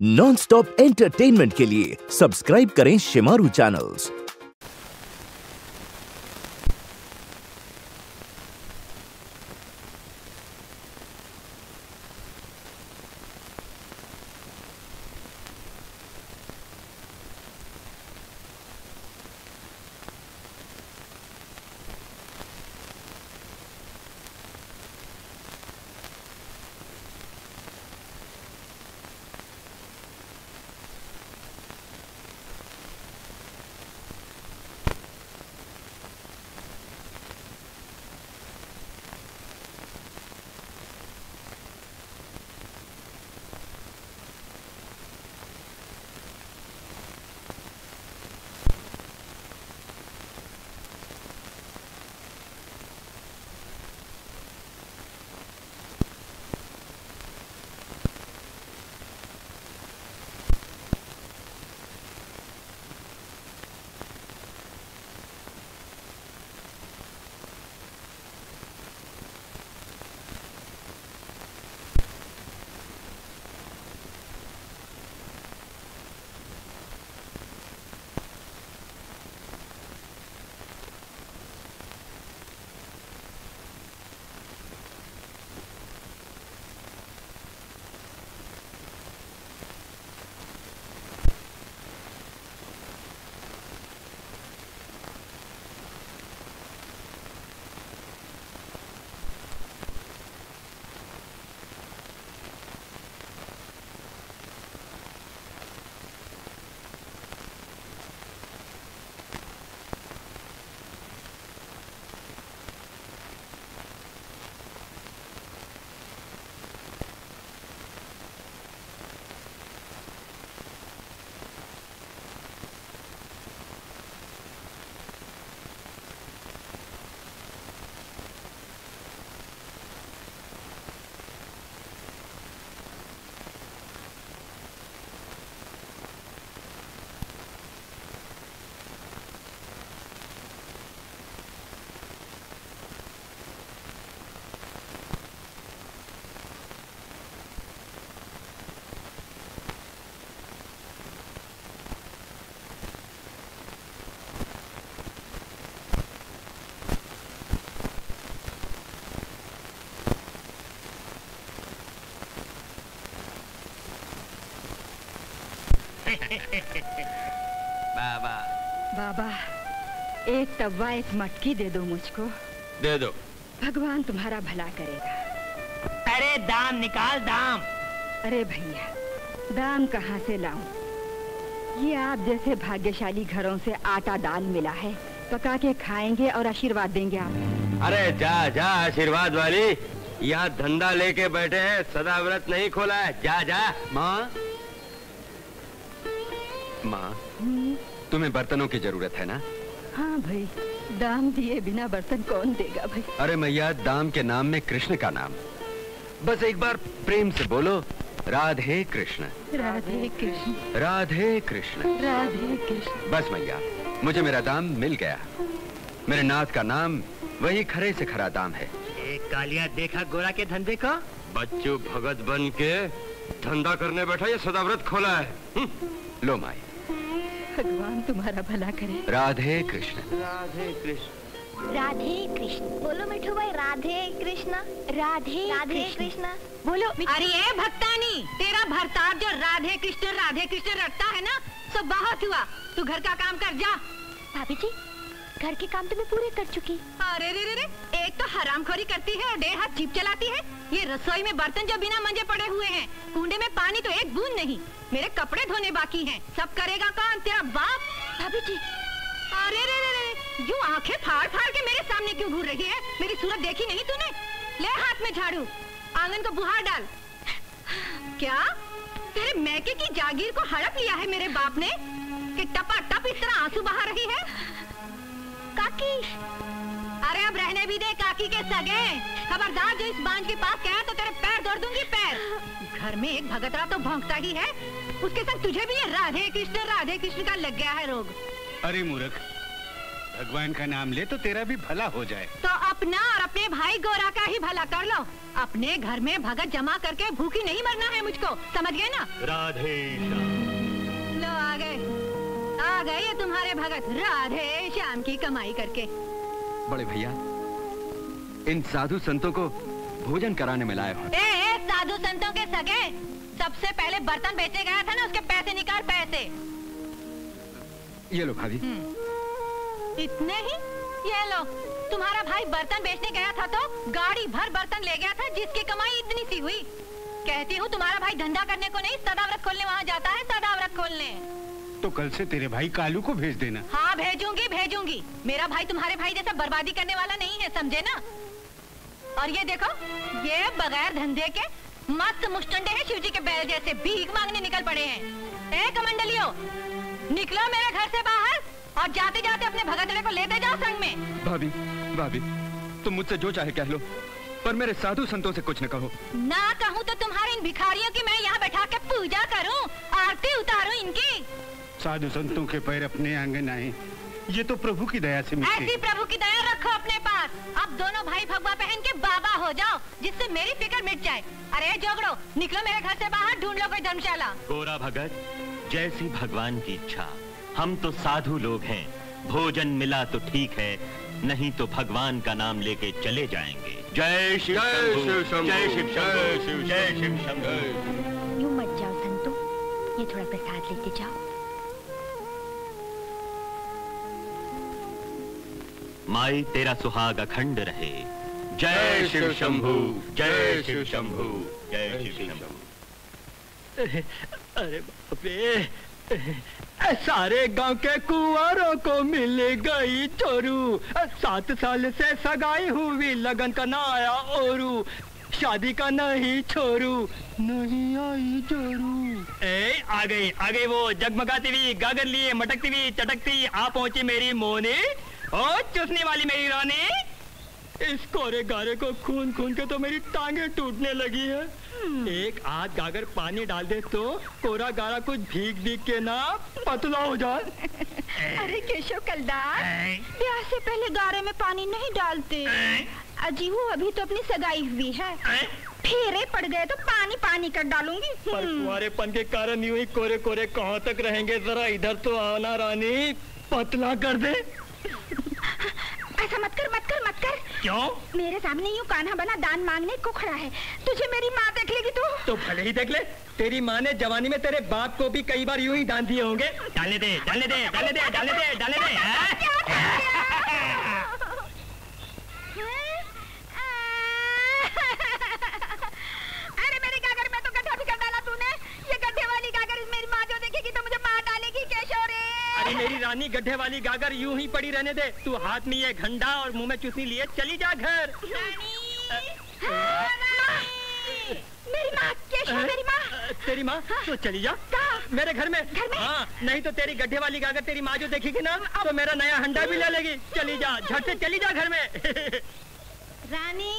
Non stop entertainment के लिए subscribe करें शिमारू चैनल्स बाबा। बाबा एक तवा एक मटकी दे दो मुझको। दे दो। भगवान तुम्हारा भला करेगा। अरे दाम निकाल दाम। अरे भैया दाम कहाँ से लाऊं? ये आप जैसे भाग्यशाली घरों से आटा दाल मिला है पका के खाएँगे और आशीर्वाद देंगे आप। अरे जा जा आशीर्वाद वाली। यहाँ धंधा लेके बैठे हैं सदा व्रत नहीं खोला है। जा जा। माँ माँ तुम्हें बर्तनों की ज़रूरत है ना? हाँ भाई दाम दिए बिना बर्तन कौन देगा भाई? अरे मैया दाम के नाम में कृष्ण का नाम। बस एक बार प्रेम से बोलो राधे कृष्ण। राधे कृष्ण। राधे कृष्ण। राधे कृष्ण। बस मैया मुझे मेरा दाम मिल गया। मेरे नाथ का नाम वही खरे से खरा दाम है। एक कालिया देखा गोरा के धंधे को? बच्चू भगत बन के धंधा करने बैठा ये सदा व्रत खोला है। हम्म। लो माई। भगवान तुम्हारा भला करे। राधे कृष्ण। राधे कृष्ण। राधे कृष्ण। बोलो मिठू भाई राधे कृष्ण। राधे राधे कृष्ण। बोलो अरे ए भक्तानी तेरा भरतार जो राधे कृष्ण राधे कृष्ण रटता है ना सब बहुत हुआ। तू घर का काम कर जा। भाभी जी घर के काम तो मैं पूरे कर चुकी। अरे रे रे रे एक तो हरामखोरी करती है और डेढ़ हाथ जीप चलाती है। ये रसोई में बर्तन जो बिना मंजे पड़े हुए हैं कुंडे में पानी तो एक बूंद नहीं मेरे कपड़े धोने बाकी हैं सब करेगा कौन तेरा बाप? भाभी जी। अरे रे रे रे यूँ आँखें फाड़ फाड़ के मेरे सामने क्यों घूर रही है? मेरी सूरत देखी नहीं तूने? ले हाथ में झाड़ू आँगन को बुहार डाल। क्या? तेरे मैके की जागीर को हड़प लिया है मेरे बाप ने? कि टपा टप इस तरह आँसू बहा रही है? काकी अरे अब रहने भी दे काकी के सगे। खबरदार जो इस बांझ के पास गया तो तेरे पैर तोड़ दूँगी पैर। घर में एक भगतरा तो भौंकता ही है। उसके संग तुझे भी ये राधे कृष्ण राधे कृष्ण का लग गया है रोग। अरे मूर्ख भगवान का नाम ले तो तेरा भी भला हो जाए। तो अपना और अपने भाई गोरा का ही भला कर लो। अपने घर में भगत जमा करके भूखी नहीं मरना है मुझको समझ गए ना? राधे लो आ गए। आ गए ये तुम्हारे भगत राधे श्याम की कमाई करके। बड़े भैया इन साधु संतों को भोजन कराने में लाए हो। ए, ए साधु संतों के सगे सबसे पहले बर्तन बेचे गया था ना उसके पैसे निकाल पैसे। ये लो भाभी। इतने ही? ये लो तुम्हारा भाई बर्तन बेचने गया था तो गाड़ी भर बर्तन ले गया था जिसकी कमाई इतनी सी हुई। कहती हूँ तुम्हारा भाई धंधा करने को नहीं सदाव्रत खोलने वहाँ जाता है सदाव्रत खोलने। तो कल से तेरे भाई कालू को भेज देना। हाँ भेजूँगी भेजूँगी। मेरा भाई तुम्हारे भाई जैसा बर्बादी करने वाला नहीं है समझे ना? और ये देखो ये बगैर धंधे के मस्त मुस्टंडे हैं शिवजी के बैल जैसे भीख मांगने निकल पड़े हैं। ए कमंडलियो निकलो मेरे घर से बाहर और जाते जाते अपने भगतड़े को लेते जाओ संग में। भाभी भाभी तुम मुझसे जो चाहे कह लो पर मेरे साधु संतों से कुछ न कहो। ना कहूँ तो तुम्हारे इन भिखारियों की मैं यहाँ बैठा के पूजा करूँ आरती उतारू इनकी। साधु संतों के पैर अपने आँगन आए। ये तो प्रभु की दया से मिलते ऐसी प्रभु की दया रखो अपने पास। अब दोनों भाई भगवा पहन के बाबा हो जाओ जिससे मेरी फ़िक्र मिट जाए। अरे जोगड़ो निकलो मेरे घर से बाहर ढूंढ लो कोई धर्मशाला। गोरा भगत जैसी भगवान की इच्छा। हम तो साधु लोग हैं। भोजन मिला तो ठीक है नहीं तो भगवान का नाम लेके चले जाएँगे। जय शिव जय शिव जय शिव जय शिव जय शिव शंभू। यूँ मत जाओ संतो ये थोड़ा प्रसाद लेके जाओ। माई तेरा सुहाग अखंड रहे। जय शिव शंभू जय शिव शंभू जय शिव शंभू। अरे बाप सारे गाँव के कुंवारों को मिल गई चोरू। सात साल से सगाई हुई लगन का ना आया ओरू शादी का नहीं छोरू नहीं आई जोरू। ए आ गई आ गई वो जगमगाती हुई गागर लिए मटकती हुई चटकती आ पहुँची मेरी मोनी। ओ चुसने वाली मेरी रानी। इस कोरे गारे को खून खून के तो मेरी टांगे टूटने लगी है। एक आध गागर पानी डाल दे तो कोरा गारा कुछ भीग भीग के ना पतला हो जाए। अरे केशव कलदार ब्याह से पहले गारे में पानी नहीं डालते। अजीबू अभी तो अपनी सगाई हुई है। फेरे पड़ गए तो पानी पानी कर डालूँगी। पर हम्म। कुंवारेपन के कारण यूँ ही कोरे कोरे कहाँ तक रहेंगे? जरा इधर तो आना रानी पतला कर दे। ऐसा मत कर मत कर मत कर। क्यों? मेरे सामने यूँ कान्हा बना दान मांगने को खड़ा है। तुझे मेरी माँ देख लेगी तू। तो भले ही देख ले तेरी माँ ने जवानी में तेरे बाप को भी कई बार यूँ ही दान दिए होंगे। डालने दे डालने दे डालने दे डालने दे डालने दे हाँ? अरे मेरे गागर में तो गड्ढा भी कर डाला तूने ये गड्ढे वाली गागर मेरी माँ जो देखेगी तो मुझे मार डालेगी केशव रे अरे मेरी रानी गड्ढे वाली गागर यूँ ही पड़ी रहने दे। तू हाथ में ये घंटा और मुँह में चुसनी लिए चली जा घर। हाँ, मेरी माँ केशव मेरी माँ? तेरी माँ? तो चली जा? मेरे घर में। घर में? हाँ नहीं तो तेरी गड्ढे वाली गागर तेरी माँ जो देखेगी ना तो मेरा नया हंडा भी ले लेगी। चली जा झट से चली जा घर में। रानी!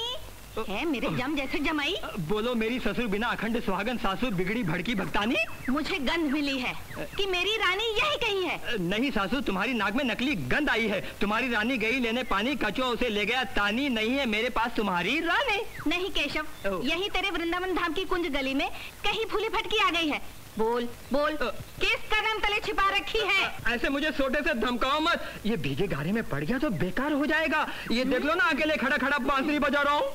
है मेरे जम जैसे जमाई? बोलो मेरी ससुर बिना अखंड सुहागन सासुर बिगड़ी भड़की भक्तानी मुझे गंध मिली है कि मेरी रानी यही कहीं है। नहीं सासू तुम्हारी नाक में नकली गंध आई है। तुम्हारी रानी गई लेने पानी कचुआ उसे ले गया तानी नहीं है मेरे पास तुम्हारी रानी। नहीं केशव यही तेरे वृंदावन धाम की कुंज गली में कहीं फूली फटकी आ गई है। बोल बोल। किस कदम तले छिपा रखी है? ऐसे मुझे सोटे से धमकाओ मत। ये भीगे गाड़ी में पड़ गया तो बेकार हो जाएगा। ये देख लो ना अकेले खड़ा खड़ा बांसुरी बजा रहा हूँ।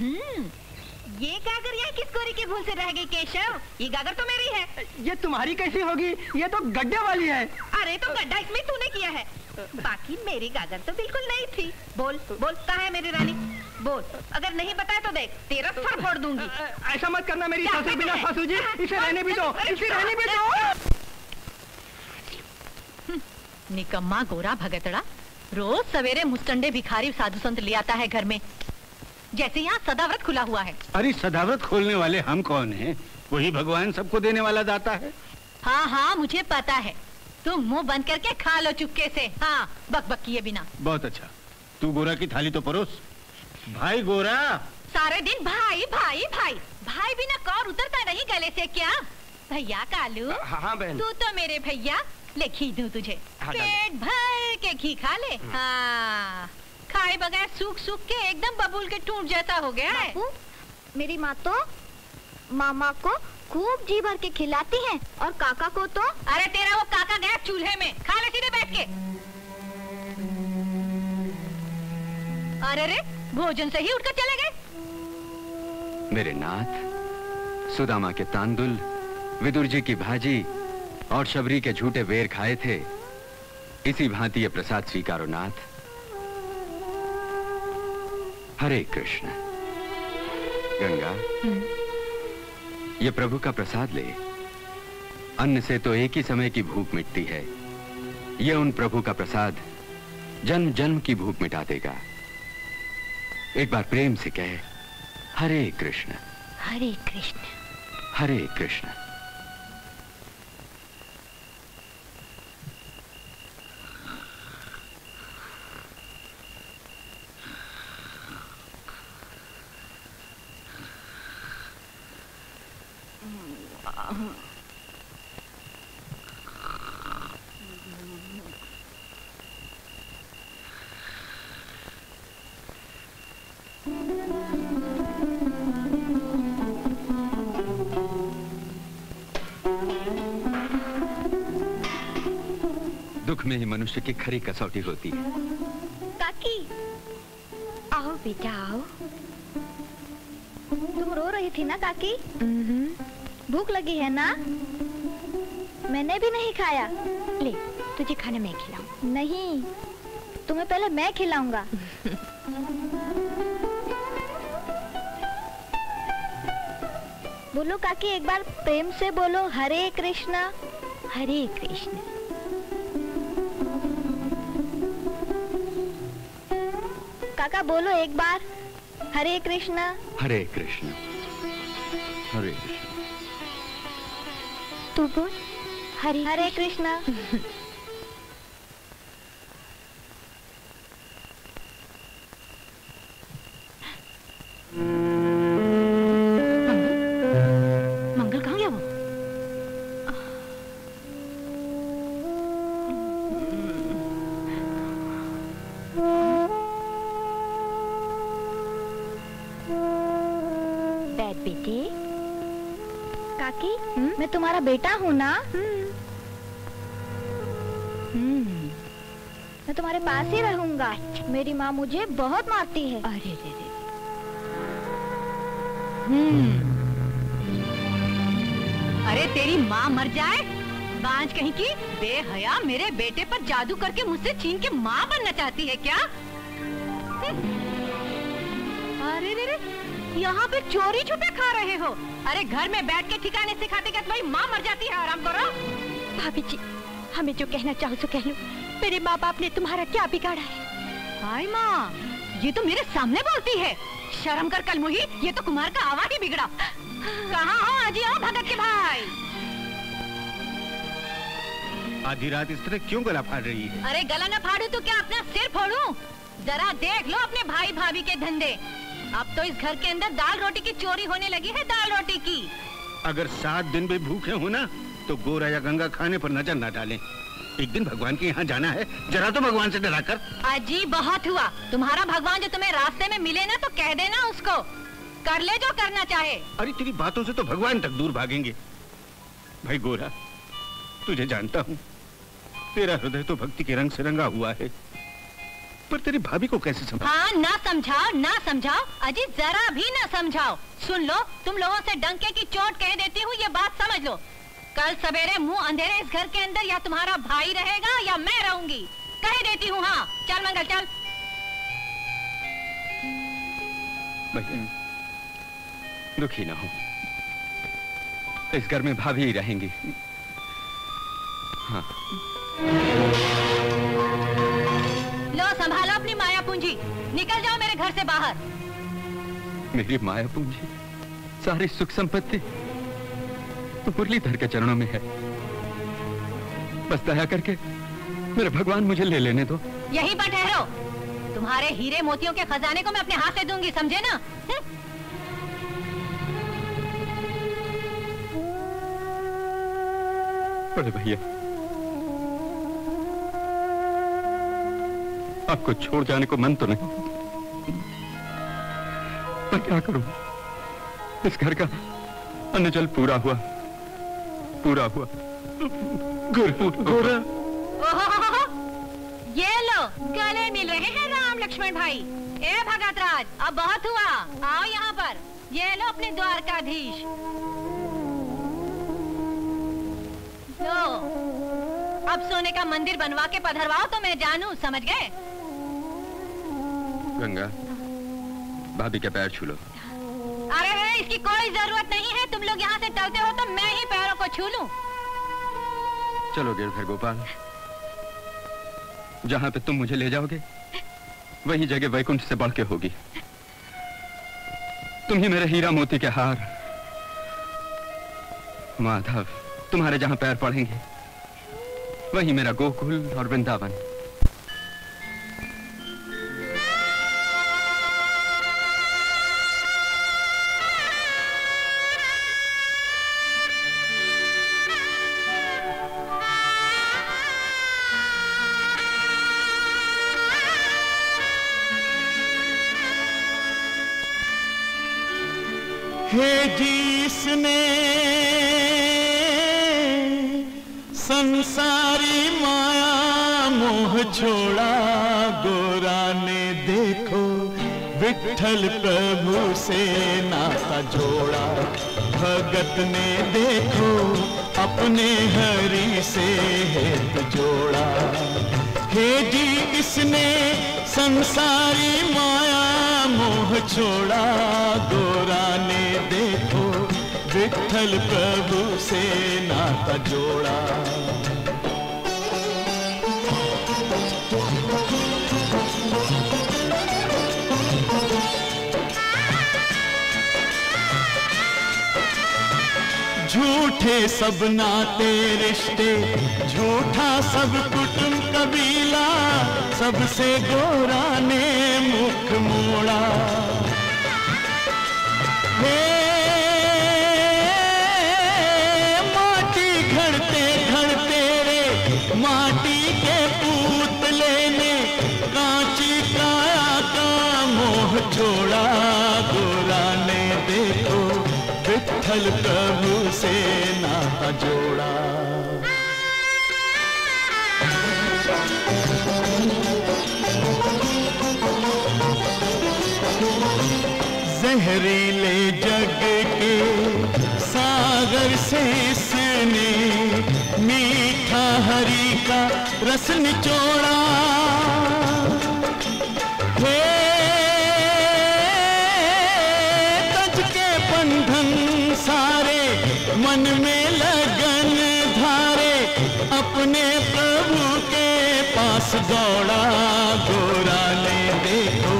ये गागर यहाँ किस गोरी की भूल से रह गई केशव? ये गागर तो मेरी है। ये तुम्हारी कैसी होगी? ये तो गड्ढे वाली है। अरे तो गड्ढा इसमें तूने किया है। बाकी मेरी गागर तो बिल्कुल नहीं थी। बोल बोल कहाँ है मेरी रानी? बोल अगर नहीं बताया तो देख तेरा सर फोड़ दूँगी। ऐसा मत करना मेरी ससुर बिना सासू जी। इसे रहने भी दो इसे रहने भी दो। निकम्मा गोरा भगतड़ा रोज सवेरे मुस्टंडे भिखारी साधु संत ले आता है घर में। जैसे यहाँ सदाव्रत खुला हुआ है। अरे सदाव्रत खोलने वाले हम कौन हैं? वही भगवान सबको देने वाला दाता है। हाँ हाँ मुझे पता है। तुम मुँह बंद करके खा लो चुपके से। हाँ बक बक किए बिना। बहुत अच्छा। तू गोरा की थाली तो परोस। भाई गोरा! सारे दिन भाई भाई भाई। भाई बिना कौर उतरता नहीं गले से क्या? भैया कालू हाँ हाँ बहन। तू तो मेरे भैया। ले घी दूँ तुझे। हाँ, पेट भर के घी खा ले। हाँ। खाए बगैर सूख सूख के एकदम बबूल के टूट जैसा हो गया है। मेरी माँ तो मामा को खूब जी भर के खिलाती है और काका को तो अरे तेरा वो काका गया चूल्हे में। खा ले सीधे बैठ के। अरे रे भोजन से ही उठकर चले गए। मेरे नाथ सुदामा के तांदुल विदुर जी की भाजी और शबरी के झूठे बेर खाए थे। इसी भांति ये प्रसाद स्वीकारो नाथ। हरे कृष्ण। गंगा ये प्रभु का प्रसाद ले। अन्न से तो एक ही समय की भूख मिटती है। यह उन प्रभु का प्रसाद जन्म जन्म की भूख मिटा देगा। एक बार प्रेम से कहे हरे कृष्ण। हरे कृष्ण। हरे कृष्ण। दुख में ही मनुष्य की खरी कसौटी होती है। काकी। आओ बेटा आओ। तुम रो रही थी ना काकी? भूख लगी है ना? मैंने भी नहीं खाया। ले, तुझे खाने मैं खिलाऊं। नहीं, तुम्हें पहले मैं खिलाऊँगा। बोलो काकी, एक बार प्रेम से बोलो, हरे कृष्णा। हरे कृष्ण। काका, बोलो एक बार। हरे कृष्णा। हरे कृष्ण। हरे कृष्ण। तू बोल हरे हरे कृष्णा. मंगल मैं तुम्हारा बेटा हूँ ना? हम्म, मैं तुम्हारे पास ही रहूँगा। मेरी माँ मुझे बहुत मारती है। अरे रे रे। हम्म। अरे तेरी माँ मर जाए? बांझ कहीं की बेहया मेरे बेटे पर जादू करके मुझसे छीन के माँ बनना चाहती है क्या? हम्म। अरे रे रे यहाँ पे चोरी छुपे खा रहे हो। अरे घर में बैठ के ठिकाने से खाते क्या तुम्हारी माँ मर जाती है आराम करो। भाभी जी हमें जो कहना चाहो तो कह लो। मेरे माँ बाप ने तुम्हारा क्या बिगाड़ा है? हाय माँ ये तो मेरे सामने बोलती है। शर्म कर कल मुही ये तो कुमार का आवाज़ ही बिगड़ा। कहाँ हो अजी आओ भगत के भाई? आधी रात इस तरह क्यों गला फाड़ रही है? अरे गला न फाड़ू तो क्या अपना सिर फोड़ू? जरा देख लो अपने भाई भाभी के धंधे। अब तो इस घर के अंदर दाल रोटी की चोरी होने लगी है दाल रोटी की। अगर सात दिन भी भूखे हो ना तो गोरा या गंगा खाने पर नज़र न डालें। एक दिन भगवान के यहाँ जाना है जरा तो भगवान से डरा कर। अजी बहुत हुआ। तुम्हारा भगवान जो तुम्हें रास्ते में मिले ना तो कह देना उसको। कर ले जो करना चाहे। अरे तेरी बातों से तो भगवान तक दूर भागेंगे। भाई गोरा तुझे जानता हूँ। तेरा हृदय तो भक्ति के रंग से रंगा हुआ है। पर तेरी भाभी को कैसे समझ हाँ ना समझाओ ना समझाओ। अजी जरा भी ना समझाओ। सुन लो तुम लोगों से डंके की चोट कह देती हूँ ये बात समझ लो। कल सवेरे मुँह अंधेरे इस घर के अंदर या तुम्हारा भाई रहेगा या मैं रहूँगी। कह देती हूँ हाँ। चल मंगल चल। दुखी ना हो। इस घर में भाभी ही रहेंगी। हाँ। संभालो अपनी माया पूंजी। निकल जाओ मेरे घर से बाहर। मेरी माया पूंजी? सारी सुख संपत्ति तो मुरलीधर के चरणों में है। बस दया करके मेरे भगवान मुझे ले लेने दो। यही पर ठहरो। तुम्हारे हीरे मोतियों के खजाने को मैं अपने हाथ से दूँगी समझे ना? बड़े भैया आपको छोड़ जाने को मन तो नहीं। पर क्या करूँ? इस घर का अन्न जल पूरा हुआ। पूरा हुआ। गोरा। ओहो, ये लो गले मिल रहे हैं राम लक्ष्मण भाई। ए भगत राज अब बहुत हुआ। आओ यहाँ पर। ये लो अपने द्वारकाधीश। लो। अब सोने का मंदिर बनवा के पधरवाओ तो मैं जानू समझ गए? गंगा। भाभी के पैर छू लो। अरे अरे इसकी कोई ज़रूरत नहीं है। तुम लोग यहाँ से चलते हो तो मैं ही पैरों को छू लूँ। चलो गिरधर गोपाल। जहाँ पे तुम मुझे ले जाओगे वही जगह वैकुंठ से बढ़ के होगी। तुम ही मेरे हीरा मोती के हार। माधव तुम्हारे जहाँ पैर पड़ेंगे वही मेरा गोकुल और वृंदावन। हे जिसने संसारी माया मोह छोड़ा गोरा ने देखो विठल प्रभु से नाता जोड़ा। भगत ने देखो, अपने हरि से हेत जोड़ा। हे जी इसने संसारी माया, मोह छोड़ा। गोरा ने देखो विठल प्रभु से नाता जोड़ा। झूठे सब नाते रिश्ते। झूठा सब कुटुंब कबीला, सबसे गोरा ने मुख मोड़ा। हे माटी घड़ते घड़ते रे, माटी के पुतले ने कांची काया का मोह छोड़ा। गोरा ने देखो विठल प्रभु से नाता जोड़ा। जहरीले जग के सागर से इसने मीठा हरी का रस निचोड़ा अपने प्रभु के पास दौड़ा, गोरा ने देखो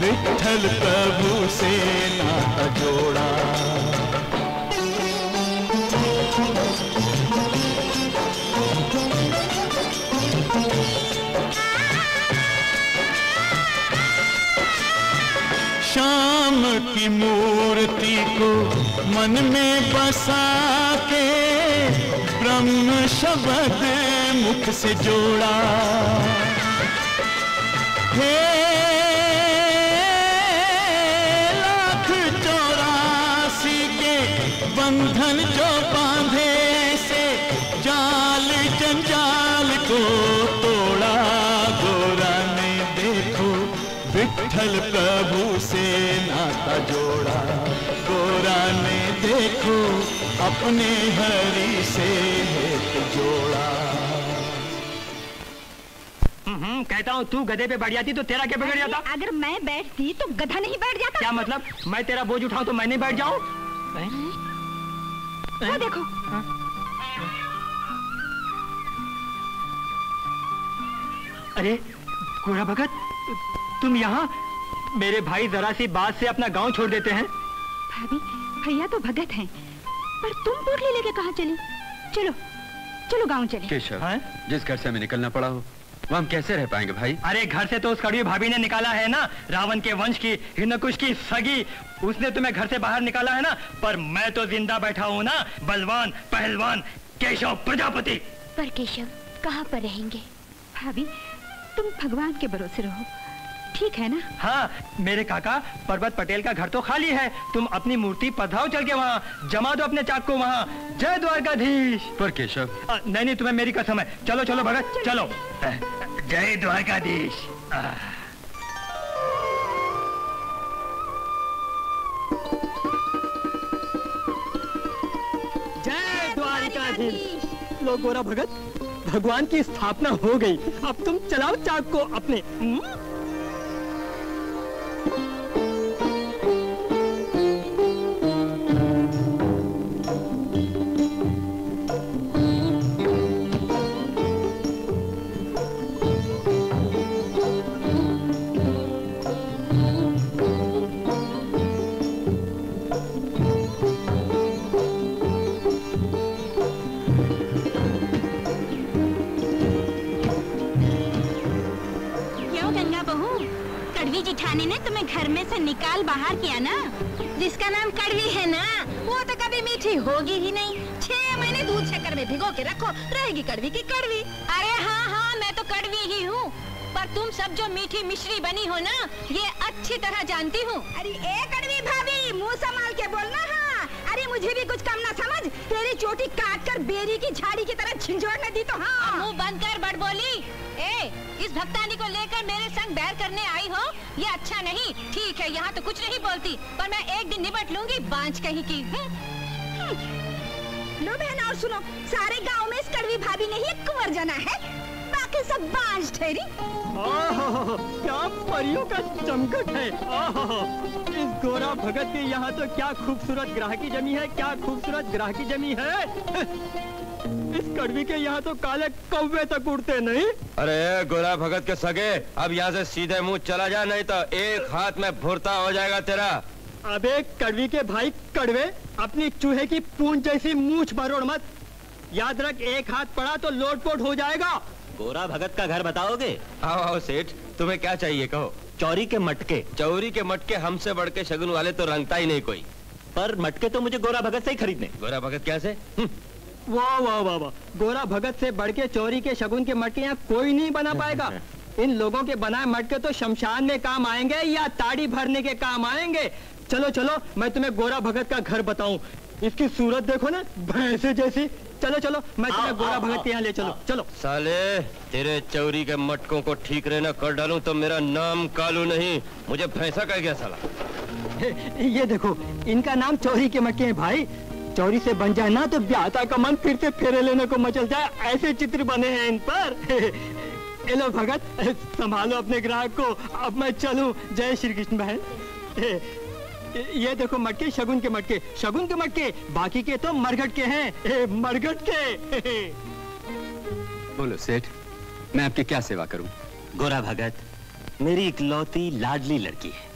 विठल प्रभु से नाता जोड़ा। शाम की मूर्ति को मन में बसा के ब्रह्म शब्द मुख से जोड़ा। हे लाख चौरासी के बंधन जो बांधे से, जाल जंजाल को विठल प्रभु से नाता जोड़ा। गोरा ने देखो अपने हरि से हेत जोड़ा। हम्म कहता हूँ तू गधे पे बैठ जाती तो तेरा क्या बिगड़ जाता? अगर मैं बैठती तो गधा नहीं बैठ जाता। क्या मतलब? मैं तेरा बोझ उठाऊं तो मैं नहीं बैठ जाऊँ? वो देखो। अरे गोरा भगत तुम यहाँ? मेरे भाई जरा सी बात से अपना गाँव छोड़ देते हैं। भाभी भैया तो भगत हैं पर तुम पोटली लेके कहाँ चली? चलो चलो गाँव चले। केशव हैं? जिस घर से हमें निकलना पड़ा हो वहाँ हम कैसे रह पाएँगे भाई? अरे घर से तो उस कड़वी भाभी ने निकाला है ना रावण के वंश की हिरण्यकुश की सगी। उसने तुम्हें घर से बाहर निकाला है ना पर मैं तो ज़िंदा बैठा हूँ ना बलवान पहलवान केशव प्रजापति। पर केशव कहाँ पर रहेंगे? भाभी तुम भगवान के भरोसे रहो। ठीक है ना? हाँ मेरे काका पर्वत पटेल का घर तो खाली है। तुम अपनी मूर्ति पधराओ चल के वहाँ। जमा दो अपने चाक को वहाँ। जय द्वारकाधीश। पर केशव। नहीं नहीं तुम्हें मेरी कसम है। चलो चलो भगत चलो। जय द्वारकाधीश। जय द्वारकाधीश। लो गोरा भगत भगवान की स्थापना हो गई। अब तुम चलाओ चाक को अपने। हम्म? निकाल बाहर किया ना? जिसका नाम कड़वी है ना, वो तो कभी मीठी होगी ही नहीं। छह महीने दूध शक्कर में भिगो के रखो, रहेगी कड़वी की कड़वी। अरे हाँ हाँ मैं तो कड़वी ही हूँ। पर तुम सब जो मीठी मिश्री बनी हो ना, ये अच्छी तरह जानती हूँ। अरे, ए कड़वी भाभी, मुँह संभाल के बोलना हाँ। मुझे भी कुछ कम ना समझ। तेरी चोटी काट कर बेरी की झाड़ी की तरह झिंझोड़ने दी तो हाँ। मुँह बंद कर बड़ बोली ए इस भक्तानी को लेकर मेरे संग बैर करने आई हो? ये अच्छा नहीं। ठीक है यहाँ तो कुछ नहीं बोलती पर मैं एक दिन निपट लूँगी बांझ कहीं की हम्म। लो बहन और सुनो। सारे गाँव में इस कड़वी भाभी ने ही कुंवर जना है। बाकी सब बांझ ठहरी। क्या परियों का चमकट है? इस गोरा भगत के यहाँ तो क्या खूबसूरत ग्राहकी जमी है? क्या खूबसूरत ग्राहकी जमी है? इस कड़वी के यहाँ तो काले कौवे तक उड़ते नहीं। अरे गोरा भगत के सगे अब यहाँ से सीधे मुँह चला जा नहीं तो एक हाथ में भुरता हो जाएगा तेरा। अबे कड़वी के भाई कड़वे अपनी चूहे की पूंछ जैसी मूछ मरोड़ मत। याद रख एक हाथ पड़ा तो लोटपोट हो जाएगा। गोरा भगत का घर बताओगे? आओ आओ सेठ तुम्हें क्या चाहिए कहो। चौरी के मटके। चौरी के मटके हमसे बढ़ के शगुन वाले तो रंगता ही नहीं कोई। पर मटके तो मुझे गोरा भगत से ही खरीदने। गोरा भगत कैसे? हम्म, वाह वाह वाह वाह। गोरा भगत से बढ़ के चोरी के शगुन के मटके यहाँ कोई नहीं बना पाएगा। इन लोगों के बनाए मटके तो शमशान में काम आएँगे या ताड़ी भरने के काम आएँगे? चलो चलो मैं तुम्हें गोरा भगत का घर बताऊँ। इसकी सूरत देखो ना भैंसे जैसी। चलो चलो मैं तुम्हें गोरा भगत के यहाँ ले चलो चलो। साले तेरे चौरी के मटकों को ठीक रहना कर डालू तो मेरा नाम कालू नहीं मुझे भैंसा कह गया साला। ये देखो इनका नाम चौरी के मटके हैं भाई। चौरी से बन जाए ना तो ब्याहता का मन फिर से फेरे लेने को मचल जाए ऐसे चित्र बने हैं इन पर। ए लो भगत संभालो अपने ग्राहक को अब मैं चलूँ। जय श्री कृष्ण बहन। ये देखो मटके शगुन के मटके। शगुन के मटके बाकी के तो मरघट के हैं। मरघट के। बोलो सेठ मैं आपकी क्या सेवा करूँ? गोरा भगत मेरी इकलौती लाडली लड़की है।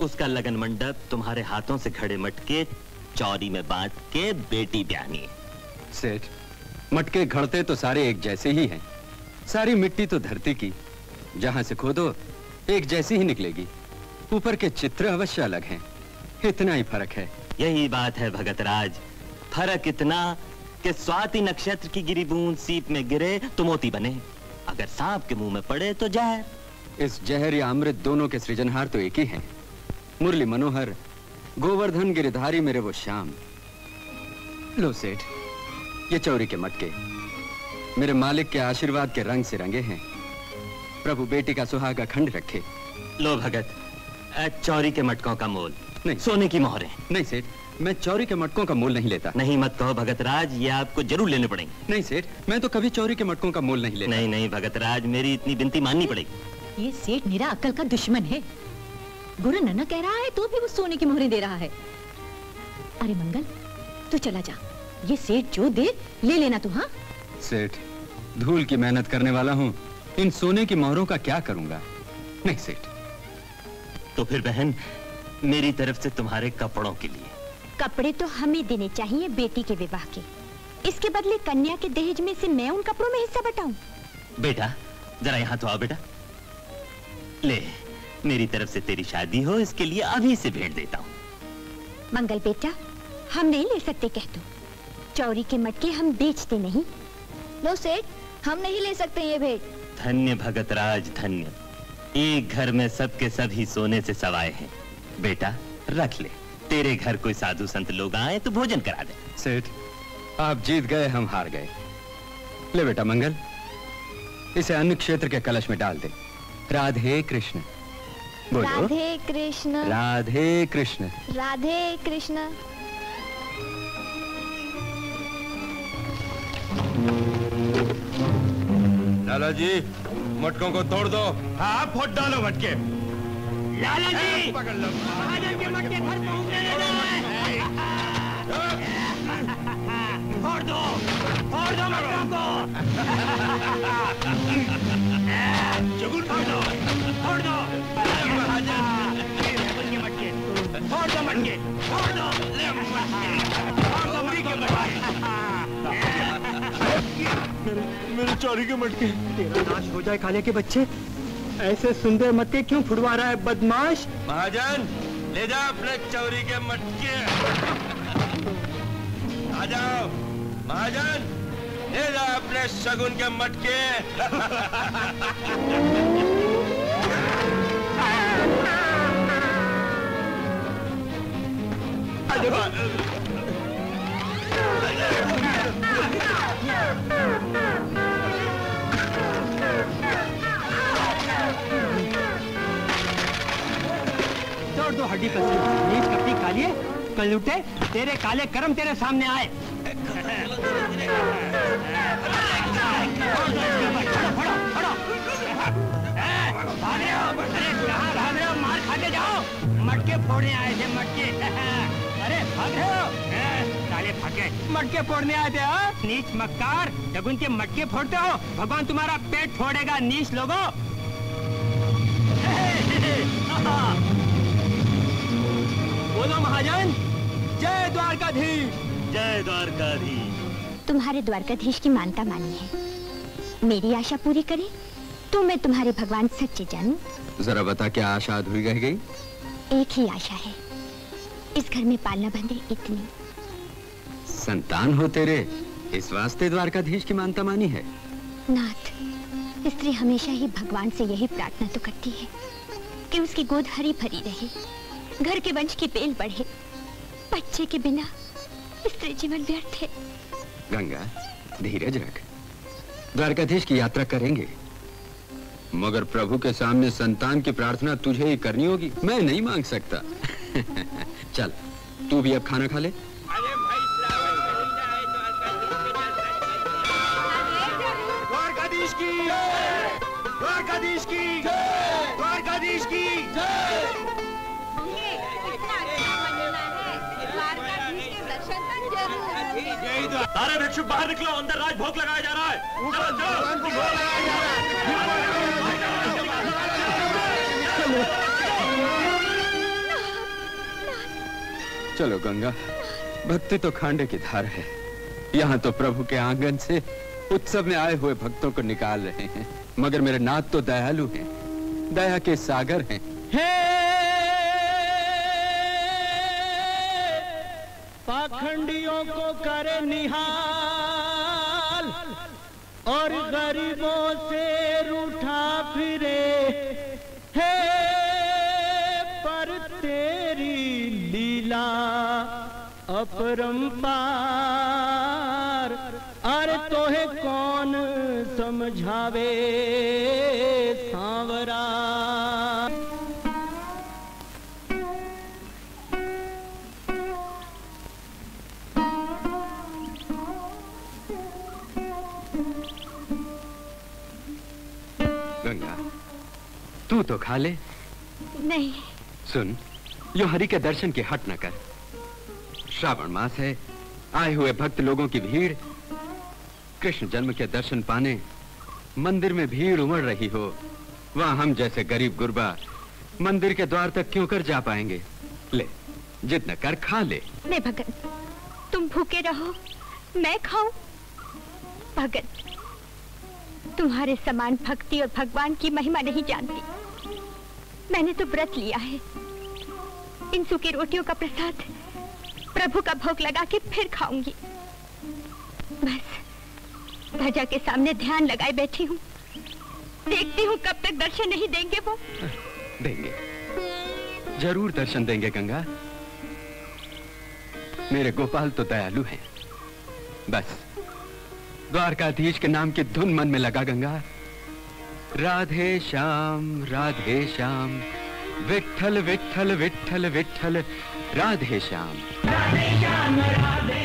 उसका लगन मंडप तुम्हारे हाथों से खड़े मटके चौरी में बांट के बेटी ब्याहनी है। सेठ मटके घड़ते तो सारे एक जैसे ही हैं। सारी मिट्टी तो धरती की। जहाँ से खोदो एक जैसी ही निकलेगी। ऊपर के चित्र अवश्य अलग हैं। इतना ही फ़र्क है। यही बात है भगत राज। फ़र्क इतना कि स्वाति नक्षत्र की गिरी बूंद सीप में गिरे तो मोती बने। अगर सांप के मुँह में पड़े तो जहर। इस जहर या अमृत दोनों के सृजनहार तो एक ही हैं। मुरली मनोहर गोवर्धन गिरधारी मेरे वो श्याम। लो सेठ ये चौरी के मटके। मेरे मालिक के आशीर्वाद के रंग से रंगे हैं। प्रभु बेटी का सुहागा खंड रखे। लो भगत चौरी के मटकों का मोल। नहीं। सोने की मोहरें। नहीं सेठ मैं चोरी के मटकों का मोल नहीं लेता। नहीं मत कहो भगत राज ये आपको ज़रूर लेने पड़ेंगे। नहीं सेठ मैं तो कभी चौरी के मटकों का मोल नहीं लेता। नहीं नहीं भगत राज मेरी इतनी बिनती माननी पड़ेगी। ये सेठ निरा अक्ल का दुश्मन है। गुरु नन्ना कह रहा है तो भी वो सोने की मोहरें दे रहा है। अरे मंगल तू चला जा। ये सेठ जो दे ले लेना तू हाँ? सेठ धूल की मेहनत करने वाला हूँ। इन सोने की मोहरों का क्या करूँगा? नहीं सेठ। तो फिर बहन मेरी तरफ़ से तुम्हारे कपड़ों के लिए। कपड़े तो हमें देने चाहिए बेटी के विवाह के। इसके बदले कन्या के दहेज में से मैं उन कपड़ों में हिस्सा बटाऊं। बेटा जरा यहाँ तो आओ बेटा। ले मेरी तरफ़ से तेरी शादी हो इसके लिए अभी से भेंट देता हूँ। मंगल बेटा हम नहीं ले सकते कह दो चौरी के मटके हम बेचते नहीं। लो सेठ हम नहीं ले सकते ये भेंट। धन्य भगत राज धन्य। एक घर में सबके सभी सोने से सवाए हैं। बेटा रख ले। तेरे घर कोई साधु संत लोग आए तो भोजन करा दे। सेठ आप जीत गए हम हार गए। ले बेटा मंगल इसे अन्य क्षेत्र के कलश में डाल दे। राधे कृष्ण। बोलो। राधे कृष्ण। राधे कृष्ण। राधे कृष्ण। लाला जी मटकों को तोड़ दो। हाँ फोड़ डालो मटके। लाला जी महाजन के मटके घर पहुँचने है फोड़ दो। फोड़ दो मटकों को। चगुल फोड़ दो। फोड़ दो। महाजन के मटके। फोड़ दो मटके। फोड़ दो। फोड़ दो मटके मेरे मेरे चोरी के मटके। तेरा नाश हो जाए काले के बच्चे। ऐसे सुंदर मटके क्यों फुड़वा रहा है बदमाश? महाजन ले जा अपने चौरी के मटके। आ जाओ। महाजन ले जा अपने शगुन के मटके। छोड़ दो हड्डी कसी नीच कपड़ी कालिए, कल लुटे तेरे काले कर्म तेरे सामने आए। मटके फोड़ने आए थे, मटके। अरे, भाग रहे हो? काले मटके फोड़ने आए थे हाँ? नीच मक्कार जब उनके मटके फोड़ते हो? भगवान तुम्हारा पेट फोड़ेगा, नीच लोगों। बोलो महाजन। जय द्वारकाधीश। जय द्वारकाधीश। तुम्हारे द्वारकाधीश की मानता मानी है। मेरी आशा पूरी करे तो मैं तुम्हारे भगवान सच्चे जानू। जरा बता क्या आशा अधूरी रह गई? एक ही आशा है। इस घर में पालना बंदे इतनी। संतान हो तेरे इस वास्ते द्वारकाधीश की मानता मानी है। नाथ स्त्री हमेशा ही भगवान से यही प्रार्थना तो करती है कि उसकी गोद हरी भरी रहे। घर के वंश की बेल बढ़े। बच्चे के बिना स्त्री जीवन व्यर्थ है। गंगा धीरज रख। द्वारकाधीश की यात्रा करेंगे। मगर प्रभु के सामने संतान की प्रार्थना तुझे ही करनी होगी। मैं नहीं मांग सकता। चल तू भी अब खाना खा ले। द्वारकाधीश की द्वारकाधीश की द्वारकाधीश की सारे भिक्षुक बाहर निकलो अंदर राजभोग लगाया जा रहा है चलो, गंगा भक्ति तो खांडे की धार है यहाँ तो प्रभु के आँगन से उत्सव में आए हुए भक्तों को निकाल रहे हैं मगर मेरे नाथ तो दयालु हैं दया के सागर हैं पाखंडियों को करे निहाल और गरीबों से रूठा फिरे। है, पर तेरी लीला अपरंपार, अरे तोहे कौन समझावे? तू तो खा ले। नहीं। सुन यो हरि के दर्शन के हट न कर। श्रावण मास है आए हुए भक्त लोगों की भीड़। कृष्ण जन्म के दर्शन पाने मंदिर में भीड़ उमड़ रही हो। वहाँ हम जैसे गरीब गुरबा मंदिर के द्वार तक क्यों कर जा पाएँगे? ले जितना कर खा ले। नहीं भगत तुम भूखे रहो मैं खाऊं। भगत तुम्हारे समान भक्ति और भगवान की महिमा नहीं जानती। मैंने तो व्रत लिया है। इन सूखी रोटियों का प्रसाद, प्रभु का भोग लगा के फिर खाऊँगी। बस ध्वजा के सामने ध्यान लगाए बैठी हूँ। देखती हूँ कब तक दर्शन नहीं देंगे वो। देंगे। ज़रूर दर्शन देंगे, गंगा। मेरे गोपाल तो दयालु हैं। बस द्वारकाधीश के नाम की धुन मन में लगा गंगा। राधे श्याम राधे श्याम विठल विठल विठल विठल राधे श्याम। राधे श्याम, राधे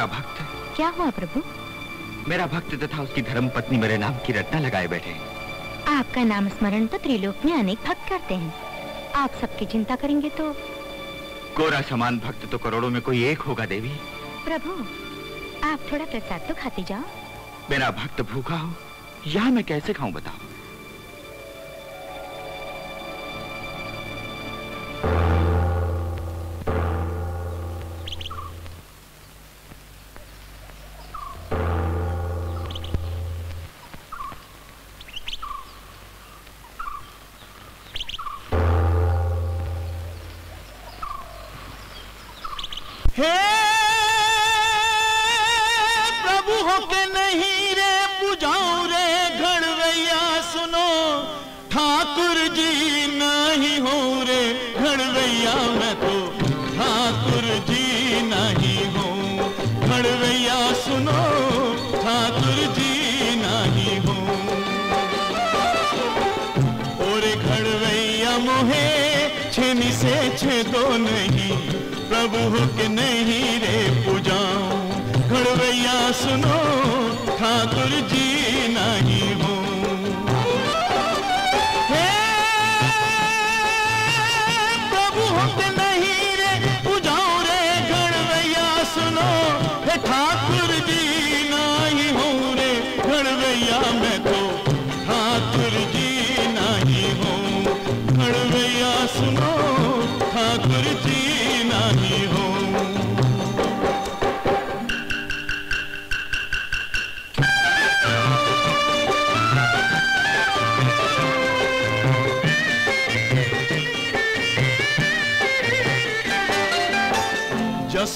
पूरा भक्त क्या हुआ प्रभु? मेरा भक्त तथा उसकी धर्म पत्नी मेरे नाम की रत्ना लगाए बैठे हैं। आपका नाम स्मरण तो त्रिलोक में अनेक भक्त करते हैं। आप सबकी चिंता करेंगे तो? कोरा समान भक्त तो करोड़ों में कोई एक होगा देवी। प्रभु आप थोड़ा प्रसाद तो खाते जाओ। मेरा भक्त भूखा हो यहाँ मैं कैसे खाऊं बताओ? नहीं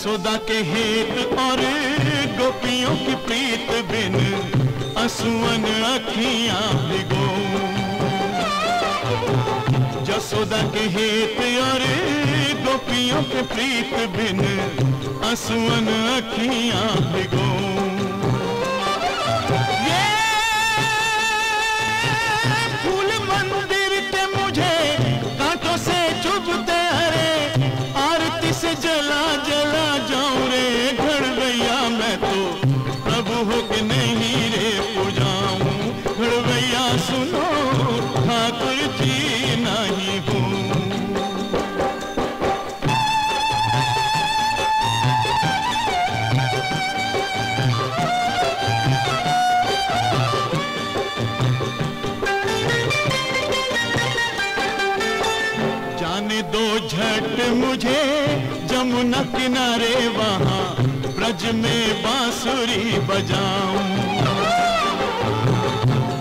यशोदा के हेत और गोपियों की प्रीत बिन असुवन अखियाँ भिगो। यशोदा के हेत और गोपियों के प्रीत बिन असुवन अखियाँ भिगो। दो झट मुझे, जमुना किनारे वहाँ, ब्रज में बांसुरी बजाऊं।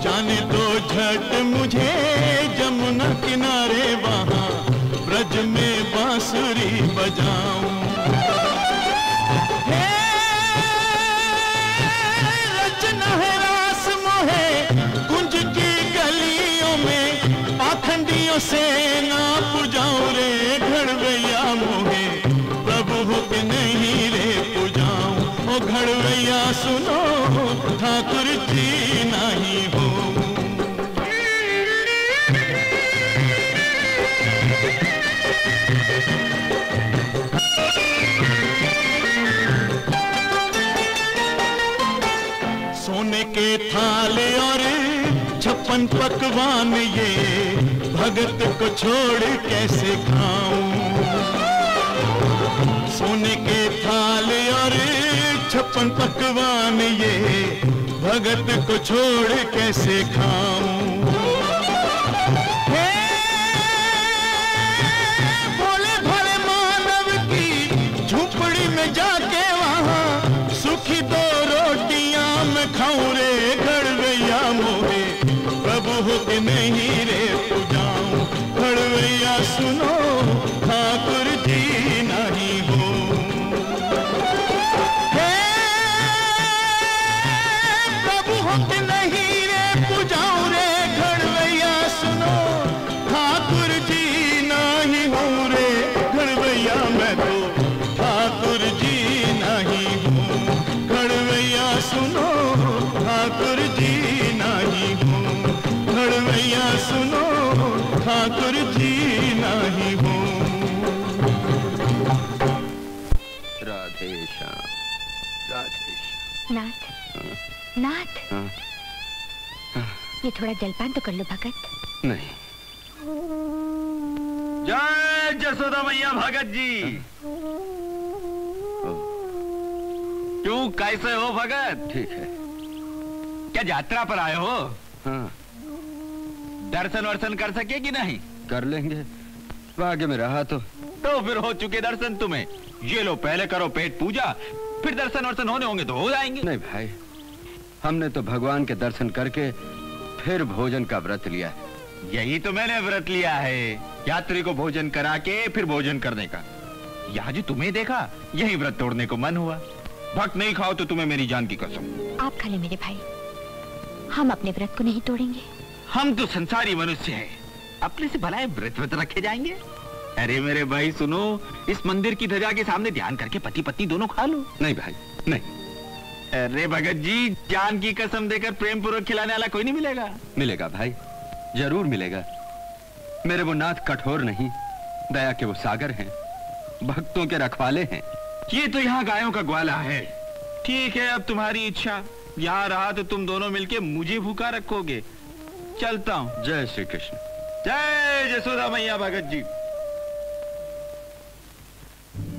जाने दो झट मुझे, जमुना किनारे वहाँ से ना पुजाऊ रे घड़ गैया मोहे प्रभु के नहीं रे पुजाऊ ओ घड़ गैया सुनो, ठाकुर जी नहीं हो सोने के थाले और छप्पन पकवान ये भगत को छोड़ कैसे खाऊं? सोने के थाल और छप्पन पकवान ये भगत को छोड़ कैसे खाऊं? थोड़ा जलपान तो कर लो भगत। नहीं। जय जसोदा मैया भगत जी। क्यों कैसे हो भगत? ठीक है। क्या यात्रा पर आए हो? हाँ। दर्शन वर्शन कर सके कि नहीं? कर लेंगे। भाग्य में रहा तो। तो फिर हो चुके दर्शन तुम्हें। ये लो पहले करो पेट पूजा फिर दर्शन वर्शन होने होंगे तो हो जाएँगे। नहीं भाई हमने तो भगवान के दर्शन करके फिर भोजन का व्रत लिया है। यही तो मैंने व्रत लिया है। यात्री को भोजन करा के फिर भोजन करने का। यहाँ जो तुम्हें देखा यही व्रत तोड़ने को मन हुआ। भक्त नहीं खाओ तो तुम्हें मेरी जान की कसम। आप खा ले मेरे भाई। हम अपने व्रत को नहीं तोड़ेंगे। हम तो संसारी मनुष्य हैं। अपने से भलाए व्रत व्रत रखे जाएँगे। अरे मेरे भाई सुनो इस मंदिर की ध्वजा के सामने ध्यान करके पति पत्नी दोनों खा लो। नहीं भाई नहीं। अरे भगत जी जान की कसम देकर प्रेम पूर्वक खिलाने वाला कोई नहीं मिलेगा। मिलेगा भाई ज़रूर मिलेगा। मेरे वो नाथ कठोर नहीं दया के वो सागर हैं भक्तों के रखवाले हैं। ये तो यहाँ गायों का ग्वाला है। ठीक है अब तुम्हारी इच्छा। यहाँ रहा तो तुम दोनों मिलके मुझे भूखा रखोगे। चलता हूँ। जय श्री कृष्ण। जय जसोदा मैया भगत जी।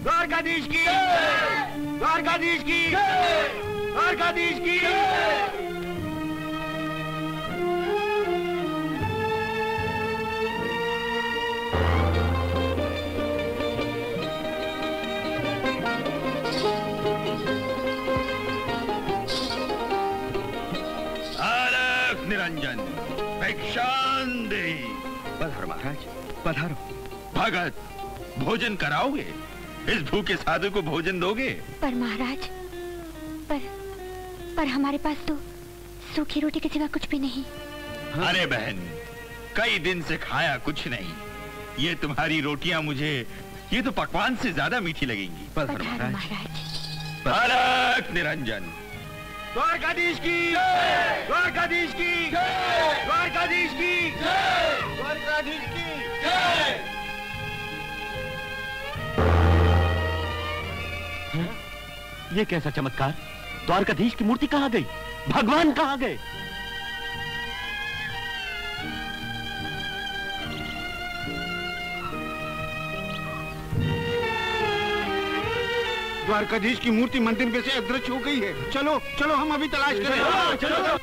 द्वारकाधीश की द्वारकाधीश की द्वारकाधीश की। निरंजन भिक्षान दे पधारो महाराज पधारो। भगत भोजन कराओगे? इस भूखे साधु को भोजन दोगे? पर महाराज पर पर हमारे पास तो सूखी रोटी के सिवा कुछ भी नहीं। अरे बहन कई दिन से खाया कुछ नहीं। ये तुम्हारी रोटियाँ मुझे ये तो पकवान से ज़्यादा मीठी लगेंगी। महाराज। निरंजन। द्वारकाधीश की। द्वारकाधीश की। द्वारकाधीश की। द्वारकाधीश की। ये कैसा चमत्कार? द्वारकाधीश की मूर्ति कहाँ गई? भगवान कहाँ गए? द्वारकाधीश की मूर्ति मंदिर में से अदृश्य हो गई है। चलो चलो हम अभी तलाश करें। चलो।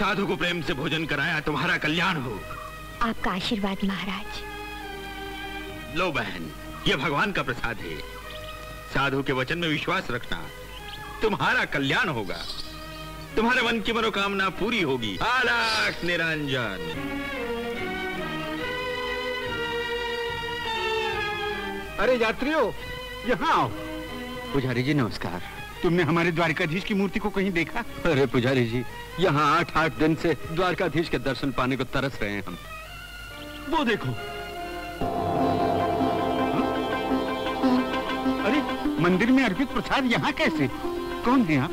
साधु को प्रेम से भोजन कराया तुम्हारा कल्याण हो। आपका आशीर्वाद महाराज। लो बहन ये भगवान का प्रसाद है। साधु के वचन में विश्वास रखना तुम्हारा कल्याण होगा। तुम्हारे मन की मनोकामना पूरी होगी। आलाख निरंजन। अरे यात्रियों यहाँ आओ। पुजारी जी नमस्कार। तुमने हमारे द्वारकाधीश की मूर्ति को कहीं देखा? अरे पुजारी जी यहाँ आठ आठ दिन से द्वारकाधीश के दर्शन पाने को तरस रहे हैं हम। वो देखो। अरे मंदिर में अर्पित प्रसाद यहाँ कैसे? कौन है आप?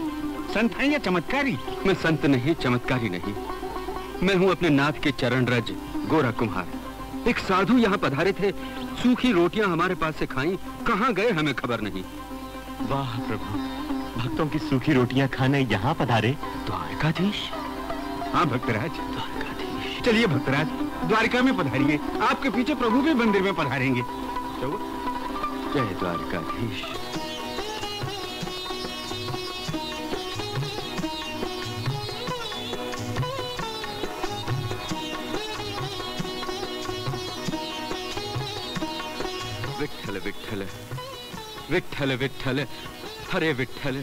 संत हैं या चमत्कारी? मैं संत नहीं चमत्कारी नहीं। मैं हूँ अपने नाथ के चरण रज गोरा कुम्हार। एक साधु यहाँ पधारे थे सूखी रोटियाँ हमारे पास से खाई कहाँ गए हमें खबर नहीं। वाह प्रभु भक्तों की सूखी रोटियाँ खाने यहाँ पधारे द्वारकाधीश। हाँ भक्तराज। द्वारकाधीश। चलिए भक्तराज द्वारका में पधारिए। आपके पीछे प्रभु भी मंदिर में पधारेंगे। जय द्वारकाधीश। विठ्ठल विठल विठल विठ्ठल। हरे विठल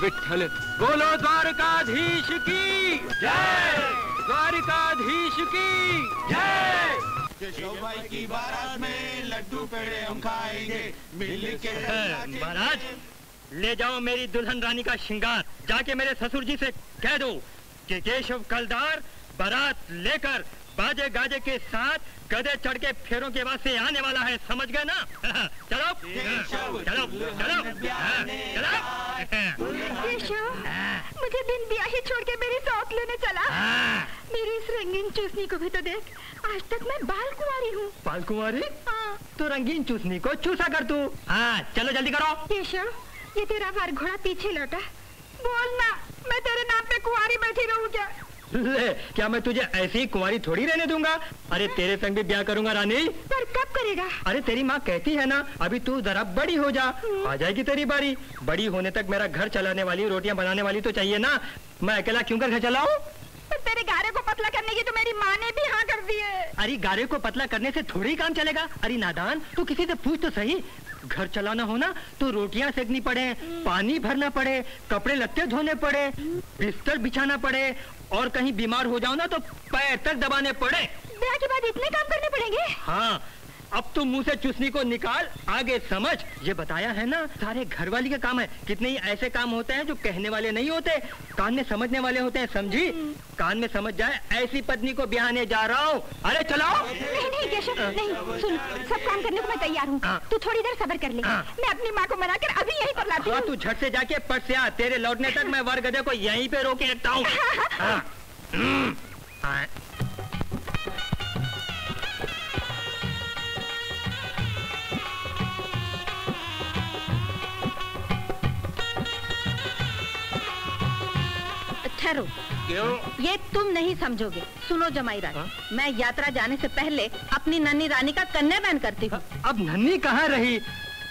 विठल बोलो द्वारकाधीश की। जय। द्वारकाधीश की। जय। भाई की बारात में लड्डू पेड़े हम खाएँगे। मिल के महाराज ले जाओ मेरी दुल्हन रानी का श्रृंगार। जाके मेरे ससुर जी से कह दो कि केशव कलदार बारात लेकर बाजे गाजे के साथ गधे चढ़ के फेरों के बाद से आने वाला है समझ गए ना? चलो। चलो चलो। हाँ, चलो। केशव मुझे बिन ब्याही छोड़ के मेरी सौत लेने चला। मेरी इस रंगीन चूसनी को भी तो देख आज तक मैं बाल कुंवारी हूँ। बाल कुंवारी? तो रंगीन चूसनी को चूसा कर तू। हाँ चलो जल्दी करो। केशव ये तेरा वार घोड़ा पीछे लौटा। बोल ना मैं तेरे नाम पे कुंवारी बैठी रहूँ क्या? ले क्या मैं तुझे ऐसी ही कुंवारी थोड़ी रहने दूँगा? अरे तेरे संग भी ब्याह करूँगा रानी। पर कब करेगा? अरे तेरी माँ कहती है ना अभी तू जरा बड़ी हो जा। आ जाएगी तेरी बारी। बड़ी होने तक मेरा घर चलाने वाली रोटियाँ बनाने वाली तो चाहिए ना। मैं अकेला क्यों कर घर चलाऊ? तेरे गारे को पतला करने की तो मेरी माँ ने भी हाँ कर दी है। अरे गारे को पतला करने से थोड़ी काम चलेगा। अरे नादान तू किसी से पूछ तो सही। घर चलाना हो ना तो रोटियाँ सेकनी पड़े पानी भरना पड़े कपड़े लत्ते धोने पड़े बिस्तर बिछाना पड़े और कहीं बीमार हो जाओ ना तो पैर तक दबाने पड़े। ब्याह के बाद इतने काम करने पड़ेंगे? हाँ अब तुम मुँह से चुसनी को निकाल आगे समझ। ये बताया है ना सारे घर वाली का काम है। कितने ही ऐसे काम होते हैं जो कहने वाले नहीं होते। कान में समझने वाले होते हैं समझी? कान में समझ जाए ऐसी पत्नी को ब्याहने जा रहा हूँ। अरे चलाओ! नहीं नहीं केशव नहीं सुन सब काम करने को मैं तैयार हूँ। तू थोड़ी देर सबर कर ले। मैं अपनी माँ को मना कर अभी यहीं पर लाती हाँ हूँ। तू झट से जाके पट से आ तेरे लौटने तक मैं वर गधे को यहीं पे रोके रखता हूँ। ठहरो। क्यों? ये तुम नहीं समझोगे। सुनो जमाई रानी मैं यात्रा जाने से पहले अपनी नन्नी रानी का कन्या बहन करती हूँ। अब नन्नी कहाँ रही?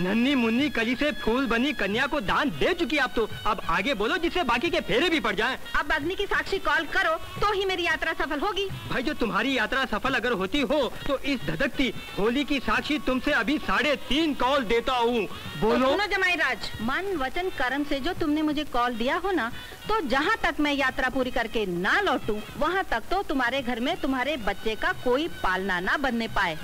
नन्ही मुन्नी कली से फूल बनी कन्या को दान दे चुकी आप तो। अब आगे बोलो जिससे बाकी के फेरे भी पड़ जाएँ। अब अग्नि की साक्षी कॉल करो तो ही मेरी यात्रा सफल होगी। भाई जो तुम्हारी यात्रा सफल अगर होती हो तो इस धधकती होली की साक्षी तुमसे अभी साढ़े तीन कॉल देता हूँ। तो बोलो सुनो जमाई राज मन वचन कर्म से जो तुमने मुझे कॉल दिया हो ना तो जहाँ तक मैं यात्रा पूरी करके ना लौटूं वहाँ तक तो तुम्हारे घर में तुम्हारे बच्चे का कोई पालना ना बनने पाए।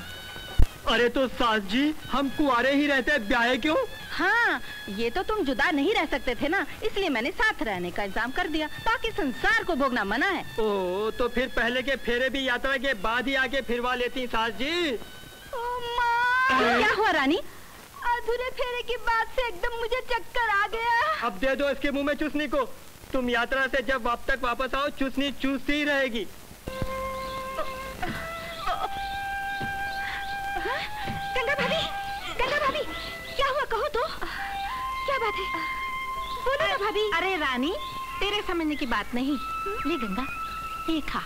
अरे तो सास जी हम कुआरे ही रहते ब्याहे क्यों? हाँ ये तो तुम जुदा नहीं रह सकते थे ना इसलिए मैंने साथ रहने का इंतज़ाम कर दिया। बाकी संसार को भोगना मना है। ओ तो फिर पहले के फेरे भी यात्रा के बाद ही आके फिरवा लेती सास जी? ओ क्या हुआ रानी? अधूरे फेरे की बात से एकदम मुझे चक्कर आ गया। अब दे दो इसके मुँह में चूसनी को। तुम यात्रा से जब अब तक वापस आओ चूसनी चूसती ही रहेगी। गंगा भाभी गंगा भाभी क्या हुआ कहो तो? क्या बात है? बोलो ना भाभी। अरे रानी तेरे समझने की बात नहीं। ले गंगा ये खा।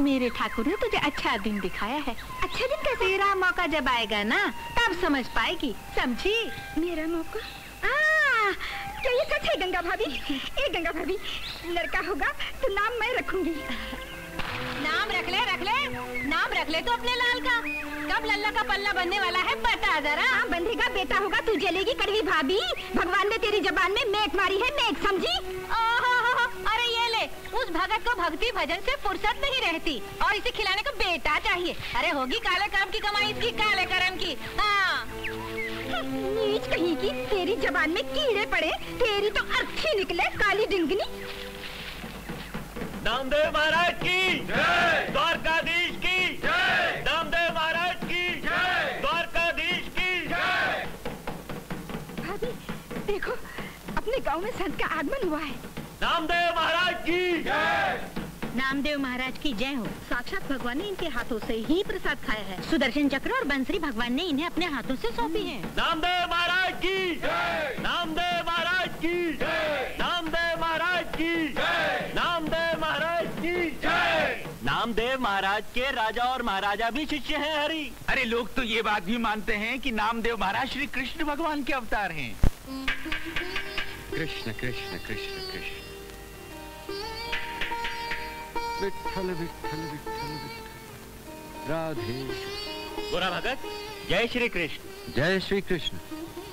मेरे ठाकुर ने तुझे अच्छा दिन दिखाया है। अच्छा दिन कैसे? तेरा मौका जब आएगा ना तब समझ पाएगी। समझी? मेरा मौका? आ, क्या ये सच है गंगा भाभी? ए गंगा भाभी लड़का होगा तो नाम मैं रखूँगी। नाम रख ले रख ले। नाम रख ले तो अपने लाल का। कब लल्ला का पल्ला बनने वाला है बता जरा। हाँ बंधेगा बेटा होगा तू जलेगी कड़वी भाभी। भगवान ने तेरी जबान में मेट मारी है मेट समझी? अरे ये ले उस भगत को भक्ति भजन से फुर्सत नहीं रहती और इसे खिलाने को बेटा चाहिए। अरे होगी काले काम की कमाई इसकी काले कर्म की। हाँ। नीच कहीं की तेरी जबान में कीड़े पड़े तेरी तो अच्छी निकले काली डिंगनी। नामदेव महाराज की। द्वारकाधीश की। नामदेव महाराज की। द्वारकाधीश की। भाभी देखो अपने गाँव में संत का आगमन हुआ है। नामदेव महाराज की। नामदेव महाराज की जय हो। साक्षात भगवान ने इनके हाथों से ही प्रसाद खाया है। सुदर्शन चक्र और बंसरी भगवान ने इन्हें अपने हाथों से सौंपी है। नामदेव महाराज की। नामदेव महाराज की। नामदेव महाराज की। की नामदेव महाराज के राजा और महाराजा भी शिष्य हैं हरि। अरे लोग तो ये बात भी मानते हैं कि नामदेव महाराज श्री कृष्ण भगवान के अवतार हैं। कृष्ण कृष्ण कृष्ण कृष्ण। विठल विठल विठल विठल राधे। गोरा भगत जय श्री कृष्ण। जय श्री कृष्ण।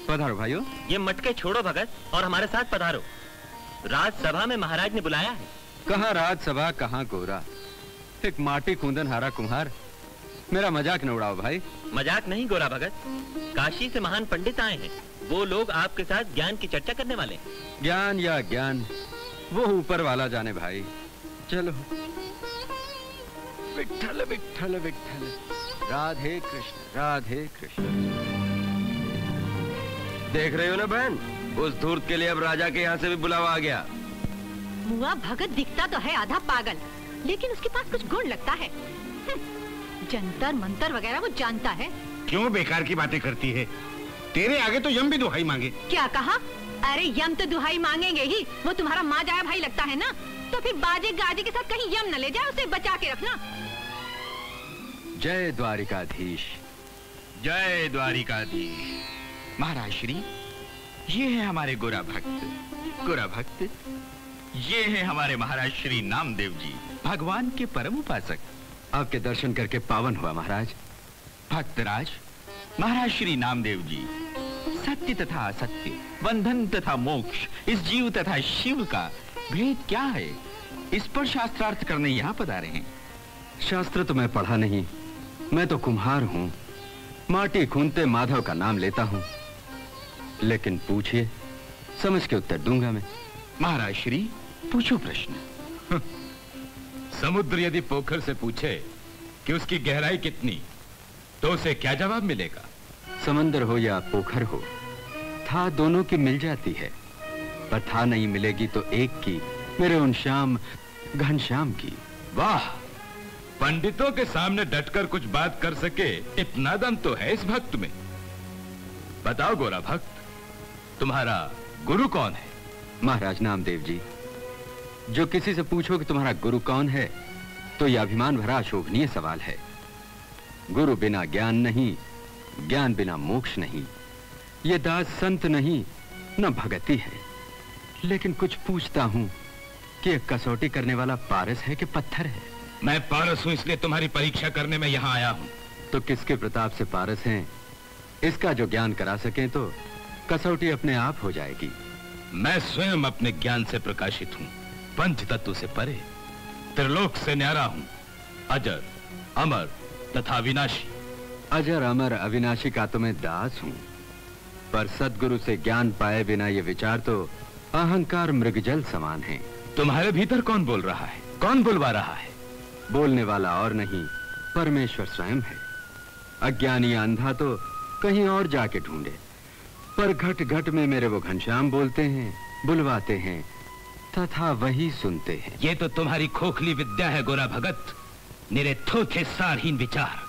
पधारो भाइयों। ये मटके छोड़ो भगत और हमारे साथ पधारो। राजसभा में महाराज ने बुलाया है। कहाँ राजसभा कहाँ गोरा? एक माटी कुंदन हारा कुम्हार। मेरा मज़ाक न उड़ाओ भाई। मज़ाक नहीं गोरा भगत। काशी से महान पंडित आए हैं। वो लोग आपके साथ ज्ञान की चर्चा करने वाले ज्ञान या ज्ञान वो ऊपर वाला जाने भाई। चलो। विठल विठल विठल राधे कृष्ण राधे कृष्ण। देख रहे हो ना बहन? उस धूर्त के लिए अब राजा के यहाँ से भी बुलावा आ गया। मुआ भगत दिखता तो है आधा पागल लेकिन उसके पास कुछ गुण लगता है। हम्म, जंतर मंतर वगैरह वो जानता है। क्यों बेकार की बातें करती है? तेरे आगे तो यम भी दुहाई मांगे। क्या कहा? अरे यम तो दुहाई मांगेंगे ही। वो तुम्हारा माँ जाया भाई लगता है ना? तो फिर बाजे गाजे के साथ कहीं यम न ले जाए उसे बचा के रखना। जय द्वारिकाधीश। जय द्वारिकाधीश। महाराज श्री ये है हमारे गोरा भक्त। गोरा भक्त ये है हमारे महाराज श्री नामदेव जी। भगवान के परम उपासक। आपके दर्शन करके पावन हुआ, महाराज। भक्तराज, महाराज श्री नामदेव जी। सत्य तथा असत्य, बंधन तथा मोक्ष, इस जीव तथा शिव का भेद क्या है? इस पर शास्त्रार्थ करने यहाँ पधारे हैं। शास्त्र तो मैं पढ़ा नहीं। मैं तो कुम्हार हूँ। माटी खूनते माधव का नाम लेता हूँ। लेकिन पूछिए, समझ के उत्तर दूँगा मैं। महाराज श्री पूछो प्रश्न। समुद्र यदि पोखर से पूछे कि उसकी गहराई कितनी तो उसे क्या जवाब मिलेगा? समंदर हो या पोखर हो था दोनों की मिल जाती है पर था नहीं मिलेगी तो एक की मेरे उन श्याम घनश्याम की। वाह! पंडितों के सामने डटकर कुछ बात कर सके इतना दम तो है इस भक्त में। बताओ गोरा भक्त तुम्हारा गुरु कौन है? महाराज नामदेव जी जो किसी से पूछो कि तुम्हारा गुरु कौन है तो यह अभिमान भरा शोभनीय सवाल है। गुरु बिना ज्ञान नहीं ज्ञान बिना मोक्ष नहीं। ये दास संत नहीं न भगति है। लेकिन कुछ पूछता हूँ कि कसौटी करने वाला पारस है कि पत्थर है? मैं पारस हूँ इसलिए तुम्हारी परीक्षा करने में यहाँ आया हूँ। तो किसके प्रताप से पारस हैं? इसका जो ज्ञान करा सके तो कसौटी अपने आप हो जाएगी। मैं स्वयं अपने ज्ञान से प्रकाशित हूँ। पंच तत्व से परे त्रिलोक से न्यारा हूँ। अजर अमर तथा विनाशी अजर अमर अविनाशी का तो मैं दास हूँ। पर सदगुरु से ज्ञान पाए बिना ये विचार तो अहंकार मृगजल समान है। तुम्हारे भीतर कौन बोल रहा है? कौन बुलवा रहा है? बोलने वाला और नहीं परमेश्वर स्वयं है। अज्ञानी अंधा तो कहीं और जाके ढूंढे। पर घट घट में मेरे वो घनश्याम बोलते हैं बुलवाते हैं तथा वही सुनते हैं। ये तो तुम्हारी खोखली विद्या है गोरा भगत। निरे थोथे सारहीन विचार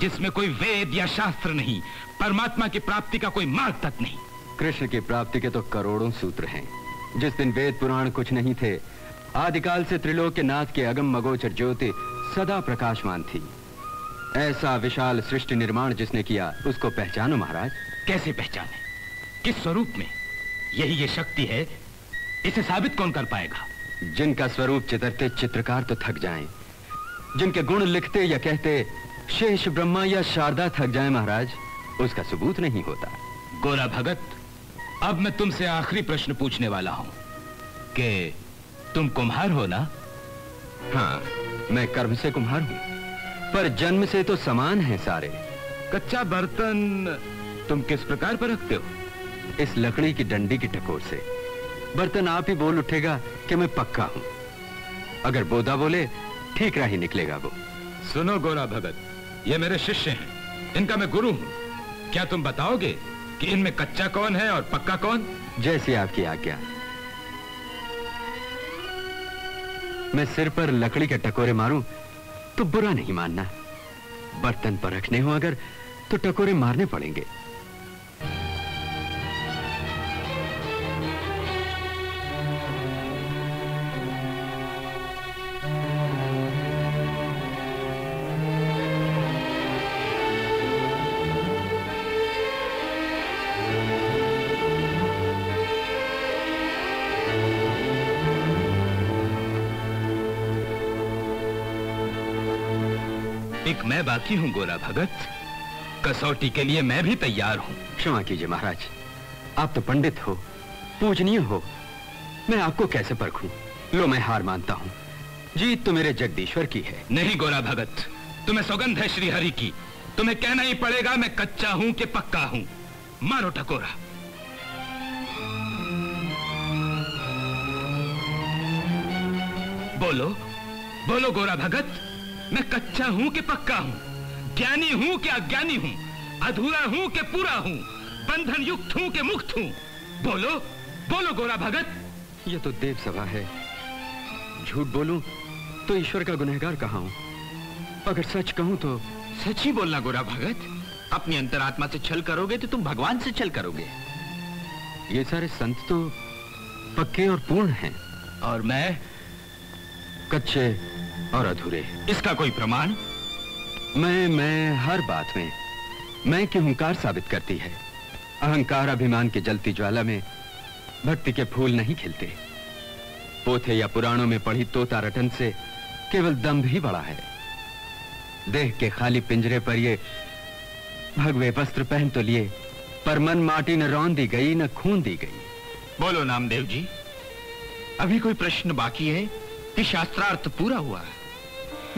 जिसमें कोई वेद या शास्त्र नहीं परमात्मा की प्राप्ति का कोई मार्ग तक नहीं। कृष्ण की प्राप्ति के तो करोड़ों सूत्र हैं। जिस दिन वेद पुराण कुछ नहीं थे आदिकाल से त्रिलोक के नाथ के अगम मगोचर ज्योति सदा प्रकाशमान थी। ऐसा विशाल सृष्टि निर्माण जिसने किया उसको पहचानो महाराज। कैसे पहचाने? किस स्वरूप में? यही ये शक्ति है इसे साबित कौन कर पाएगा? जिनका स्वरूप चितरते चित्रकार तो थक जाएँ, जिनके गुण लिखते या कहते शेष ब्रह्मा या शारदा थक जाए महाराज उसका सबूत नहीं होता। गोरा भगत अब मैं तुमसे आखिरी प्रश्न पूछने वाला हूँ कि तुम कुम्हार हो ना? हाँ मैं कर्म से कुम्हार हूँ पर जन्म से तो समान है सारे। कच्चा बर्तन तुम किस प्रकार पर रखते हो? इस लकड़ी की डंडी की टकोर से। बर्तन आप ही बोल उठेगा कि मैं पक्का हूँ। अगर बोदा बोले ठीक राही निकलेगा वो। सुनो गोरा भगत ये मेरे शिष्य हैं। इनका मैं गुरु हूँ। क्या तुम बताओगे कि इनमें कच्चा कौन है और पक्का कौन? जैसी आपकी आज्ञा। मैं सिर पर लकड़ी के टकोरे मारूं तो बुरा नहीं मानना। बर्तन पर रखने हो अगर तो टकोरे मारने पड़ेंगे। बाकी हूँ गोरा भगत। कसौटी के लिए मैं भी तैयार हूँ। क्षमा कीजिए महाराज आप तो पंडित हो पूजनीय हो। मैं आपको कैसे परखूं? लो मैं हार मानता हूँ। जीत तो मेरे जगदीश्वर की है। नहीं गोरा भगत तुम्हें सौगंध है श्री हरि की। तुम्हें कहना ही पड़ेगा मैं कच्चा हूँ कि पक्का हूँ। मारो टकोरा। बोलो बोलो गोरा भगत मैं कच्चा हूँ कि पक्का हूँ? ज्ञानी हूँ कि अज्ञानी हूँ? अधूरा हूँ कि पूरा हूँ? बंधन युक्त हूँ कि मुक्त हूँ? बोलो बोलो गोरा भगत। ये तो देव सभा है। झूठ बोलूँ तो ईश्वर का गुनहगार कहा हूँ? अगर सच कहूँ तो सच ही बोलना गोरा भगत। अपनी अंतरात्मा से छल करोगे तो तुम भगवान से छल करोगे। ये सारे संत तो पक्के और पूर्ण हैं। और मैं कच्चे और अधूरे। इसका कोई प्रमाण? मैं मैं हर बात में, मैं की हुंकार साबित करती है। अहंकार अभिमान की जलती ज्वाला में भक्ति के फूल नहीं खिलते। पोथे या पुराणों में पढ़ी तोता रटन से केवल दम्भ ही बड़ा है। देह के खाली पिंजरे पर ये भगवे वस्त्र पहन तो लिए, पर मन माटी न रौन दी गई, न खून दी गई। बोलो नामदेव जी, अभी कोई प्रश्न बाकी है कि शास्त्रार्थ पूरा हुआ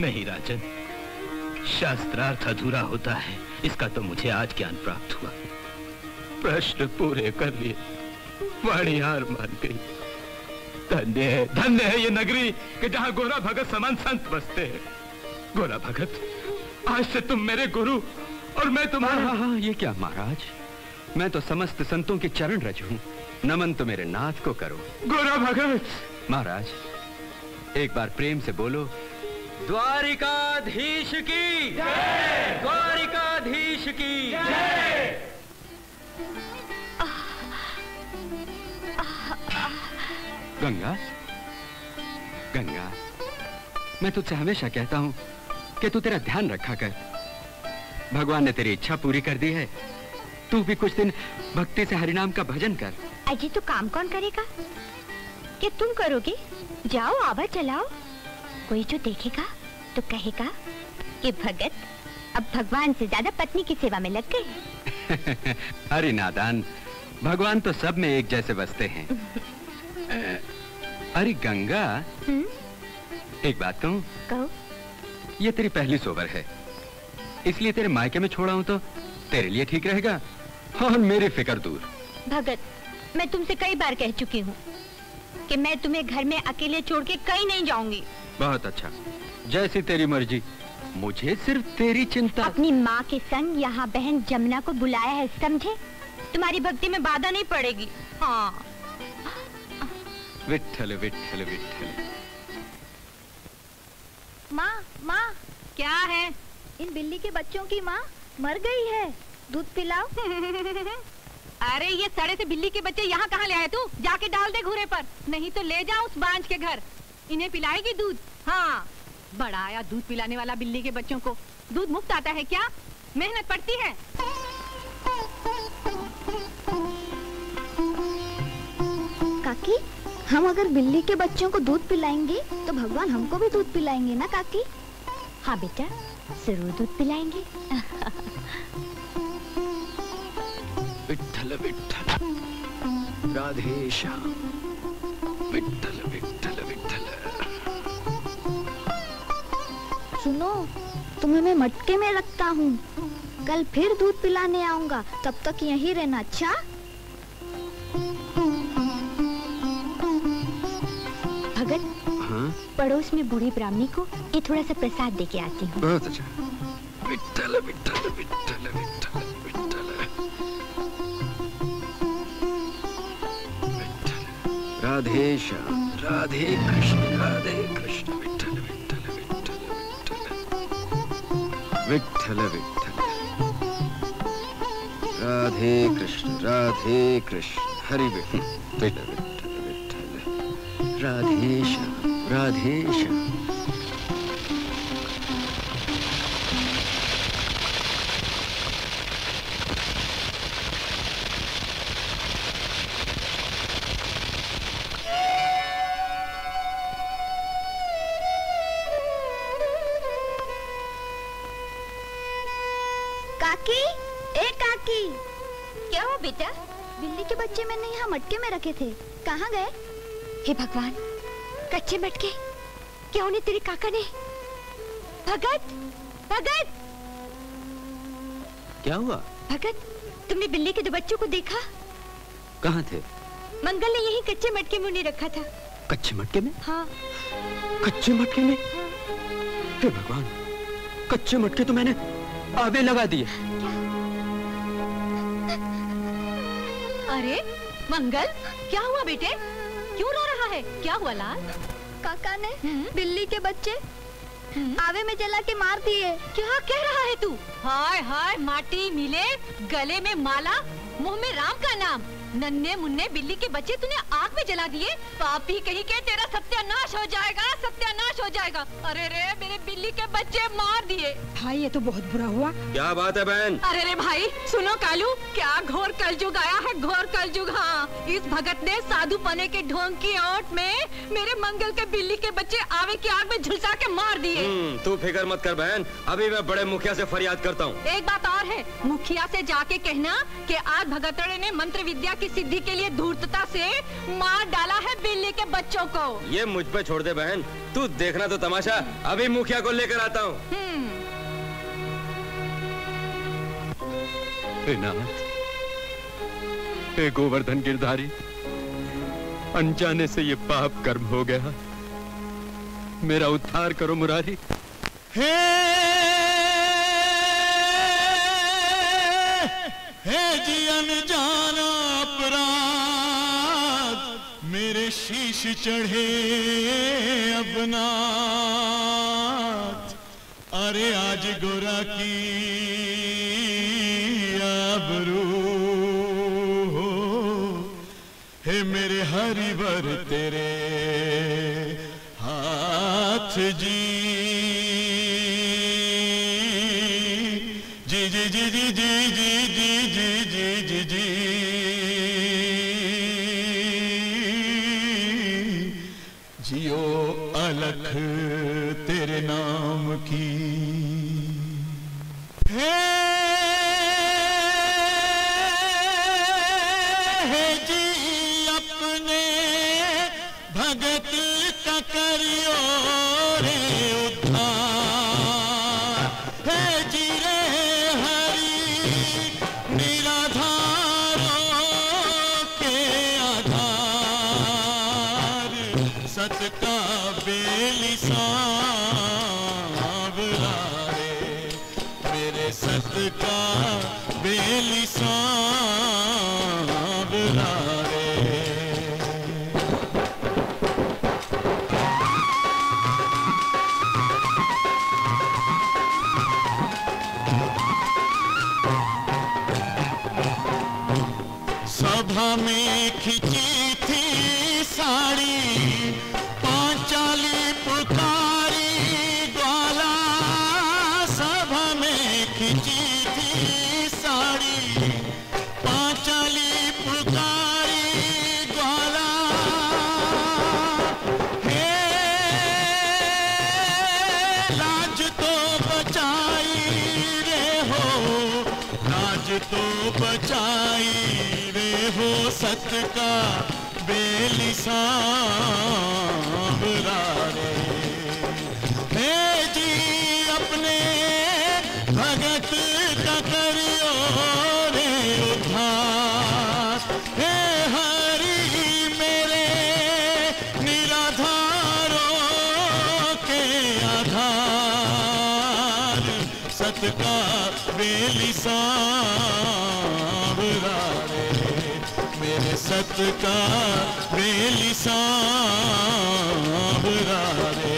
नहीं, राजन। शास्त्रार्थ अधूरा होता है। इसका तो मुझे आज ज्ञान प्राप्त हुआ। प्रश्न पूरे कर लिए। वाणी हार मान गई। धन्य है धन्य है ये नगरी कि जहाँ गोरा भगत समान संत बसते हैं। गोरा भगत आज से तुम मेरे गुरु और मैं तुम्हारा हाँ, हाँ, ये क्या महाराज? मैं तो समस्त संतों के चरण रज हूँ। नमन तो मेरे नाथ को करो। गोरा भगत! महाराज एक बार प्रेम से बोलो द्वारिकाधीश की। द्वारिकाधीश की। गंगा गंगा, मैं तुझसे हमेशा कहता हूँ कि तू तेरा ध्यान रखा कर। भगवान ने तेरी इच्छा पूरी कर दी है। तू भी कुछ दिन भक्ति से हरिनाम का भजन कर। अजय तो काम कौन करेगा? कि तुम करोगे? जाओ, आवा, चलाओ। कोई जो देखेगा तो कहेगा कि भगत अब भगवान से ज़्यादा पत्नी की सेवा में लग गए अरे नादान भगवान तो सब में एक जैसे बसते हैं। अरे गंगा हुँ? एक बात कहूँ? कहो। ये तेरी पहली सोबर है। इसलिए तेरे मायके में छोड़ा हूँ तो तेरे लिए ठीक रहेगा और मेरी फ़िक्र दूर। भगत मैं तुमसे कई बार कह चुकी हूँ। कि मैं तुम्हें घर में अकेले छोड़ के कहीं नहीं जाऊँगी। बहुत अच्छा। जैसी तेरी मर्ज़ी। मुझे सिर्फ़ तेरी चिंता। अपनी माँ के संग यहाँ बहन जमुना को बुलाया है समझे? तुम्हारी भक्ति में बाधा नहीं पड़ेगी। हाँ। विठल विठल विठल माँ माँ। क्या है? इन बिल्ली के बच्चों की माँ मर गई है। दूध पिलाओ। अरे ये सड़े से बिल्ली के बच्चे यहाँ कहाँ ले आए तू? जाके डाल दे घूरे पर। नहीं तो ले जा उस बांझ के घर। इन्हें पिलाएगी दूध? हाँ। बड़ा आया दूध पिलाने वाला बिल्ली के बच्चों को। दूध मुफ़्त आता है क्या? मेहनत पड़ती है। काकी हम अगर बिल्ली के बच्चों को दूध पिलाएँगे तो भगवान हमको भी दूध पिलाएँगे ना काकी? हाँ बेटा ज़रूर दूध पिलाएँगे। विठल विठल राधे श्याम। विठल विठल विठल सुनो तुम्हें मैं मटके में रखता हूँ। कल फिर दूध पिलाने आऊँगा। तब तक यहीं रहना अच्छा? भगत हाँ? पड़ोस में बूढ़ी ब्राह्मणी को ये थोड़ा सा प्रसाद दे के आती हूँ। बहुत अच्छा। विठल विठल विठल राधे श्याम राधे कृष्ण राधे कृष्ण विठल विठल विठल विठल विठल विठल राधे कृष्ण राधे कृष्ण, हरि विठल विठल विठल राधे श्याम राधे राधेश। काकी? ए काकी। क्या हुआ बेटा? बिल्ली के बच्चे मैंने यहाँ मटके में रखे थे। कहाँ गए? हे भगवान कच्चे मटके। क्यों नहीं तेरे काका ने? भगत भगत। क्या हुआ? भगत तुमने बिल्ली के दो बच्चों को देखा? कहाँ थे? मंगल ने यही कच्चे मटके में उन्हें रखा था। कच्चे मटके में? हाँ। कच्चे मटके में? हे भगवान कच्चे मटके तो मैंने आबे लगा दिए। अरे मंगल क्या हुआ बेटे? क्यों रो रहा है? क्या हुआ लाल? काका ने बिल्ली के बच्चे आवे में जला के मार दिए। क्या कह रहा है तू? हाय हाय माटी मिले गले में माला मुँह में राम का नाम। नन्हे मुन्ने बिल्ली के बच्चे तूने आग में जला दिए। पापी कहीं के तेरा सत्यानाश हो जाएगा सत्यानाश हो जाएगा। अरे रे मेरे बिल्ली के बच्चे मार दिए। भाई ये तो बहुत बुरा हुआ। क्या बात है बहन? अरे रे भाई सुनो कालू क्या घोर कलयुग आया है घोर कलयुग हाँ इस भगत ने साधु पने के ढोंग की ओट में मेरे मंगल के बिल्ली के बच्चे आवे की आग में झुलसा के मार दिए। हम्म, तू फ़िक्र मत कर बहन अभी मैं बड़े मुखिया ऐसी फरियाद करता हूँ। एक बात और है मुखिया ऐसी जाके कहना की आज भगतड़े ने मंत्र विद्या की सिद्धि के लिए धूर्तता से मार डाला है बिल्ली के बच्चों को। ये मुझ पे छोड़ दे बहन। तू देखना तो तमाशा। अभी मुखिया को लेकर आता हूँ। हे गोवर्धन गिरधारी अनजाने से ये पाप कर्म हो गया। मेरा उद्धार करो मुरारी। हे हे जी अनजाना अपराध, मेरे शीश चढ़े अपना अरे आज गोरा की आबरू हो मेरे हरिवर तेरे हाथ जी। सा सत का बेली सांवरा रे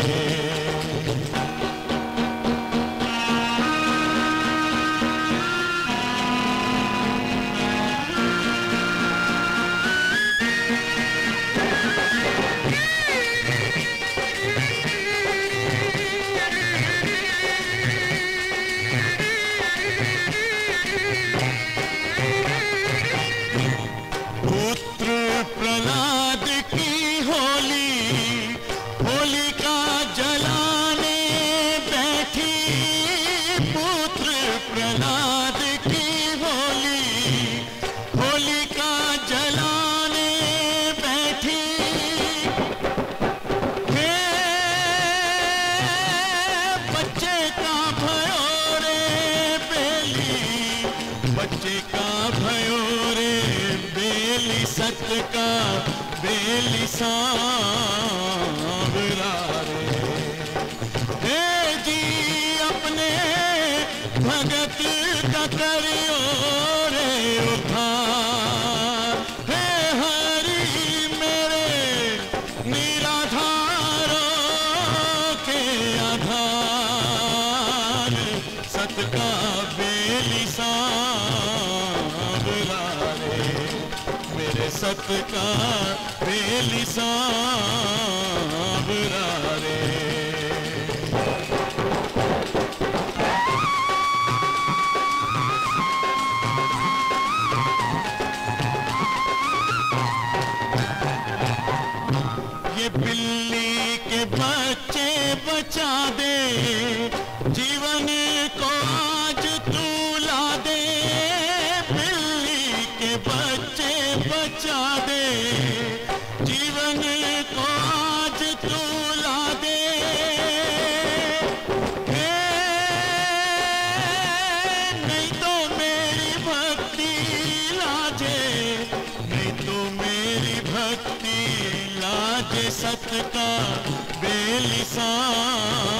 सत बेली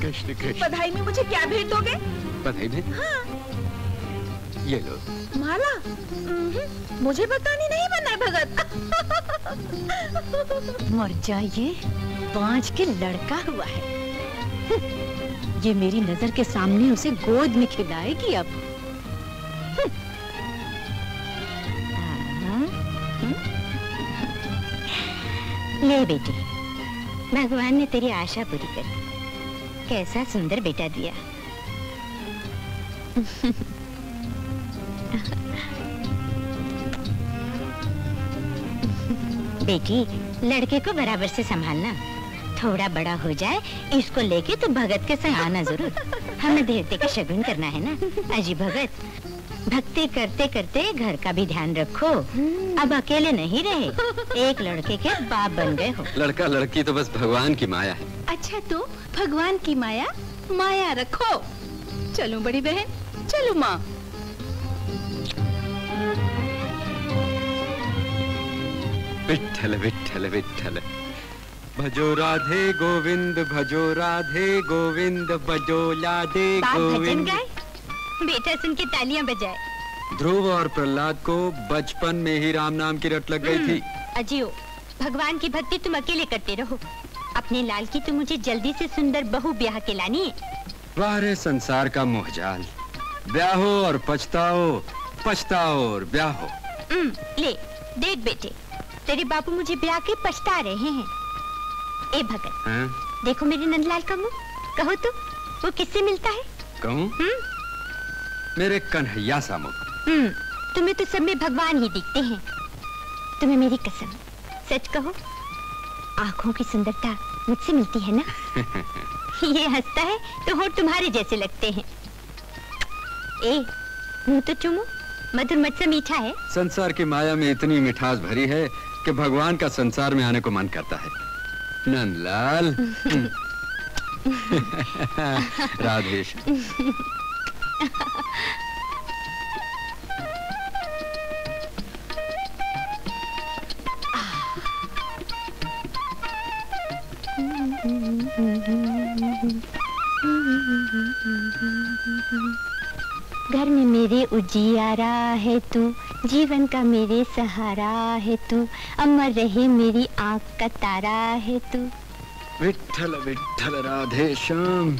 कृष्ण कृष्ण। बधाई में मुझे क्या भेंट दोगे? बधाई में? हाँ। ये लो। माला? मुझे बतानी नहीं बनना है भगत। मर जाइए। पाँच के लड़का हुआ है। ये मेरी नज़र के सामने उसे गोद में खिलाएगी अब। हाँ, ले बेटी भगवान ने तेरी आशा पूरी कर। दी कैसा सुंदर बेटा दिया। बेटी लड़के को बराबर से संभालना। थोड़ा बड़ा हो जाए इसको लेके तो भगत के संग आना ज़रूर। हमें देवते का शगुन करना है ना? अजी भगत भक्ति करते करते घर का भी ध्यान रखो। अब अकेले नहीं रहे एक लड़के के बाप बन गए हो। लड़का लड़की तो बस भगवान की माया है। अच्छा तो भगवान की माया माया रखो। चलो बड़ी बहन चलो माँ। विठल विठल विठल भजो राधे गोविंद भजो राधे गोविंद भजो राधे गोविंद। बेटा सुन के तालियाँ बजाए। ध्रुव और प्रहलाद को बचपन में ही राम नाम की रट लग गई थी। अजियो भगवान की भक्ति तुम अकेले करते रहो। अपने लाल की तो मुझे जल्दी से सुंदर बहू ब्याह के लानी है वाह संसार का मोहजाल ब्याहो और पछताओ पछताओ और ब्याहो। ले देख बेटे तेरे बापू मुझे ब्याह के पछता रहे हैं। ए भगत हैं? देखो मेरे नंदलाल का मुँह कहो तो वो किससे मिलता है? कहूँ? मेरे कन्हैया सा मुख। तुम्हें तो सब में भगवान ही दिखते हैं। तुम्हें मेरी कसम सच कहो आँखों की सुंदरता मुझसे मिलती है ना? ये हंसता है तो होठ तुम्हारे जैसे लगते हैं। ए मुँह तो चुमो। मधुर मत से मीठा है। संसार की माया में इतनी मिठास भरी है कि भगवान का संसार में आने को मन करता है। नंदलाल। राधेश। घर में मेरे उजियारा है तू जीवन का मेरे सहारा है तू अमर रहे मेरी आँख का तारा है तू। विठल विठल राधे श्याम।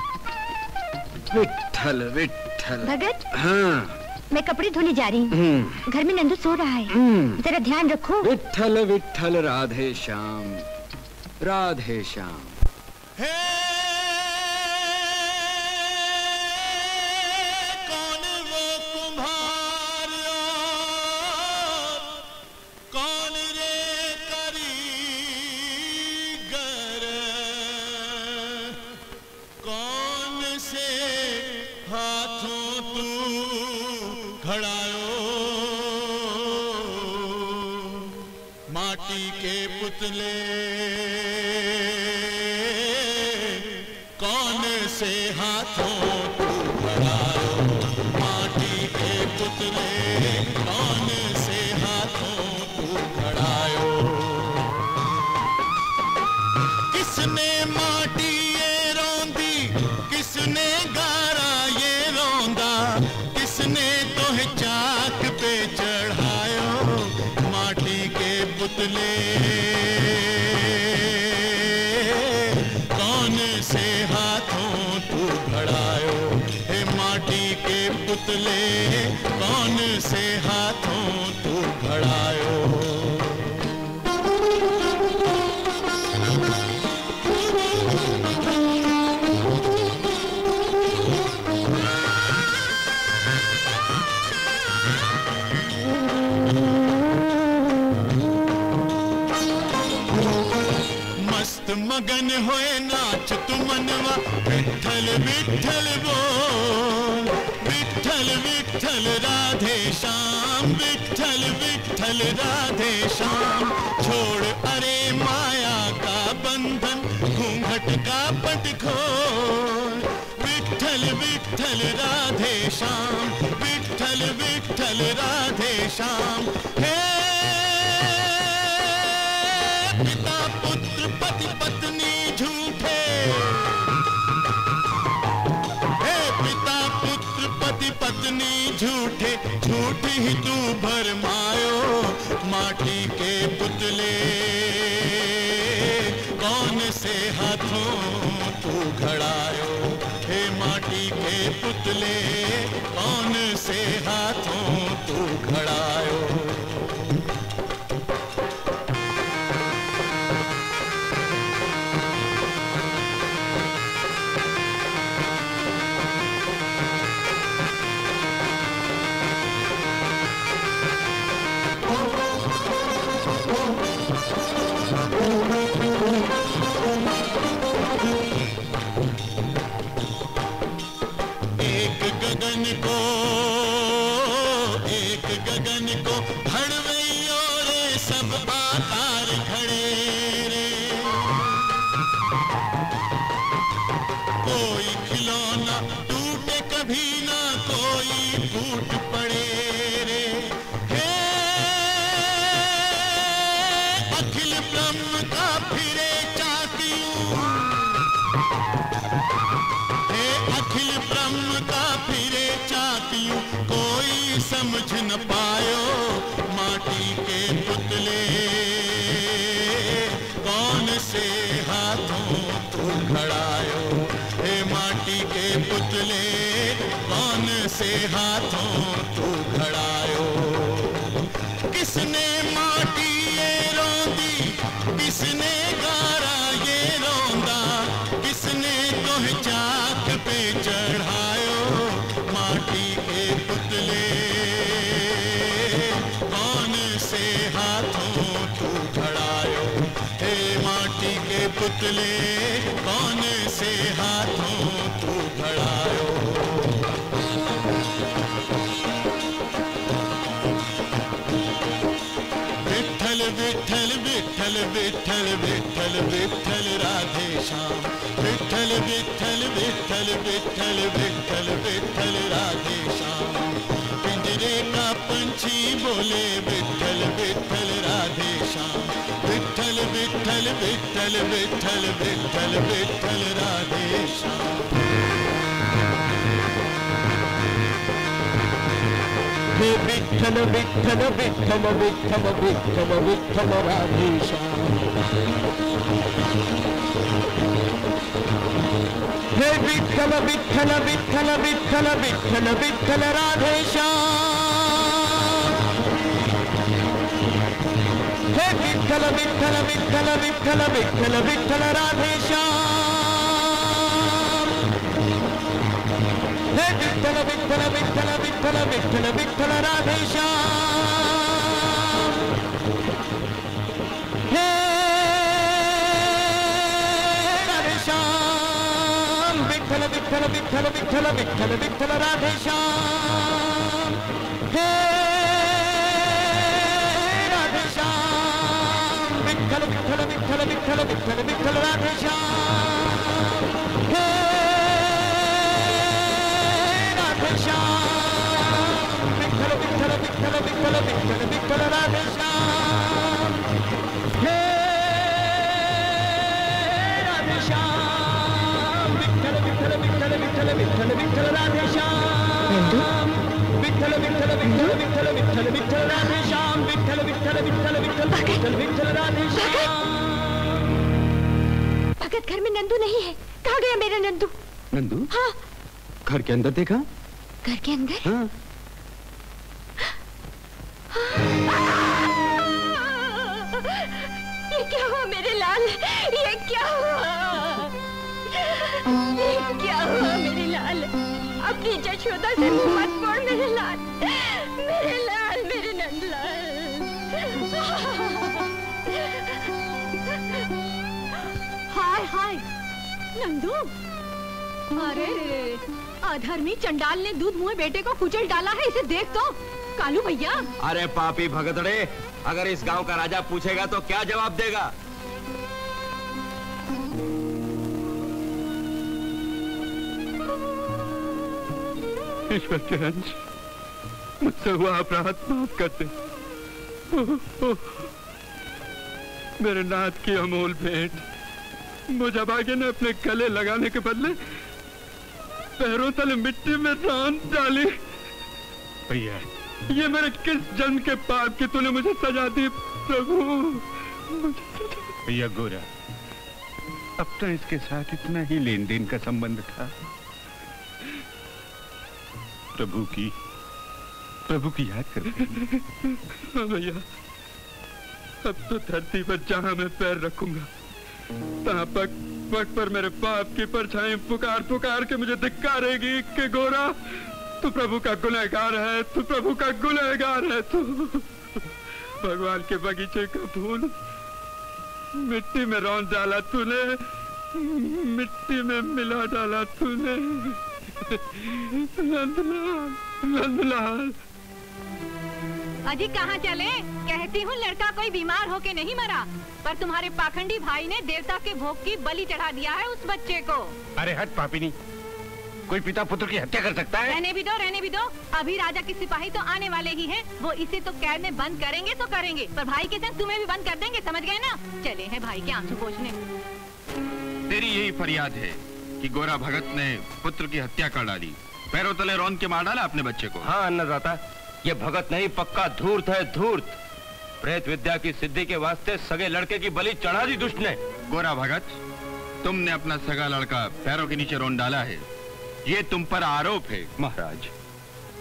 विठल विठल भगत? हाँ। मैं कपड़े धोने जा रही हूँ। हम्म, घर में नंदू सो रहा है। हम्म। जरा ध्यान रखो। विठल विठल राधे श्याम। राधे श्याम। कौन वो कौन रे कौन से हाथों तू माटी के पुतले होए नाच तू मनवा विठल विठल बोल। विठल विठल राधे श्याम विठल विठल राधे श्याम। छोड़ अरे माया का बंधन, घूंघट का पट खोल विठल विठल राधे श्याम विठल विठल राधे श्याम। हे पति झूठे, झूठ ही तू भरमायो माटी के पुतले। कौन से हाथों तू घड़ायो, हे माटी के पुतले? कौन से हाथों तू घड़ायो? माटी के पुतले, कौन से हाथों तू खड़ायो हे माटी के पुतले, कौन से हाथों तू खड़ायो किसने माटी ये रोंदी, किसने गारा विठ्ठल विठ्ठल विठ्ठल विठ्ठल राधे श्याम विठ्ठल विठ्ठल विठ्ठल विठ्ठल विठ्ठल विठ्ठल राधे श्याम पिंजरे का पंछी बोले विठ्ठल विठ्ठल राधे श्याम विठ्ठल विठ्ठल विठ्ठल विठ्ठल विठ्ठल विठ्ठल राधे श्याम हे विठ्ठल विठ्ठल विठ्ठल विठ्ठल विठ्ठल विठ्ठल राधेश्याम हे विठ्ठल विठ्ठल विठ्ठल विठ्ठल विठ्ठल विठ्ठल राधेश्याम हे विठ्ठल विठ्ठल विठ्ठल विठ्ठल विठ्ठल विठ्ठल राधेश्याम हे विठ्ठल विठ्ठल विठ्ठल विठ्ठल विठ्ठल विठ्ठल राधेश्याम। हे राधेश्याम। विठ्ठल विठ्ठल विठ्ठल विठ्ठल विठ्ठल विठ्ठल हे विठ्ठल विठ्ठल विठ्ठल विठ्ठल राधेश्याम। विठ्ठल विठ्ठल विठ्ठल विठ्ठल राधेश्याम हे राधेश्याम विठ्ठल विठ्ठल विठ्ठल विठ्ठल विठ्ठल विठ्ठल राधेश्याम विठ्ठल विठ्ठल विठ्ठल विठ्ठल विठ्ठल विठ्ठल राधेश्याम विठ्ठल विठ्ठल विठ्ठल विठ्ठल विठ्ठल विठ्ठल राधेश्याम भगत घर में नंदू नहीं है। कहाँ गया मेरा नंदू? नंदू? हाँ। घर के अंदर देखा? घर के अंदर? हाँ। जशोदा से मुँह मत मोड़ मेरे लाल। मेरे लाल, मेरे नंदलाल हाय हाय। नंदू। अरे रे अधर्मी चंडाल ने दूध मुँह बेटे को कुचल डाला है, इसे देख तो। कालू भैया। अरे पापी भगतड़े अगर इस गाँव का राजा पूछेगा तो क्या जवाब देगा? ईश्वर के अंश मुझसे हुआ अपराध माफ़ कर दे। मेरे नाथ की अमोल भेंट मुझे भाग्य ने अपने गले लगाने के बदले पैरों तले मिट्टी में रान डाली। भैया। ये मेरे किस जन्म के पाप की तूने मुझे सजा दी प्रभु? भैया गोरा अब तो इसके साथ इतना ही लेन देन का संबंध था। प्रभु की प्रभु की याद कर भैया, अब तो धरती पर जहाँ मैं पैर रखूँगा, तहां पग पग पर मेरे पाप की परछाई पुकार पुकार के मुझे धिक्कारेगी कि गोरा, तू प्रभु का गुनहगार है, तू प्रभु का गुनहगार है, तू। भगवान के बगीचे का फूल, मिट्टी में रौन डाला तूने, मिट्टी में मिला डाला तूने। नंदलाल। नंदलाल अजी कहाँ चले? कहती हूँ लड़का कोई बीमार होके नहीं मरा पर तुम्हारे पाखंडी भाई ने देवता के भोग की बलि चढ़ा दिया है उस बच्चे को। अरे हट पापिनी। कोई पिता पुत्र की हत्या कर सकता है? रहने भी दो रहने भी दो। अभी राजा के सिपाही तो आने वाले ही हैं। वो इसे तो कैद में बंद करेंगे तो करेंगे पर भाई के संग तुम्हें भी बंद कर देंगे समझ गए ना? चले हैं भाई के आँसू पोछने। तेरी यही फरियाद है। कि गोरा भगत ने पुत्र की हत्या कर डाली। पैरों तले रौन के मार डाला अपने बच्चे को। हाँ अन्नदाता ये भगत नहीं पक्का धूर्त है धूर्त। प्रेत विद्या की सिद्धि के वास्ते सगे लड़के की बलि चढ़ा दी दुष्ट ने। गोरा भगत तुमने अपना सगा लड़का पैरों के नीचे रोन डाला है। ये तुम पर आरोप है। महाराज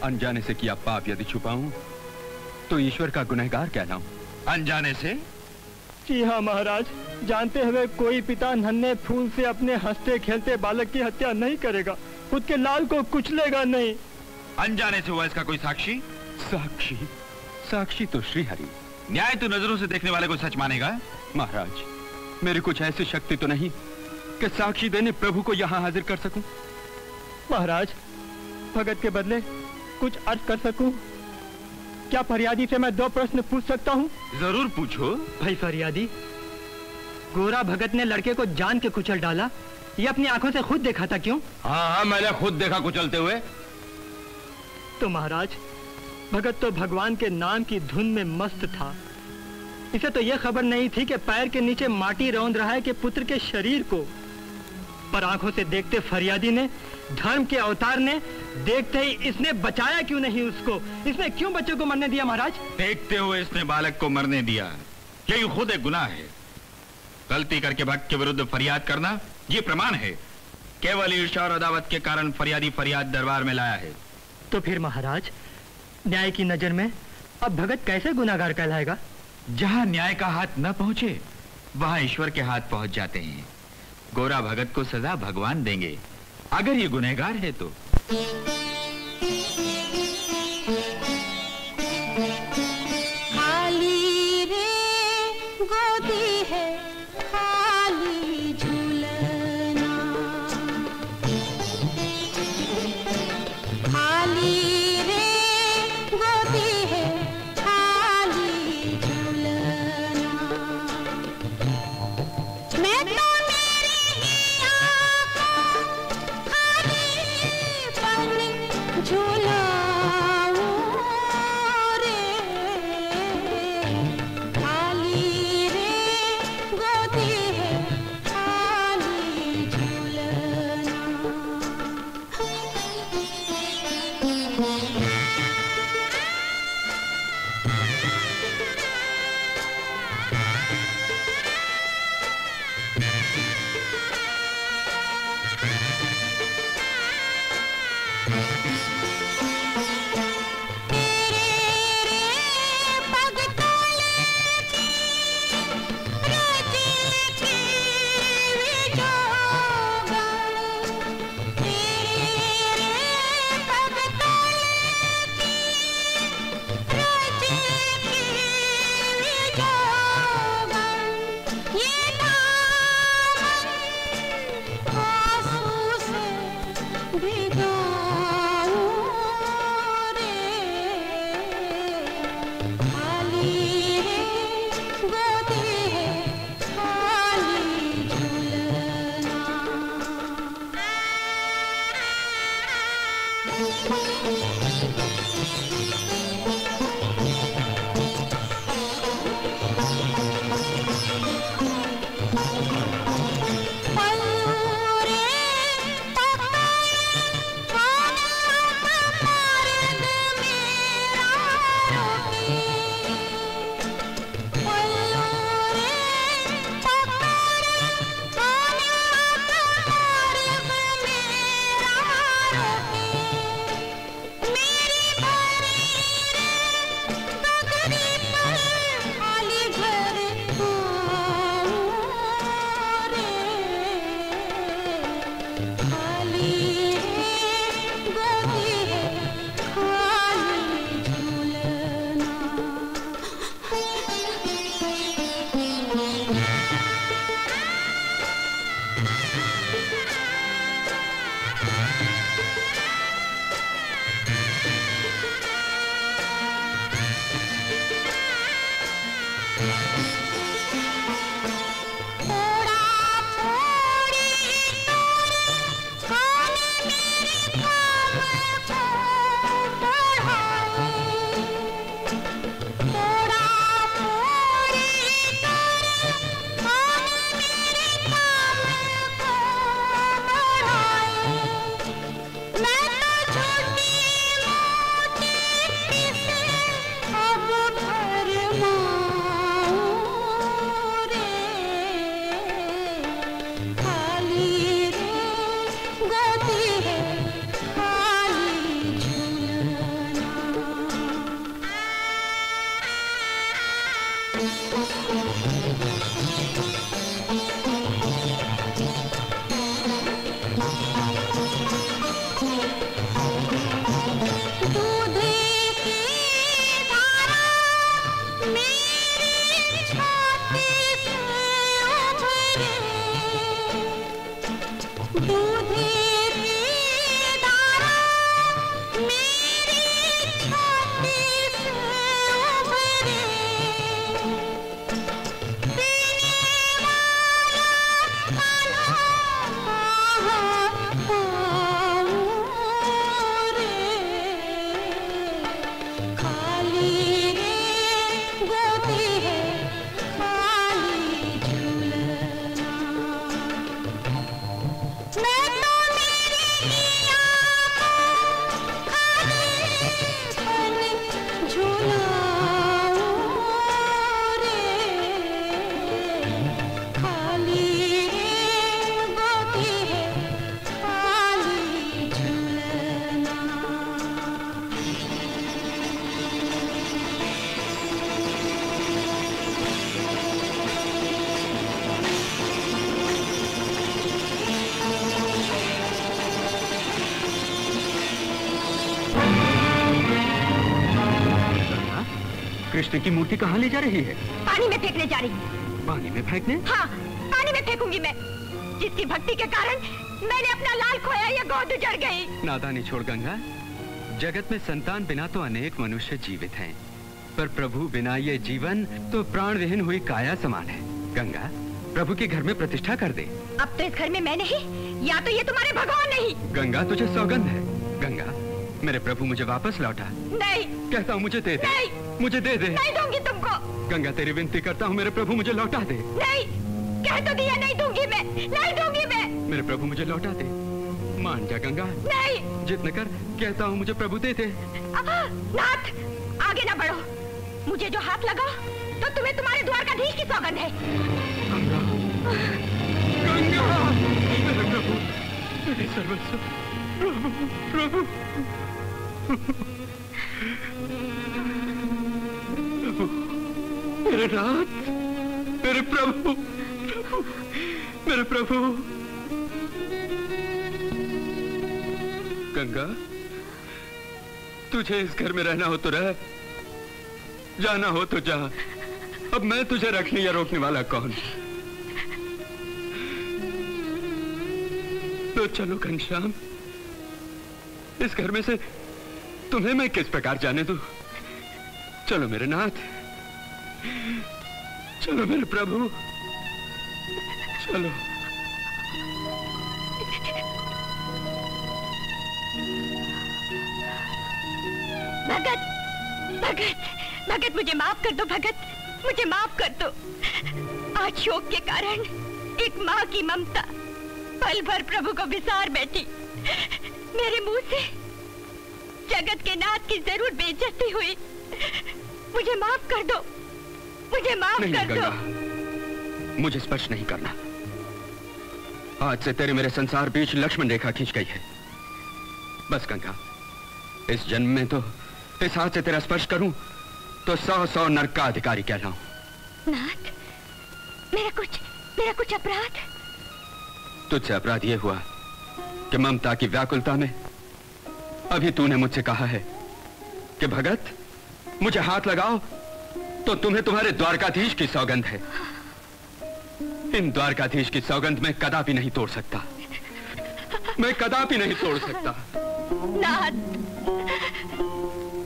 अनजाने से किया पाप यदि छुपाऊं तो ईश्वर का गुनहगार कहलाऊं। अनजाने से जी हाँ महाराज। जानते हुए कोई पिता नन्हे फूल से अपने हँसते खेलते बालक की हत्या नहीं करेगा। खुद के लाल को कुचलेगा नहीं। अनजाने से हुआ इसका कोई साक्षी? साक्षी? साक्षी तो श्रीहरि। न्याय तो नज़रों से देखने वाले को सच मानेगा? महाराज मेरी कुछ ऐसी शक्ति तो नहीं कि साक्षी देने प्रभु को यहाँ हाजिर कर सकूँ। महाराज। भगत के बदले कुछ अर्ज़ कर सकूँ? क्या फरियादी से मैं दो प्रश्न पूछ सकता हूँ? ज़रूर पूछो। भाई फरियादी गोरा भगत ने लड़के को जान के कुचल डाला। ये अपनी आँखों से खुद देखा था क्यों? हाँ हाँ मैंने खुद देखा कुचलते हुए। तो महाराज भगत तो भगवान के नाम की धुन में मस्त था। इसे तो यह खबर नहीं थी कि पैर के नीचे माटी रौंद रहा है कि पुत्र के शरीर को। पर आँखों से देखते फरियादी ने धर्म के अवतार ने देखते ही इसने बचाया क्यों नहीं उसको? इसने क्यों बच्चे को मरने दिया महाराज? देखते हुए इसने बालक को मरने दिया। यही खुद एक गुनाह है। गलती करके भक्त के विरुद्ध फरियाद करना ये प्रमाण है। केवल ईर्षा और अदावत के कारण फरियादी फरियाद दरबार में लाया है। तो फिर महाराज न्याय की नज़र में अब भगत कैसे गुनाहगार कहलाएगा? जहाँ न्याय का हाथ न पहुँचे वहाँ ईश्वर के हाथ पहुँच जाते हैं। गोरा भगत को सजा भगवान देंगे। अगर ये गुनहगार है तो। कृष्ण की मूर्ति कहाँ ले जा रही है? पानी में फेंकने जा रही है। पानी में फेंकने? हाँ पानी में फेंकूँगी मैं। जिसकी भक्ति के कारण मैंने अपना लाल खोया ये गोद उजड़ गई। नादानी छोड़ गंगा। जगत में संतान बिना तो अनेक मनुष्य जीवित हैं। पर प्रभु बिना ये जीवन तो प्राण विहीन हुई काया समान है। गंगा प्रभु के घर में प्रतिष्ठा कर दे। अब तो इस घर में मैं नहीं या तो ये तुम्हारे भगवान नहीं। गंगा तुझे सौगंध है। गंगा मेरे प्रभु मुझे वापस लौटा। नहीं। कहता हूँ मुझे दे दे। नहीं। मुझे दे दे। नहीं दूँगी तुमको। गंगा तेरी विनती करता हूँ मेरे प्रभु मुझे लौटा दे। नहीं कह तो दिया नहीं दूँगी मैं। नहीं दूँगी मैं। मेरे प्रभु मुझे लौटा दे। मान जा गंगा। नहीं। जितने कर कहता हूँ मुझे प्रभु दे दे। नाथ आगे ना बढ़ो। मुझे जो हाथ लगा तो तुम्हें तुम्हारे द्वार का द्वारकाधीश की सौगंध है। गंगा। गंगा। मेरे प्रभु मेरे सर्वस्व प्रभु प्रभु। नाथ मेरे प्रभु प्रभु, मेरे प्रभु। गंगा, तुझे इस घर में रहना हो तो रह, जाना हो तो जा। अब मैं तुझे रखने या रोकने वाला कौन? तो चलो घनश्याम, इस घर में से तुम्हें मैं किस प्रकार जाने दू? चलो मेरे नाथ। चलो मेरे प्रभु। चलो। भगत भगत भगत, मुझे माफ़ कर दो, भगत। मुझे माफ़ कर दो। आज शोक के कारण एक माँ की ममता पल भर प्रभु को विसार बैठी। मेरे मुँह से जगत के नाथ की ज़रूर बेइज्जती हुई। मुझे माफ़ कर दो। मुझे माफ़ नहीं कर दो। मुझे स्पर्श नहीं करना। आज से तेरे मेरे संसार बीच लक्ष्मण रेखा खींच गई है। बस गंगा इस जन्म में तो इस हाथ से तेरा स्पर्श करूँ तो सौ सौ नरक का अधिकारी कहलाऊं। नाथ मेरा कुछ मेरा कुछ अपराध? तुझसे अपराध यह हुआ कि ममता की व्याकुलता में अभी तूने मुझसे कहा है कि भगत मुझे हाथ लगाओ तो तुम्हें तुम्हारे द्वारकाधीश की सौगंध है। इन द्वारकाधीश की सौगंध मैं कदापि नहीं तोड़ सकता। मैं कदापि नहीं तोड़ सकता। नाथ।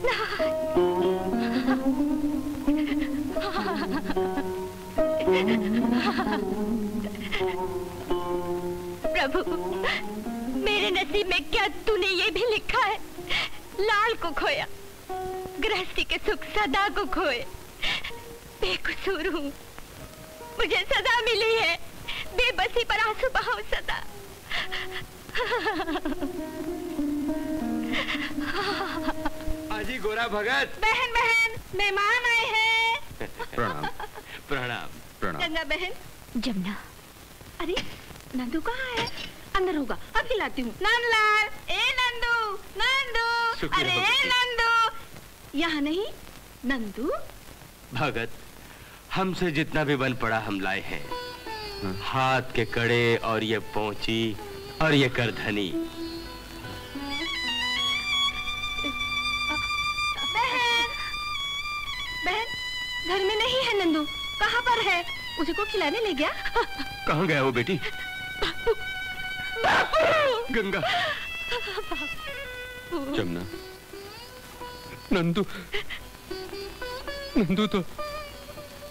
नाथ प्रभु, मेरे नसीब में क्या तूने ये भी लिखा है? लाल को खोया, गृहस्थी के सुख सदा को खोए बेकसूर हूँ। मुझे सदा मिली है। बेबसी पर आँसू बहाओ सदा। आजी गोरा भगत। बहन बहन मेहमान आए हैं। प्रणाम प्रणाम प्रणाम। गंगा बहन जमुना। अरे नंदू कहाँ है? अंदर होगा अब खिलाती हूँ। नंदलाल ए नंदू नंदू। अरे भगवती। नंदू। यहाँ नहीं नंदू? भगत हमसे जितना भी बन पड़ा हम लाए हैं। हाथ के कड़े और ये पहुँची और ये करधनी बहन बहन घर में नहीं है नंदू। कहाँ पर है? उसी को खिलाने ले गया? कहाँ गया वो बेटी? गंगा। जमुना। नंदू नंदू तो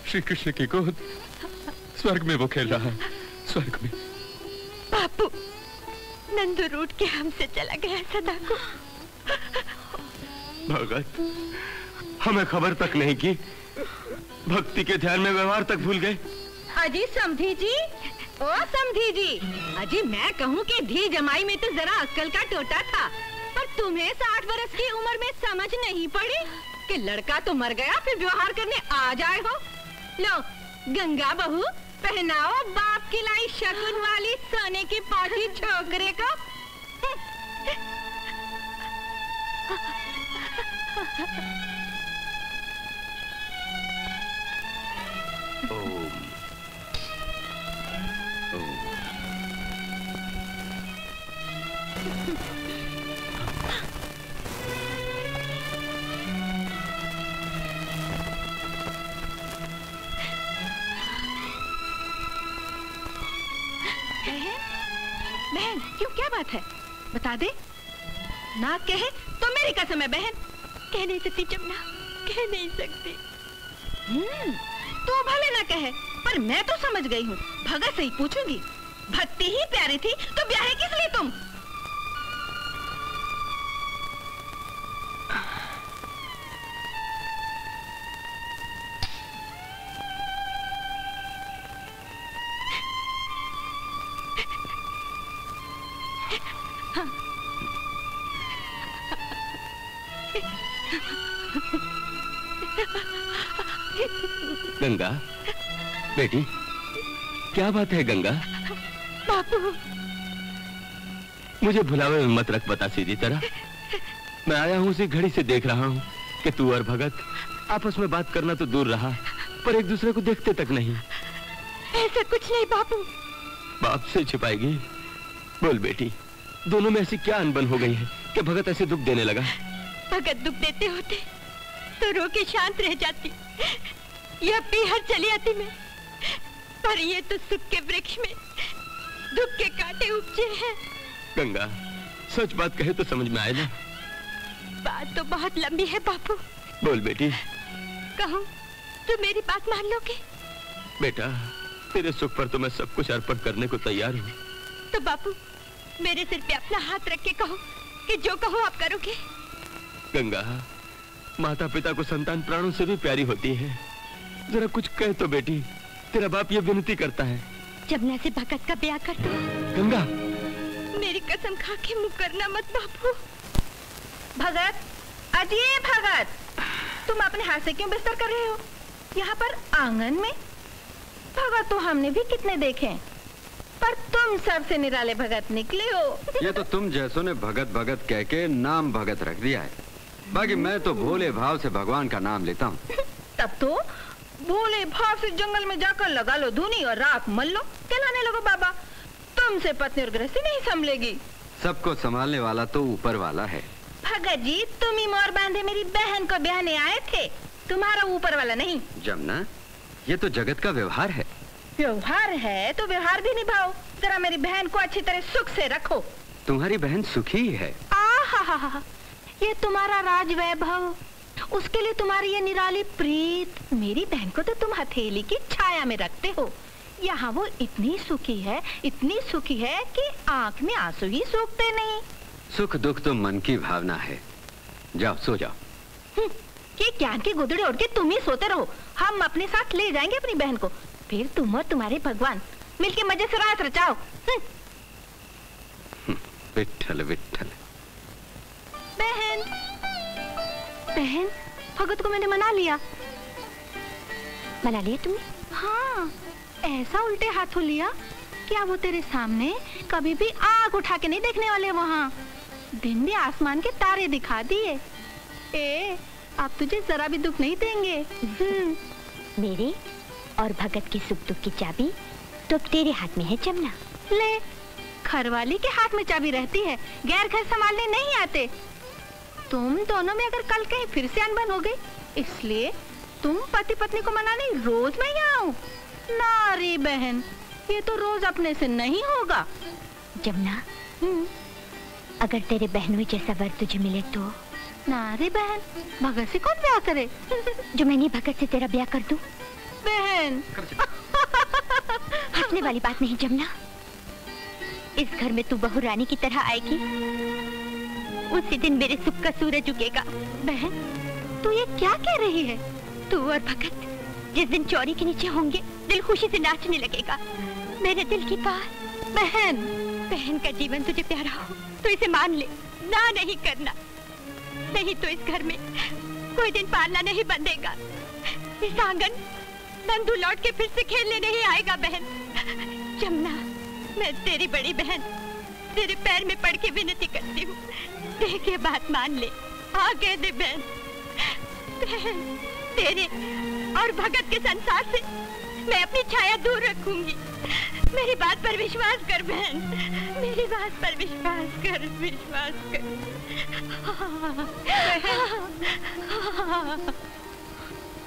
श्री कृष्ण की गोद स्वर्ग में वो खेल रहा है। स्वर्ग में। बापू नंदू रूट के हमसे चला गया सदा को भगत हमें खबर तक नहीं की। भक्ति के ध्यान में व्यवहार तक भूल गए। अजी समधी जी ओ समधी जी अजी मैं कहूँ कि धी जमाई में तो जरा अक्कल का टोटा था पर तुम्हें साठ वर्ष की उम्र में समझ नहीं पड़ी। कि लड़का तो मर गया, फिर व्यवहार करने आ जाए हो लो, गंगा बहू, पहनाओ बाप की लाई शकुन वाली सोने की पाठी छोकरे को। ओम। बात है। बता दे। ना कहे तो मेरी कसम है बहन। कह नहीं सकती जमुना कह नहीं सकती। हम्म, तू भले ना कहे पर मैं तो समझ गई हूँ। भगत से ही पूछूँगी। भक्ति ही प्यारी थी तो ब्याह किस लिए तुम? गंगा? बेटी क्या बात है गंगा? बापू। मुझे भुलावे में मत रख बता सीधी तरह। मैं आया हूँ उसी घड़ी से देख रहा हूँ कि तू और भगत आपस में बात करना तो दूर रहा पर एक दूसरे को देखते तक नहीं। ऐसा कुछ नहीं बापू। बाप से छिपाएगी? बोल बेटी दोनों में ऐसी क्या अनबन हो गई है कि भगत ऐसे दुख देने लगा? भगत दुख देते होते तो रो के शांत रह जाती। यह पीहर चली आती मैं। पर ये तो सुख के वृक्ष में दुख के कांटे उपजे हैं। गंगा सच बात कहे तो समझ में आए ना। बात तो बहुत लंबी है बापू। बोल बेटी। कहूँ तो मेरी बात मान लोगे? बेटा तेरे सुख पर तो मैं सब कुछ अर्पण करने को तैयार हूँ। तो बापू मेरे सिर पे अपना हाथ रख के कहो कि जो कहो आप करोगे। गंगा माता पिता को संतान प्राणों से भी प्यारी होती है। जरा कुछ कह तो बेटी तेरा बाप ये विनती करता है। जमुना से भगत का ब्याह कर दो गंगा। मेरी कसम खा के मुकरना मत बापू। भगत अजय भगत। तुम अपने हाथ से क्यों बिस्तर कर रहे हो? यहाँ पर आँगन में? भगत तो हमने भी कितने देखे पर तुम सबसे निराले भगत निकले हो। ये तो तुम जैसों ने भगत भगत कह के नाम भगत रख दिया है। बाकी मैं तो भोले भाव से भगवान का नाम लेता हूँ। तब तो भोले भाव से जंगल में जाकर लगा लो धुनी और राख मल लो। कहलाने लगो बाबा तुमसे पत्नी और गृहस्थी नहीं संभलेगी। सबको संभालने वाला तो ऊपर वाला है। भगत जी तुम ही मोर बांधे मेरी बहन को ब्याहने आए थे। तुम्हारा ऊपर वाला नहीं। जमुना ये तो जगत का व्यवहार है। व्यवहार है तो व्यवहार भी निभाओ। जरा मेरी बहन को अच्छी तरह सुख से रखो। तुम्हारी बहन सुखी ही है। आहा ये तुम्हारा राज वैभव उसके लिए तुम्हारी ये निराली प्रीत मेरी बहन को तो तुम हथेली की छाया में रखते हो। यहाँ वो इतनी सुखी है इतनी सुखी है कि आँख में आँसू ही सूखते नहीं। सुख दुख तो मन की भावना है। जाओ सो जाओ। हम्म, ये ज्ञान के गुदड़े उड़ के तुम ही सोते रहो। हम अपने साथ ले जाएँगे अपनी बहन को। फिर तुम और तुम्हारे भगवान मिलके मज़े से रात रचाओ। हम्म, विठल विठल बहन बहन भगत को मैंने मना लिया। मना लिया तुमने? हाँ। ऐसा उल्टे हाथों लिया क्या वो तेरे सामने कभी भी आग उठा के नहीं देखने वाले वहाँ। दिन भी आसमान के तारे दिखा दिए। ए आप तुझे जरा भी दुख नहीं देंगे। हम्म, मेरे और भगत के सुख दुख की चाबी तो अब तेरे हाथ में है जमुना। ले घरवाली के हाथ में चाबी रहती है। गैर घर संभालने नहीं आते। तुम दोनों में अगर कल कहीं फिर से अनबन हो गई इसलिए तुम पति पत्नी को मनाने रोज मैं यहाँ आऊँ नारी बहन ये तो रोज अपने से नहीं होगा। जमुना अगर तेरे बहनों जैसा वर तुझे मिले तो? नारी बहन भगत से कौन ब्याह करे? जो मैंने भगत से तेरा ब्याह कर दूँ? बहन। हंसने वाली बात नहीं जमुना। इस घर में तू बहू रानी की तरह आएगी। उसी दिन मेरे सुख का सूरज उगेगा। बहन, तू ये क्या कह रही है? तू और भगत, जिस दिन चौरी के नीचे होंगे, दिल खुशी से नाचने लगेगा। मेरे दिल की बात। बहन बहन का जीवन तुझे प्यारा हो तो इसे मान ले। ना नहीं करना। नहीं तो इस घर में कोई दिन पालना नहीं बंधेगा। इस आँगन नंदू लौट के फिर से खेलने नहीं आएगा, बहन। जमुना, मैं तेरी बड़ी बहन, तेरे पैर में पड़ के विनती करती हूँ। देख ये बात मान ले। आगे दे बहन। बहन, तेरे और भगत के संसार से मैं अपनी छाया दूर रखूँगी। मेरी बात पर विश्वास कर बहन। मेरी बात पर विश्वास कर विश्वास कर।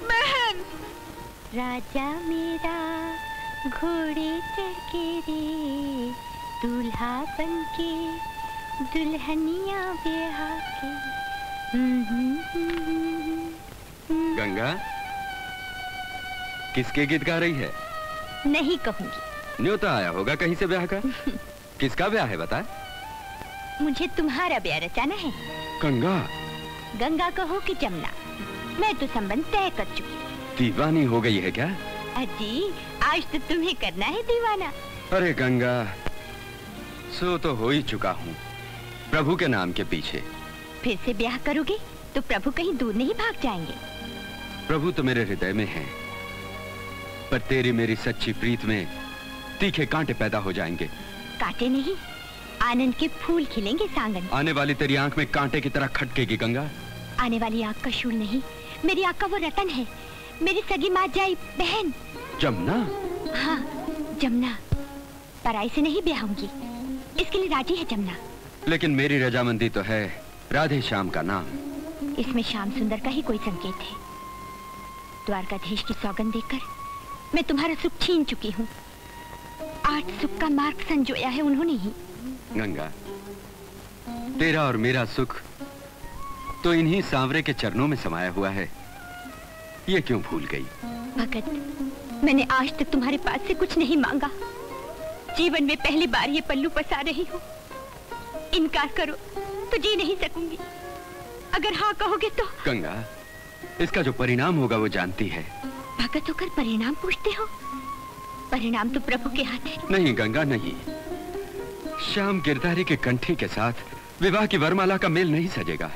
बहन। राजा मेरा घोड़े चढ़ के रे, दूल्हा बन के दुल्हनिया ब्याह के। गंगा किसके गीत गा रही है? नहीं कहूँगी। न्योता आया होगा कहीं से ब्याह का? किसका ब्याह है बता मुझे तुम्हारा ब्याह रचाना है। गंगा। गंगा कहो कि जमुना। मैं तो संबंध तय कर चुकी दीवानी हो गई है क्या? अजी आज तो तुम्हें करना है दीवाना। अरे गंगा सो तो हो ही चुका हूँ। प्रभु के नाम के पीछे। फिर से ब्याह करोगे तो प्रभु कहीं दूर नहीं भाग जाएँगे। प्रभु तो मेरे हृदय में है पर तेरी मेरी सच्ची प्रीत में तीखे कांटे पैदा हो जाएँगे। कांटे नहीं आनंद के फूल खिलेंगे सांगन। आने वाली तेरी आँख में कांटे की तरह खटकेगी गंगा। आने वाली आग का शूल नहीं मेरी आग का वो रतन है मेरी सगी माँ जाई बहन। जमुना? हाँ जमुना। पराई से नहीं ब्याहूँगी इसके लिए राज़ी है जमुना। लेकिन मेरी रजामंदी तो है। राधे श्याम का नाम। इसमें श्याम सुंदर का ही कोई संकेत है। द्वारकाधीश की सौगंध देकर मैं तुम्हारा सुख छीन चुकी हूँ। आठ सुख का मार्ग संजोया है उन्होंने ही। गंगा तेरा और मेरा सुख तो इन्हीं सांवरे के चरणों में समाया हुआ है। ये क्यों भूल गई? भगत मैंने आज तक तुम्हारे पास से कुछ नहीं मांगा। जीवन में पहली बार ये पल्लू पसा रही हूँ। इनकार करो तो जी नहीं सकूँगी। अगर हाँ कहोगे तो। गंगा इसका जो परिणाम होगा वो जानती है। भगत होकर परिणाम पूछते हो? परिणाम तो प्रभु के हाथ है। नहीं गंगा नहीं। श्याम गिरधारी के कंठी के साथ विवाह की वरमाला का मेल नहीं सजेगा।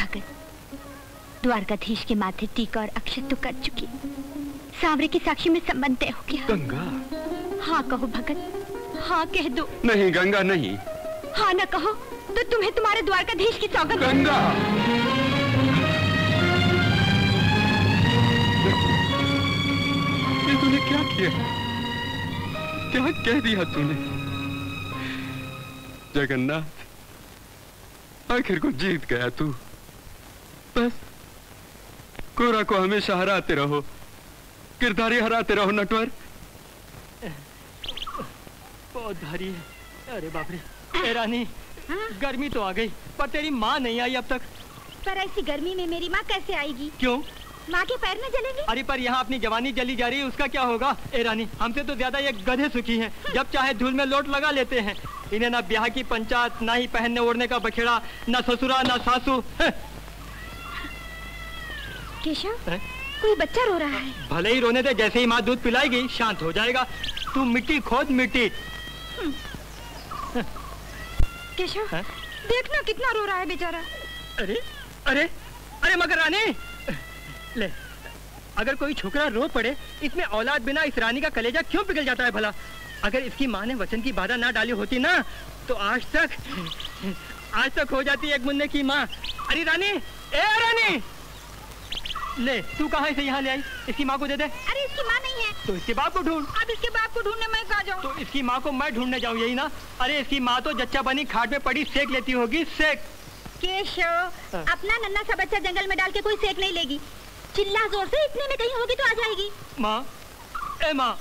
भगत द्वारकाधीश के माथे टीका और अक्षत तो कर चुकी। सांवरे की साक्षी में संबंध तय हो गया। गंगा। हाँ कहो भगत हाँ कह दो। नहीं गंगा नहीं। हाँ न कहो। तो तुम्हें तुम्हारे द्वारकाधीश की सौगंध गंगा। ये तूने क्या किया क्या कह दिया तूने? जगन्नाथ आखिर को जीत गया तू। बस कोरा को हमेशा हराते रहो। किरदारी हराते रहो नटवर। बहुत भारी है। अरे बाप रे। रानी गर्मी तो आ गई पर तेरी माँ नहीं आई अब तक। पर ऐसी गर्मी में मेरी माँ कैसे आएगी? क्यों? माँ के पैर में जलेंगे? अरे पर यहाँ अपनी जवानी जली जा रही है उसका क्या होगा? ए रानी हमसे तो ज़्यादा ये गधे सुखी हैं। जब चाहे धूल में लोट लगा लेते हैं। इन्हें ना ब्याह की पंचायत ना ही पहनने ओढ़ने का बखेड़ा ना ससुरा ना सासू। केशव कोई बच्चा रो रहा है? भले ही रोने दे जैसे ही माँ दूध पिलाएगी शांत हो जाएगा। तू मिट्टी खोद मिट्टी। केशव हैं? देखना कितना रो रहा है बेचारा। अरे अरे अरे मगर रानी ले अगर कोई छोकरा रो पड़े इसमें औलाद बिना इस रानी का कलेजा क्यों पिघल जाता है भला? अगर इसकी माँ ने वचन की बाधा ना डाली होती ना तो आज तक आज तक हो जाती एक मुन्ने की माँ। अरे रानी ए रानी! ले तू कहाँ से यहाँ ले आई? इसकी माँ को दे दे। अरे इसकी माँ नहीं है। तो इसके बाप को ढूंढ। अब इसके बाप को ढूँढने मैं कहा जाऊँ? तो इसकी माँ को मैं ढूँढने जाऊँ यही ना? अरे इसकी माँ तो जच्चा बनी खाट में पड़ी सेक लेती होगी सेक। केशव अपना नन्ना सा बच्चा जंगल में डाल के कोई सेक नहीं लेगी। चिल्ला ज़ोर से इतने में कहीं होगी तो आ जाएगी। माँ ए माँ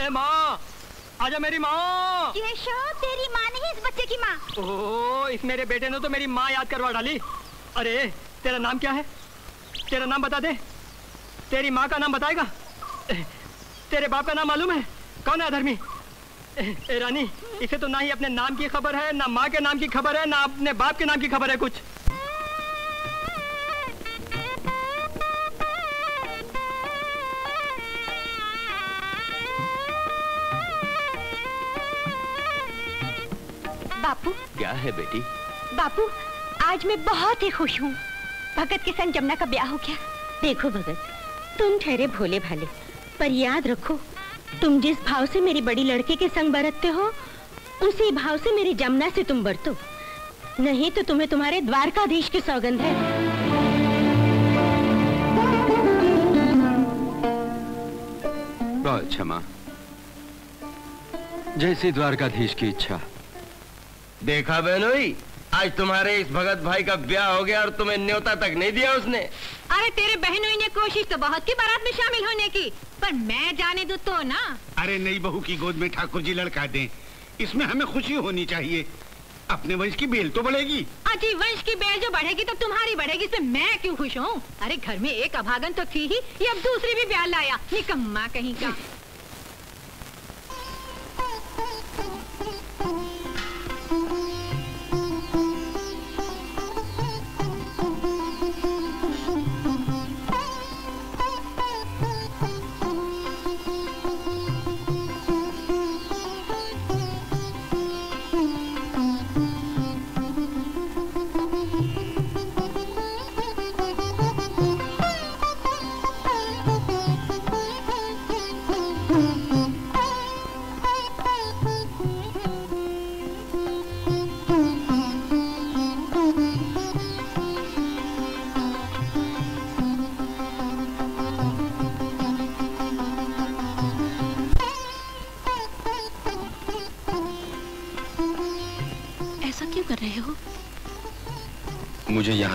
ए माँ आजा मेरी माँ। केशव तेरी माँ नहीं इस बच्चे की माँ। ओह इस मेरे बेटे ने तो मेरी माँ याद करवा डाली। अरे तेरा नाम क्या है? तेरा नाम बता दे। तेरी माँ का नाम बताएगा। तेरे बाप का नाम मालूम है। कौन है अधर्मी? ए, रानी इसे तो ना ही अपने नाम की खबर है ना माँ के नाम की खबर है ना अपने बाप के नाम की खबर है कुछ। बापू। क्या है बेटी? बापू आज मैं बहुत ही खुश हूँ। भगत के संग जमुना का ब्याह हो गया। देखो भगत, तुम ठहरे भोले भाले, पर याद रखो, तुम जिस भाव से मेरी बड़ी लड़के के संग बरतते हो, उसी भाव से मेरी जमुना से तुम बरतो। नहीं तो तुम्हें तुम्हारे द्वारकाधीश की सौगंध है। क्षमा। जैसी द्वारकाधीश की इच्छा। देखा बहनोई? आज तुम्हारे इस भगत भाई का ब्याह हो गया और तुम्हें न्योता तक नहीं दिया उसने। अरे तेरे बहनों ने कोशिश तो बहुत की बारात में शामिल होने की पर मैं जाने दू तो ना। अरे नई बहू की गोद में ठाकुर जी लड़का दे इसमें हमें खुशी होनी चाहिए। अपने वंश की बेल तो बढ़ेगी। अजी वंश की बेल जो बढ़ेगी तो तुम्हारी बढ़ेगी इसमें मैं क्यों खुश हूँ? अरे घर में एक अभागन तो थी ही ये अब दूसरी भी ब्याह लाया निकम्मा कहीं का।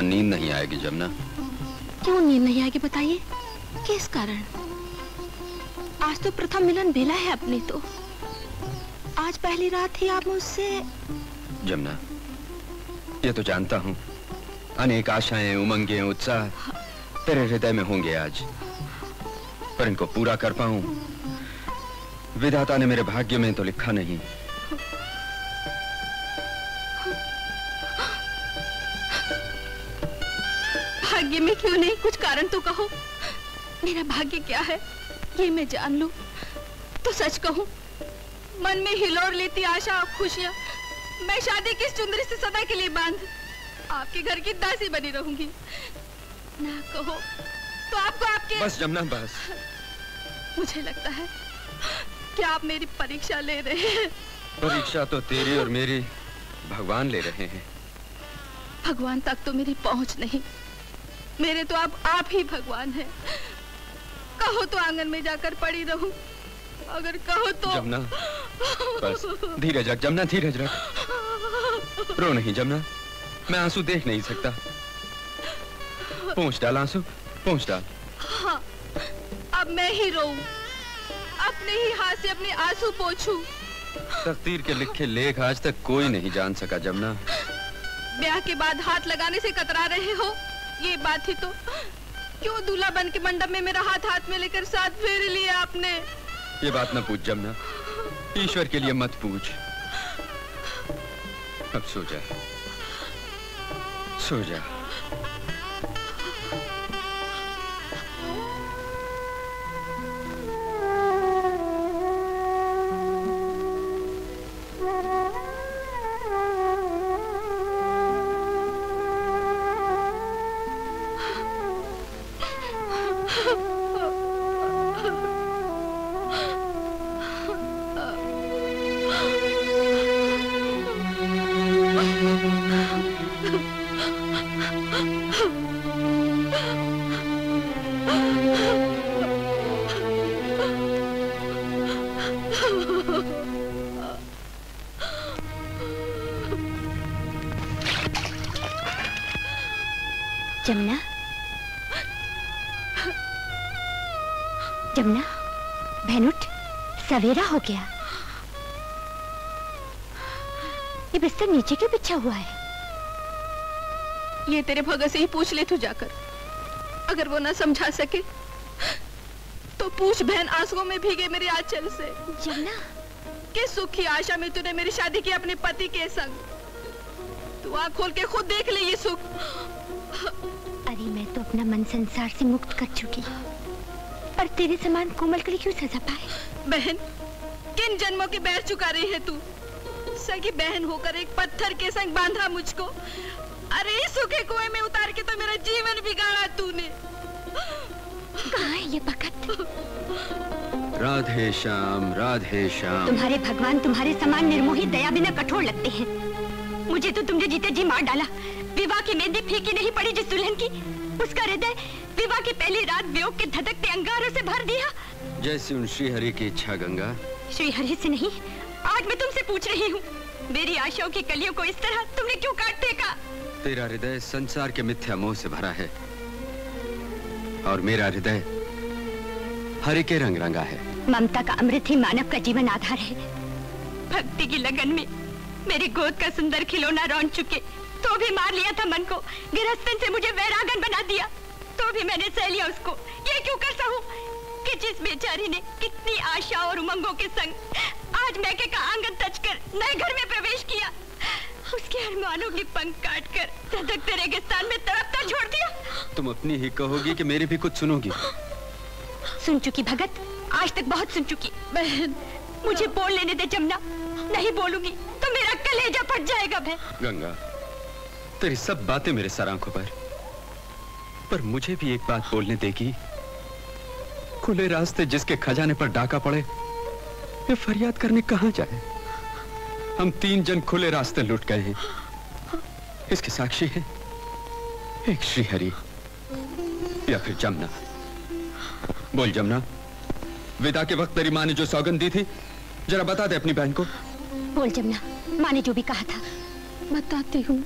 नींद नहीं आएगी जमुना। क्यों नींद नहीं आएगी बताइए? किस कारण? आज तो प्रथम मिलन बेला है अपने तो। आज पहली रात ही आप मुझसे जमुना ये तो जानता हूँ। अनेक आशाएँ उमंगे उत्साह तेरे हृदय में होंगे आज। पर इनको पूरा कर पाऊँ। विधाता ने मेरे भाग्य में तो लिखा नहीं। कुछ कारण तो कहो। मेरा भाग्य क्या है? ये मैं जान लू। तो सच कहूँ मन में हिलोर लेती आशा और खुशियाँ मैं शादी की इस चुंदरी से सदा के लिए बाँध? आपके घर की दासी बनी रहूँगी। ना कहो तो आपको आपके बस जमुना बस। मुझे लगता है कि आप मेरी परीक्षा ले रहे हैं। परीक्षा तो तेरी और मेरी भगवान ले रहे हैं। भगवान तक तो मेरी पहुँच नहीं। मेरे तो आप आप ही भगवान हैं। कहो तो आँगन में जाकर पड़ी रहूँ। अगर कहो तो जमुना बस। धीरज रख जमुना धीरज रख। रो नहीं जमुना। मैं आँसू देख नहीं सकता। पहुँच डाल आँसू पहुँच डाल। हाँ अब मैं ही रोऊं। अपने ही हाथ से अपने आँसू पोछूं। तकदीर के लिखे लेख आज तक कोई नहीं जान सका जमुना। ब्याह के बाद हाथ लगाने से कतरा रहे हो? ये बात ही तो क्यों दूल्हा बन के मंडप में मेरा हाथ हाथ में लेकर साथ फेर लिया आपने? ये बात ना पूछ, जमुना। ईश्वर के लिए मत पूछ। अब सो जा। सो जा। सवेरा हो गया। ये बिस्तर नीचे क्यों बिछा हुआ है? ये तेरे भगत से ही पूछ ले तू जाकर। अगर वो ना समझा सके तो पूछ बहन आंसुओं में भीगे मेरे आंचल से। जमुना। किस सुख की आशा में तूने मेरी शादी की अपने पति के संग? तू आँख खोल के खुद देख ले ये सुख। अरे मैं तो अपना मन संसार से मुक्त कर चुकी और तेरे समान कोमल के लिए क्यों सजा पाए? बहन किन जन्मों की बैर चुका रही है तू। सगी बहन होकर एक पत्थर के संग बांधा मुझको। अरे सूखे कुएँ में उतार के तो मेरा जीवन बिगाड़ा तूने। कहाँ है ये भगत राधे श्याम राधे श्याम। तुम्हारे भगवान तुम्हारे समान निर्मोही दया बिना कठोर लगते हैं। मुझे तो तुमने जीते जी मार डाला। विवाह की मेहंदी फीकी नहीं पड़ी जिस दुल्हन की। उसका हृदय विवाह की पहली रात वियोग के धधकते अंगारों से भर दिया। जैसी उन श्रीहरि की इच्छा गंगा। श्री हरि से नहीं आज मैं तुमसे पूछ रही हूँ मेरी आशाओं की कलियों को इस तरह तुमने क्यों काट फेंका? तेरा हृदय संसार के मिथ्या मोह से भरा है और मेरा हृदय हरि के रंग रंगा है। ममता का अमृत ही मानव का जीवन आधार है। भक्ति की लगन में मेरी गोद का सुंदर खिलौना रौन चुके तो भी मार लिया था मन को गिरस्तन से मुझे वैरागन बना दिया तो भी मैंने सह लिया उसको। ये क्यों कर सहूं कि जिस बेचारी ने कितनी आशा और उमंगों के संग आज मैके का आँगन तच कर नए घर में प्रवेश किया उसके अरमानों की पंख काट कर धधकते रेगिस्तान में तड़पता छोड़ दिया। तुम अपनी ही कहोगी कि मेरी भी कुछ सुनोगी। सुन चुकी भगत आज तक बहुत सुन चुकी। बहन मुझे बोल लेने दे जमुना नहीं बोलूँगी तो मेरा कलेजा फट जाएगा बहन। गंगा तेरी सब बातें मेरे सर आँखों पर पर मुझे भी एक बात बोलने देगी। खुले रास्ते जिसके खजाने पर डाका पड़े ये फरियाद करने कहाँ जाए? हम तीन जन खुले रास्ते लुट गए हैं। इसके साक्षी है एक श्रीहरि या फिर जमुना। बोल जमुना विदा के वक्त तेरी माँ ने जो सौगंध दी थी जरा बता दे अपनी बहन को। बोल जमुना माँ ने जो भी कहा था। बताती हूँ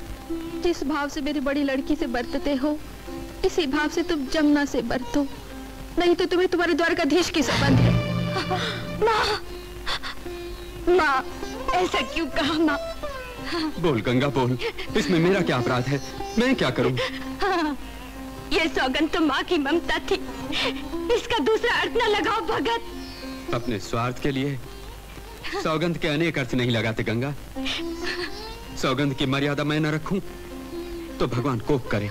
जिस भाव से मेरी बड़ी लड़की से बरतते हो इसी भाव से तुम जमुना से बरतो। नहीं तो तुम्हें तुम्हारे द्वारकाधीश की संबंध है। माँ माँ ऐसा क्यों कहा माँ? बोल गंगा बोल। इसमें मेरा क्या अपराध है? मैं क्या करूँ? हाँ, ये सौगंध तो माँ की ममता थी। इसका दूसरा अर्थ न लगाओ भगत। अपने स्वार्थ के लिए सौगंध के अनेक अर्थ नहीं लगाते गंगा। सौगंध की मर्यादा मैं न रखूँ तो भगवान कोप करे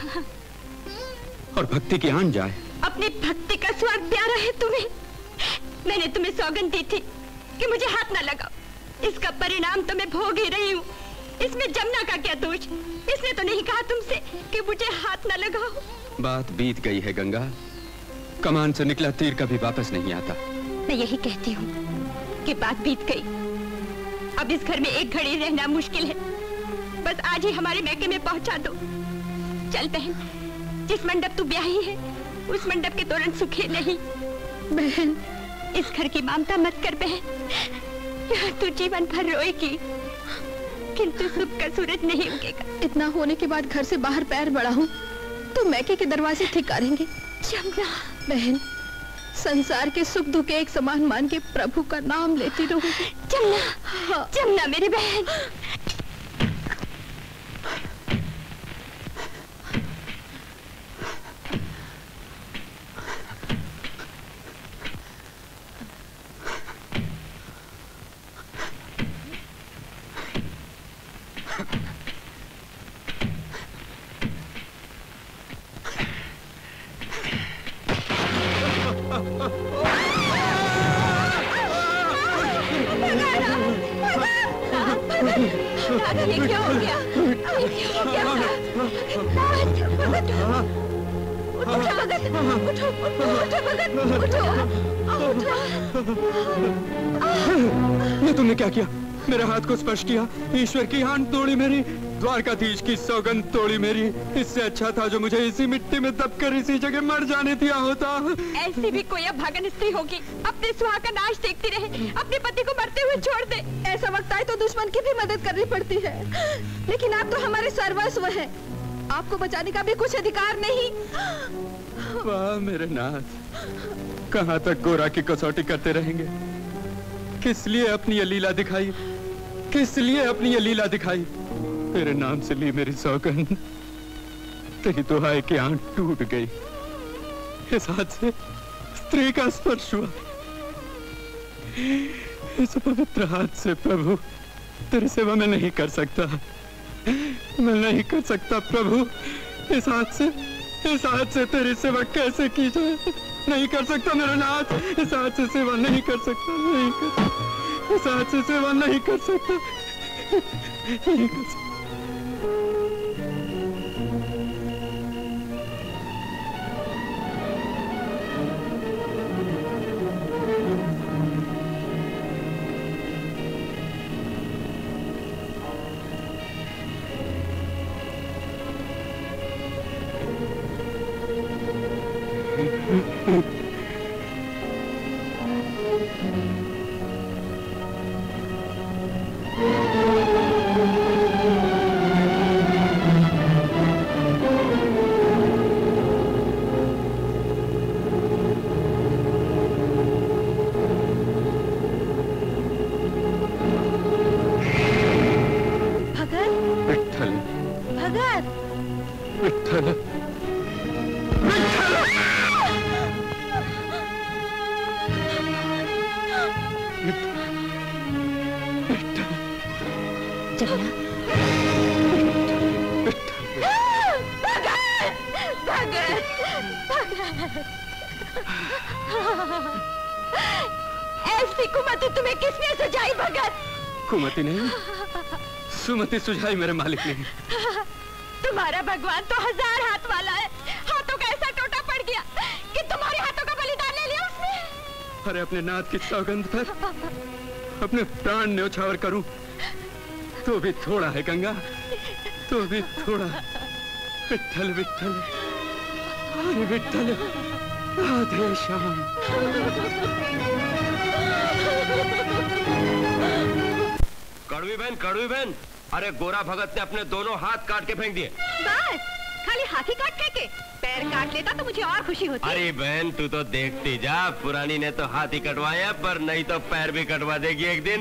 और भक्ति की आन जाए। अपनी भक्ति का स्वार्थ प्यारा है तुम्हें। मैंने तुम्हें सौगन दी थी कि मुझे हाथ ना लगाओ। इसका परिणाम तो मैं भोग ही रही हूँ। इसमें जमुना का क्या दोष? इसने तो नहीं कहा तुमसे कि मुझे हाथ न लगाओ। बात बीत गई है गंगा। कमान से निकला तीर कभी वापस नहीं आता। मैं यही कहती हूँ कि बात बीत गई। अब इस घर में एक घड़ी रहना मुश्किल है। बस आज ही हमारे मैके में पहुँचा दो। चल बहन जिस मंडप तू ब्याही है उस मंडप के तोरण सूखे नहीं। बहन इस घर की ममता मत कर बहन। यहाँ तू जीवन भर रोएगी। किंतु सुख का सूरज नहीं उगेगा। इतना होने के बाद घर से बाहर पैर बढ़ाऊं तो मैके के दरवाजे जमुना बहन संसार के सुख दुख एक समान मान के प्रभु का नाम लेती रहूँगी जमुना जमुना मेरी बहन। किया। ईश्वर की हाथ तोड़ी मेरी द्वारकाधीश की सौगंध तोड़ी मेरी। इससे अच्छा था जो मुझे इसी मिट्टी में दबकर इसी जगह मर जाने दिया होता। ऐसी भी कोई अभागन स्त्री होगी अपने सुहा का नाश देखती रहे अपने पति को मरते हुए छोड़ दे। ऐसा वक्त आए तो दुश्मन की भी मदद करनी पड़ती है। लेकिन आप तो हमारे सर्वस्व है। आपको बचाने का भी कुछ अधिकार नहीं। वाह मेरे नाथ। कहाँ तक गोरा की कसौटी करते रहेंगे? किस लिए अपनी लीला दिखाई? किस लिए अपनी ये लीला दिखाई? तेरे नाम से ली मेरी सौगंध। तेरी दुहाई की आँख टूट गई। इस हाथ से स्त्री का स्पर्श हुआ। इस पवित्र हाथ से प्रभु, तेरी सेवा मैं नहीं कर सकता। मैं नहीं कर सकता प्रभु, इस हाथ से, इस हाथ से तेरी सेवा कैसे की जाए? नहीं कर सकता मेरा नाथ। इस हाथ से सेवा नहीं कर सकता, नहीं कर सकता। इस हाथ सेवा नहीं कर सकता। नहीं कर सकता। भगत सुमति सुझाई मेरे मालिक ने। तुम्हारा भगवान तो हज़ार हाथ वाला है। हाथों का ऐसा टोटा पड़ गया कि तुम्हारे हाथों का बलिदान ले लिया उसने। अरे अपने नाथ की सौगंध पर अपने प्राण न्यौछावर करूँ तो भी थोड़ा है गंगा तो भी थोड़ा विठल विठल अरे विठल राधे श्याम। कड़वी बहन कड़वी बहन। अरे गोरा भगत ने अपने दोनों हाथ काट के फेंक दिए। बस खाली हाथी काट के पैर काट लेता तो मुझे और खुशी होती। अरे बहन तू तो देखती जा पुरानी ने तो हाथ ही कटवाया पर नहीं तो पैर भी कटवा देगी एक दिन।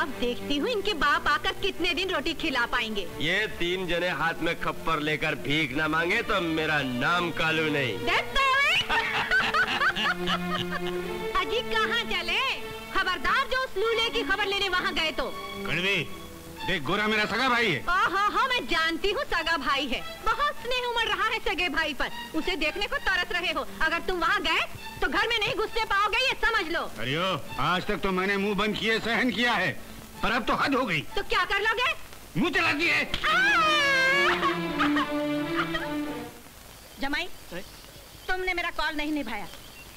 अब देखती हूँ इनके बाप आकर कितने दिन रोटी खिला पाएँगे। ये तीन जने हाथ में खप्पर लेकर भीख न मांगे तो मेरा नाम कालू नहीं। अजी कहाँ चले? खबरदार जो उस लूले की खबर लेने वहाँ गए तो। कड़वी देख गोरा मेरा सगा भाई है। हाँ हाँ मैं जानती हूँ सगा भाई है। बहुत स्नेह उमड़ रहा है सगे भाई पर। उसे देखने को तरस रहे हो। अगर तुम वहाँ गए तो घर में नहीं घुसने पाओगे ये समझ लो। अरियो आज तक तो मैंने मुँह बंद किए सहन किया है। पर अब तो हद हो गई। तो क्या कर लोगे? मुँह चला दिए। जमाई तुमने मेरा कॉल नहीं निभाया।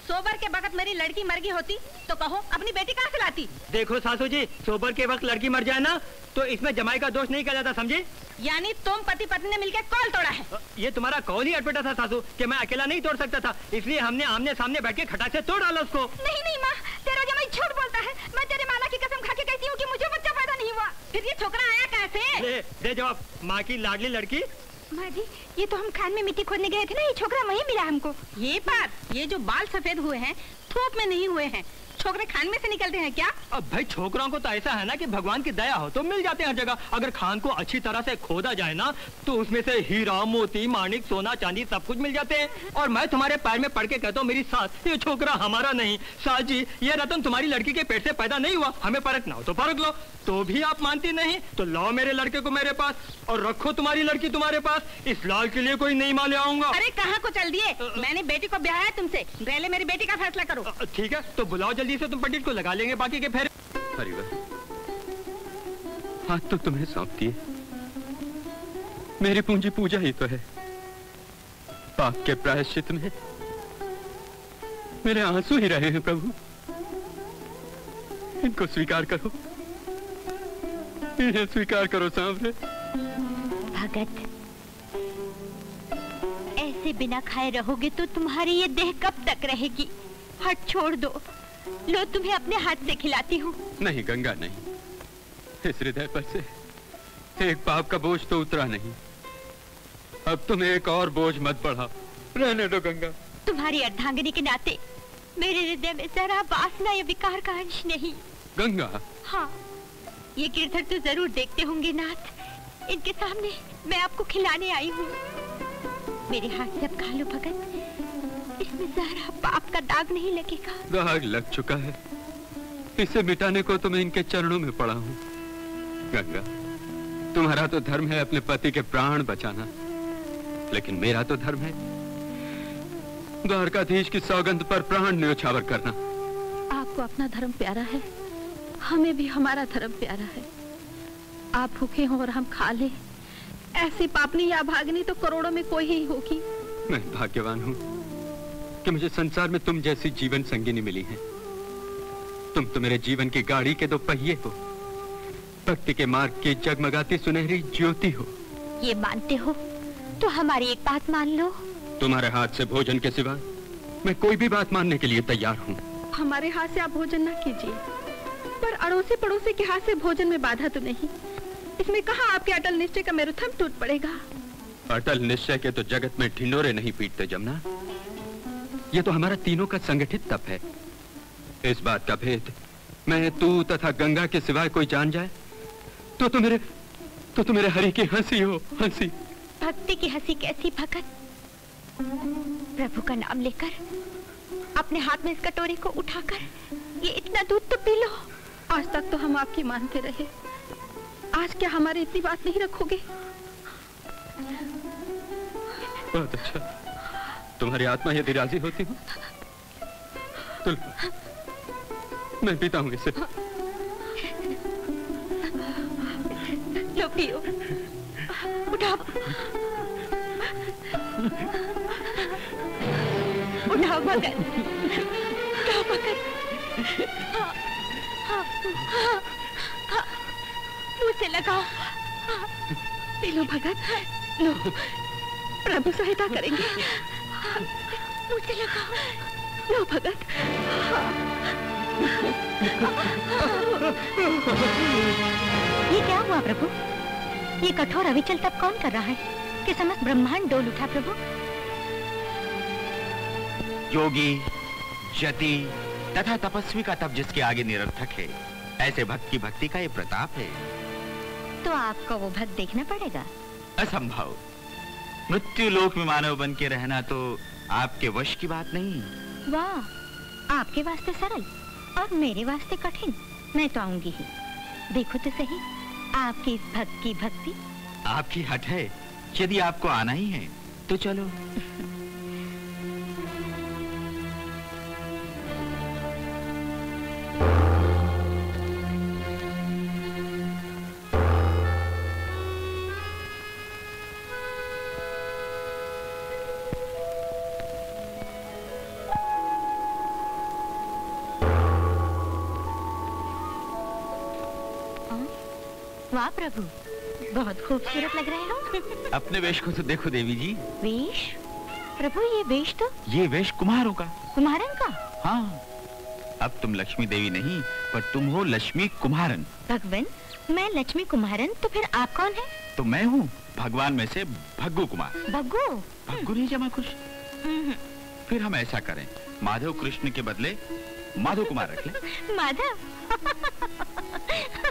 सोबर के वक्त मेरी लड़की मर गई होती तो कहो अपनी बेटी कहाँ से लाती? देखो सासू जी सोबर के वक्त लड़की मर जाए ना तो इसमें जमाई का दोष नहीं किया जाता समझे? यानी तुम पति पत्नी ने मिलकर कॉल तोड़ा है। ये तुम्हारा कॉल ही अटपटा था सासू कि मैं अकेला नहीं तोड़ सकता था इसलिए हमने आमने सामने बैठ के खटाक से तोड़ डाला उसको। नहीं नहीं माँ तेरा जमाई झूठ बोलता है। मैं तेरे माला की कसम खा के कहती हूँ कि मुझे बच्चा पैदा नहीं हुआ। फिर ये छोकरा आया कैसे? दे, दे जवाब माँ की लाडली लड़की जी ये तो हम खान में मिट्टी खोदने गए थे ना, ये छोकरा वहीं मिला हमको। ये बात, ये जो बाल सफ़ेद हुए हैं, थोप में नहीं हुए हैं। छोकरे खान में से निकलते हैं क्या? अब भाई छोकरों को तो ऐसा है ना कि भगवान की दया हो तो मिल जाते हैं हर जगह। अगर खान को अच्छी तरह से खोदा जाए ना तो उसमें से हीरा मोती माणिक सोना चांदी सब कुछ मिल जाते हैं। और मैं तुम्हारे पैर में पड़ के कहता हूँ मेरी सास ये छोकरा हमारा नहीं। सास जी ये रतन तुम्हारी लड़की के पेट से पैदा नहीं हुआ। हमें परखना हो तो परख लो। तो भी आप मानती नहीं तो लाओ मेरे लड़के को मेरे पास और रखो तुम्हारी लड़की तुम्हारे पास। इस लाल के लिए कोई नहीं माले आऊँगा। अरे कहाँ को चल दिए? मैंने बेटी को ब्याह है तुमसे। पहले मेरी बेटी का फैसला करो। ठीक है तो बुलाओ जल्दी से तुम पंडित को लगा लेंगे बाकी के फेरे अरे वाह हाथ तो तुम्हें सौंप दिए मेरी पूंजी पूजा ही तो है। पाप के प्रायश्चित में। मेरे आँसू ही रहे हैं प्रभु। इनको स्वीकार करो। इन्हें स्वीकार करो सांवरे। भगत ऐसे बिना खाए रहोगे तो तुम्हारी ये देह कब तक रहेगी? हट छोड़ दो। लो तुम्हें अपने हाथ से खिलाती हूँ। नहीं गंगा नहीं। इस हृदय पर से एक पाप का बोझ तो उतरा नहीं। अब तुम एक और बोझ मत बढ़ाओ। रहने दो गंगा। तुम्हारी अर्धांगिनी के नाते मेरे हृदय में जरा वासना या विकार का अंश नहीं। गंगा। हाँ ये गिरधर तो ज़रूर देखते होंगे नाथ। इनके सामने मैं आपको खिलाने आई हूँ। मेरे हाथ से अब खा लो भगत इसमें जरा पाप का दाग नहीं लगेगा। दाग लग चुका है। इसे मिटाने को तो मैं इनके चरणों में पड़ा हूँ। गंगा तुम्हारा तो धर्म है अपने पति के प्राण बचाना। लेकिन मेरा तो धर्म है द्वारकाधीश की सौगंध पर प्राण न्योछावर करना। आपको अपना धर्म प्यारा है। हमें भी हमारा धर्म प्यारा है। आप भूखे हो और हम खा ले। ऐसी पापनी या भागनी तो करोड़ों में कोई ही होगी। मैं भाग्यवान हूँ। कि मुझे संसार में तुम जैसी जीवन संगिनी मिली है। तुम तो मेरे जीवन की गाड़ी के दो पहिए हो। भक्ति के मार्ग की जगमगाती सुनहरी ज्योति हो। ये मानते हो? तो हमारी एक बात मान लो। तुम्हारे हाथ से भोजन के सिवा मैं कोई भी बात मानने के लिए तैयार हूँ। हमारे हाथ से आप भोजन न कीजिए। पर अड़ोसी पड़ोसी के हाथ से भोजन में बाधा तो नहीं। इसमें कहा आपके अटल निश्चय का मेरुथम टूट पड़ेगा? अटल निश्चय के तो जगत में ढिंडोरे नहीं पीटते जमुना। ये तो हमारा तीनों का संगठित तप है। इस बात का भेद मैं तू तथा गंगा के सिवाय कोई जान जाए? तो तो मेरे तो तो मेरे हरि की हँसी हो हँसी। भक्ति की हँसी कैसी भगत? प्रभु का नाम लेकर अपने हाथ में इस कटोरे को उठाकर ये इतना दूध तो पी लो। आज तक तो हम आपकी मानते रहे। आज क्या हमारी इतनी बात नहीं रखोगे? बहुत अच्छा। तुम्हारी आत्मा यदि राज़ी होती हो तो मैं पीता हूँ इसे। लो पियो। उठाओ। उठाओ भगत उठाओ हाँ, मुँह से लगाओ। लो भगत। लो। प्रभु सहायता करेंगे। मुँह से लगाओ लो भगत। ये क्या हुआ प्रभु? ये कठोर अविचल तब कौन कर रहा है? कि समस्त ब्रह्मांड डोल उठा प्रभु? योगी जति तथा तपस्वी का तप जिसके आगे निरर्थक है ऐसे भक्त की भक्ति का ये प्रताप है। तो आपको वो भक्त देखना पड़ेगा। असंभव। मृत्यु लोक में मानव बन के रहना तो आपके वश की बात नहीं। वाह आपके वास्ते सरल और मेरे वास्ते कठिन। मैं तो आऊँगी ही। देखो तो सही आपकी इस भक्त की भक्ति। आपकी हट है। यदि आपको आना ही है तो चलो। वाह प्रभु। बहुत खूबसूरत लग रहे हो। अपने वेश को तो देखो देवी जी। वेश? प्रभु ये वेश तो ये वेश कुम्हारों का। कुम्हारन का? हाँ। अब तुम लक्ष्मी देवी नहीं पर तुम हो लक्ष्मी कुम्हारन। भगवान मैं लक्ष्मी कुम्हारन तो फिर आप कौन है? तो मैं हूँ भगवान में से भग्गू कुमार। भग्गू? भग्गू नहीं जमा कुछ फिर हम ऐसा करें माधव कृष्ण के बदले माधव कुमार रख ले। माधव?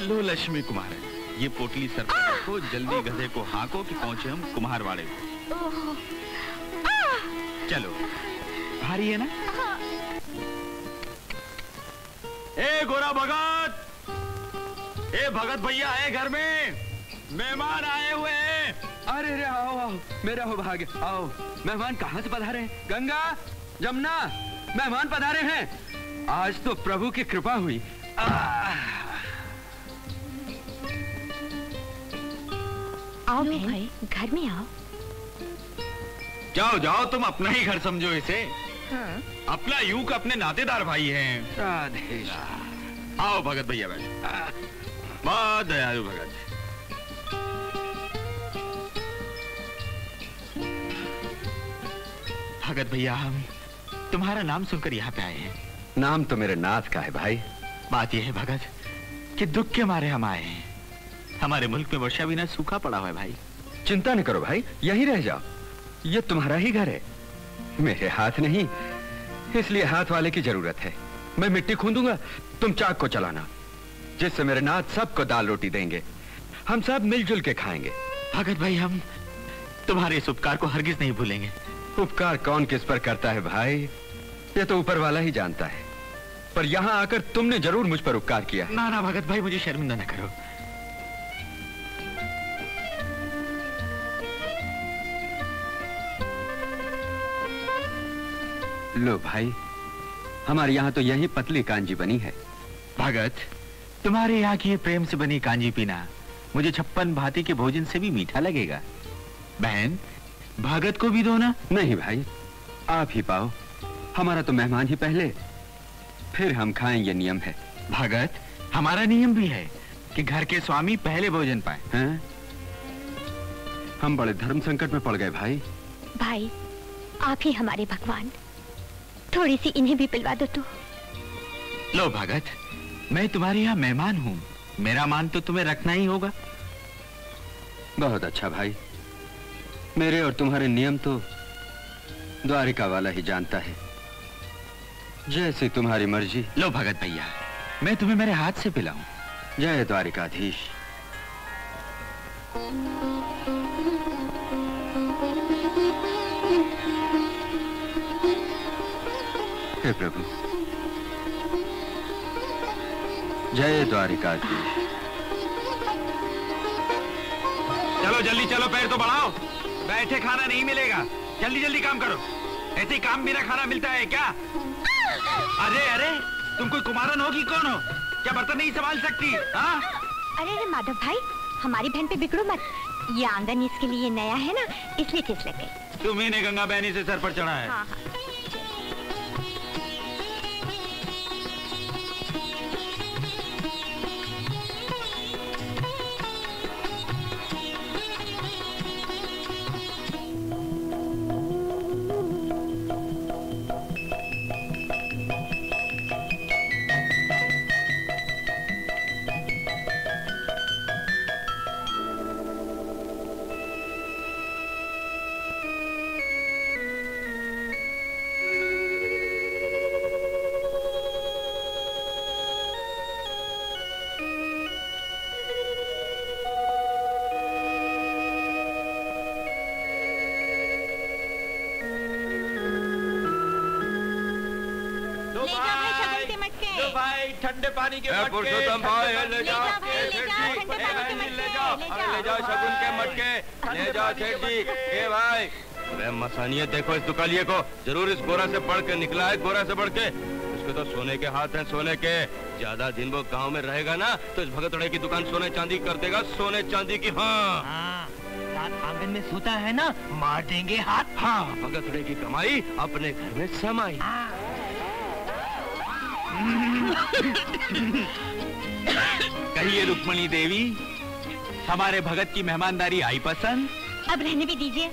लो लक्ष्मी कुमार ये पोटली सर को जल्दी गधे को हाको कि पहुँचे हम कुम्हार वाड़े को चलो भारी है ना? ए गोरा भगत! ए भगत भैया है घर में! मेहमान आए हुए हैं। अरे रे आओ आओ मेरा हो भाग्य। आओ मेहमान कहाँ से पधारे हैं? गंगा जमुना मेहमान पधारे हैं। आज तो प्रभु की कृपा हुई। आओ भाई घर में आओ। जाओ जाओ तुम अपना ही घर समझो इसे। हाँ। अपना यूँ का अपने नातेदार भाई हैं। आओ भगत भैया बैठ। बहुत दयालु भगत। भगत भैया हम तुम्हारा नाम सुनकर यहाँ पे आए हैं। नाम तो मेरे नाथ का है भाई। बात यह है भगत कि दुख के मारे हम आए हैं। हमारे मुल्क में वर्षा बिना सूखा पड़ा हुआ है भाई। चिंता न करो भाई यही रह जाओ। ये तुम्हारा ही घर है। मेरे हाथ नहीं इसलिए हाथ वाले की ज़रूरत है। मैं मिट्टी खूंदूँगा तुम चाक को चलाना जिससे मेरे नाथ सबको दाल रोटी देंगे। हम सब मिलजुल के खाएँगे। भगत भाई हम तुम्हारे इस उपकार को हरगिज नहीं भूलेंगे। उपकार कौन किस पर करता है भाई? ये तो ऊपर वाला ही जानता है। पर यहाँ आकर तुमने ज़रूर मुझ पर उपकार किया। ना ना भगत भाई मुझे शर्मिंदा न करो। लो भाई हमारे यहाँ तो यही पतली कांजी बनी है। भगत तुम्हारे यहाँ की प्रेम से बनी कांजी पीना मुझे छप्पन भाती के भोजन से भी मीठा लगेगा। बहन भगत को भी दो ना? नहीं भाई आप ही पाओ हमारा तो मेहमान ही पहले फिर हम खाएँ ये नियम है। भगत हमारा नियम भी है कि घर के स्वामी पहले भोजन पाए। हैं? हम बड़े धर्म संकट में पड़ गए भाई। भाई आप ही हमारे भगवान। थोड़ी सी इन्हें भी पिलवा दो तो। लो भगत मैं तुम्हारे यहाँ मेहमान हूँ। मेरा मान तो तुम्हें रखना ही होगा। बहुत अच्छा भाई। मेरे और तुम्हारे नियम तो द्वारिका वाला ही जानता है। जैसे तुम्हारी मर्ज़ी। लो भगत भैया मैं तुम्हें मेरे हाथ से पिलाऊं। जय द्वारिकाधीश। हे प्रभु। जय द्वारिकाधीश चलो जल्दी चलो पैर तो बढ़ाओ। बैठे खाना नहीं मिलेगा। जल्दी जल्दी काम करो। ऐसे ही काम बिना खाना मिलता है क्या? अरे अरे तुम कोई कुमारन हो कि कौन हो? क्या बर्तन नहीं संभाल सकती? हाँ अरे अरे माधव भाई हमारी बहन पे बिगड़ो मत। ये आँगन इसके लिए नया है ना इसलिए ठेस लग गई तुम्ही ने गंगा बहनी से सर पर चढ़ा है। हाँ हाँ। पानी के मटके पुरुषोत्तम भाई, ले जाओ। ले जाओ, ले जाओ शगुन के मटके ले जाओ सेठ जी ए भाई। अरे मसानियत देखो इस दुकालिये को ज़रूर इस गोरा से पढ़ के निकला है गोरा से पढ़ के उसके तो सोने के हाथ हैं सोने के। ज़्यादा दिन वो गाँव में रहेगा ना तो इस भगतड़े की दुकान सोने चांदी कर देगा सोने चांदी की हाँ। हाँ, आँगन में सोता है ना मार देंगे हाथ। हाँ भगतड़े की कमाई अपने घर में समाई। कहिए रुक्मणी देवी हमारे भगत की मेहमानदारी आई पसंद? अब रहने भी दीजिए।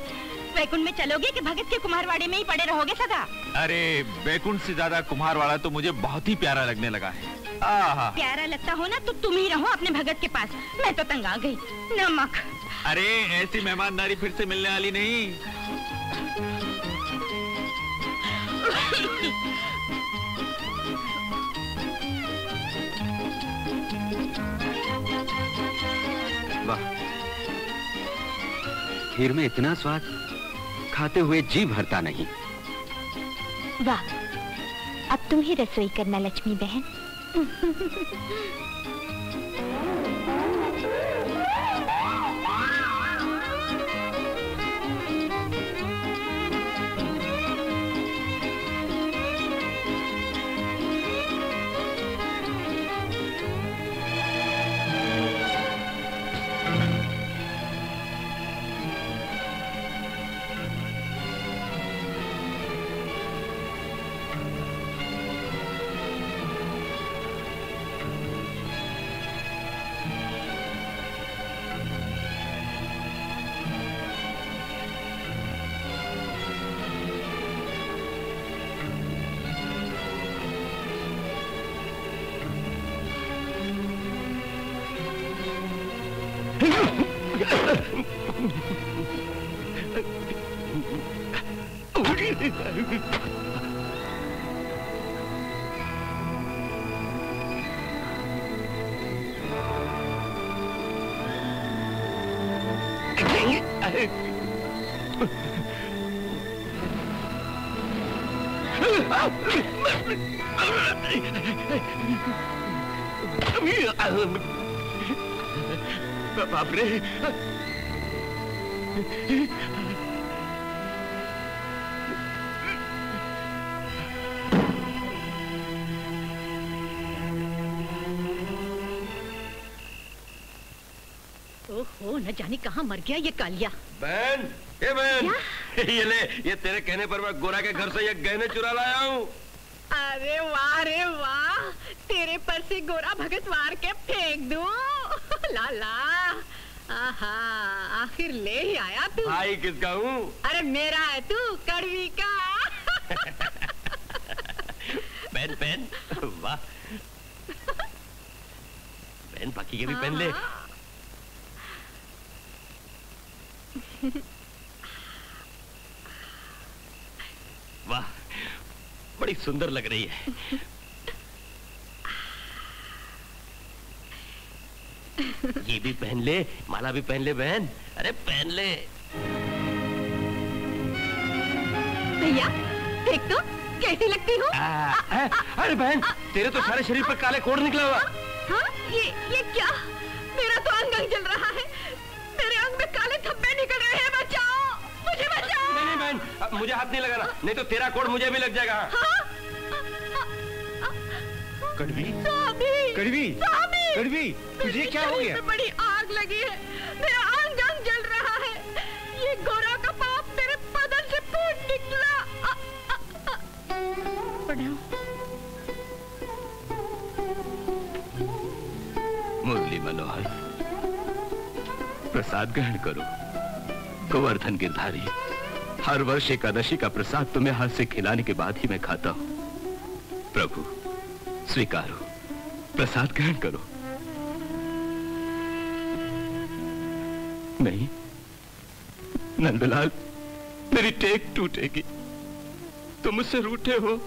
वैकुंठ में चलोगे कि भगत के कुम्हारवाड़े में ही पड़े रहोगे सदा? अरे बैकुंठ से ज़्यादा कुम्हार वाला तो मुझे बहुत ही प्यारा लगने लगा है। आहा। प्यारा लगता हो ना तो तुम ही रहो अपने भगत के पास। मैं तो तंग आ गई। नमक। अरे ऐसी मेहमानदारी फिर से मिलने वाली नहीं। वाह। खीर में इतना स्वाद, खाते हुए जी भरता नहीं। वाह, अब तुम ही रसोई करना, लक्ष्मी बहन। जाने कहाँ मर गया ये कालिया? बहन ए बहन। ये ले ये तेरे कहने पर मैं गोरा के घर से ये गहने चुरा लाया हूँ। अरे वाह रे वाह। तेरे पर से गोरा भगत मार के फेंक दू। ला ला। आहा आखिर ले ही आया तू। भाई किसका हूँ? अरे मेरा है तू कड़वी का। पहन पहन वाह। बहन बाकी के भी पहन ले। वाह बड़ी सुंदर लग रही है। ये भी पहन ले माला भी पहन ले बहन। अरे पहन ले। भैया देख तो कैसी लगती हूँ? अरे बहन तेरे तो सारे शरीर पर काले कोड निकला हुआ। हाँ ये ये क्या? मेरा तो अंग अंग जल रहा है। मेरे अंग में काले धब्बे निकल रहे हैं बचाओ! मुझे बचाओ! नहीं नहीं बहन अब मुझे हाथ नहीं लगाना नहीं तो तेरा कोड मुझे भी लग जाएगा। कड़वी? स्वामी! कड़वी? स्वामी! कड़वी तुझे क्या हो गया? बड़ी आग लगी है। मेरा अंग अंग जल रहा है। ये गोरा का पाप मेरे बदन से फूट निकला। मुरली मनोहर प्रसाद ग्रहण करो। गोवर्धन गिरधारी, हर वर्ष एकादशी का प्रसाद तुम्हें हाथ से खिलाने के बाद ही मैं खाता हूँ। प्रभु, स्वीकारो। प्रसाद ग्रहण करो। नहीं, नंदलाल, मेरी टेक टूटेगी। तुम मुझसे रूठे हो।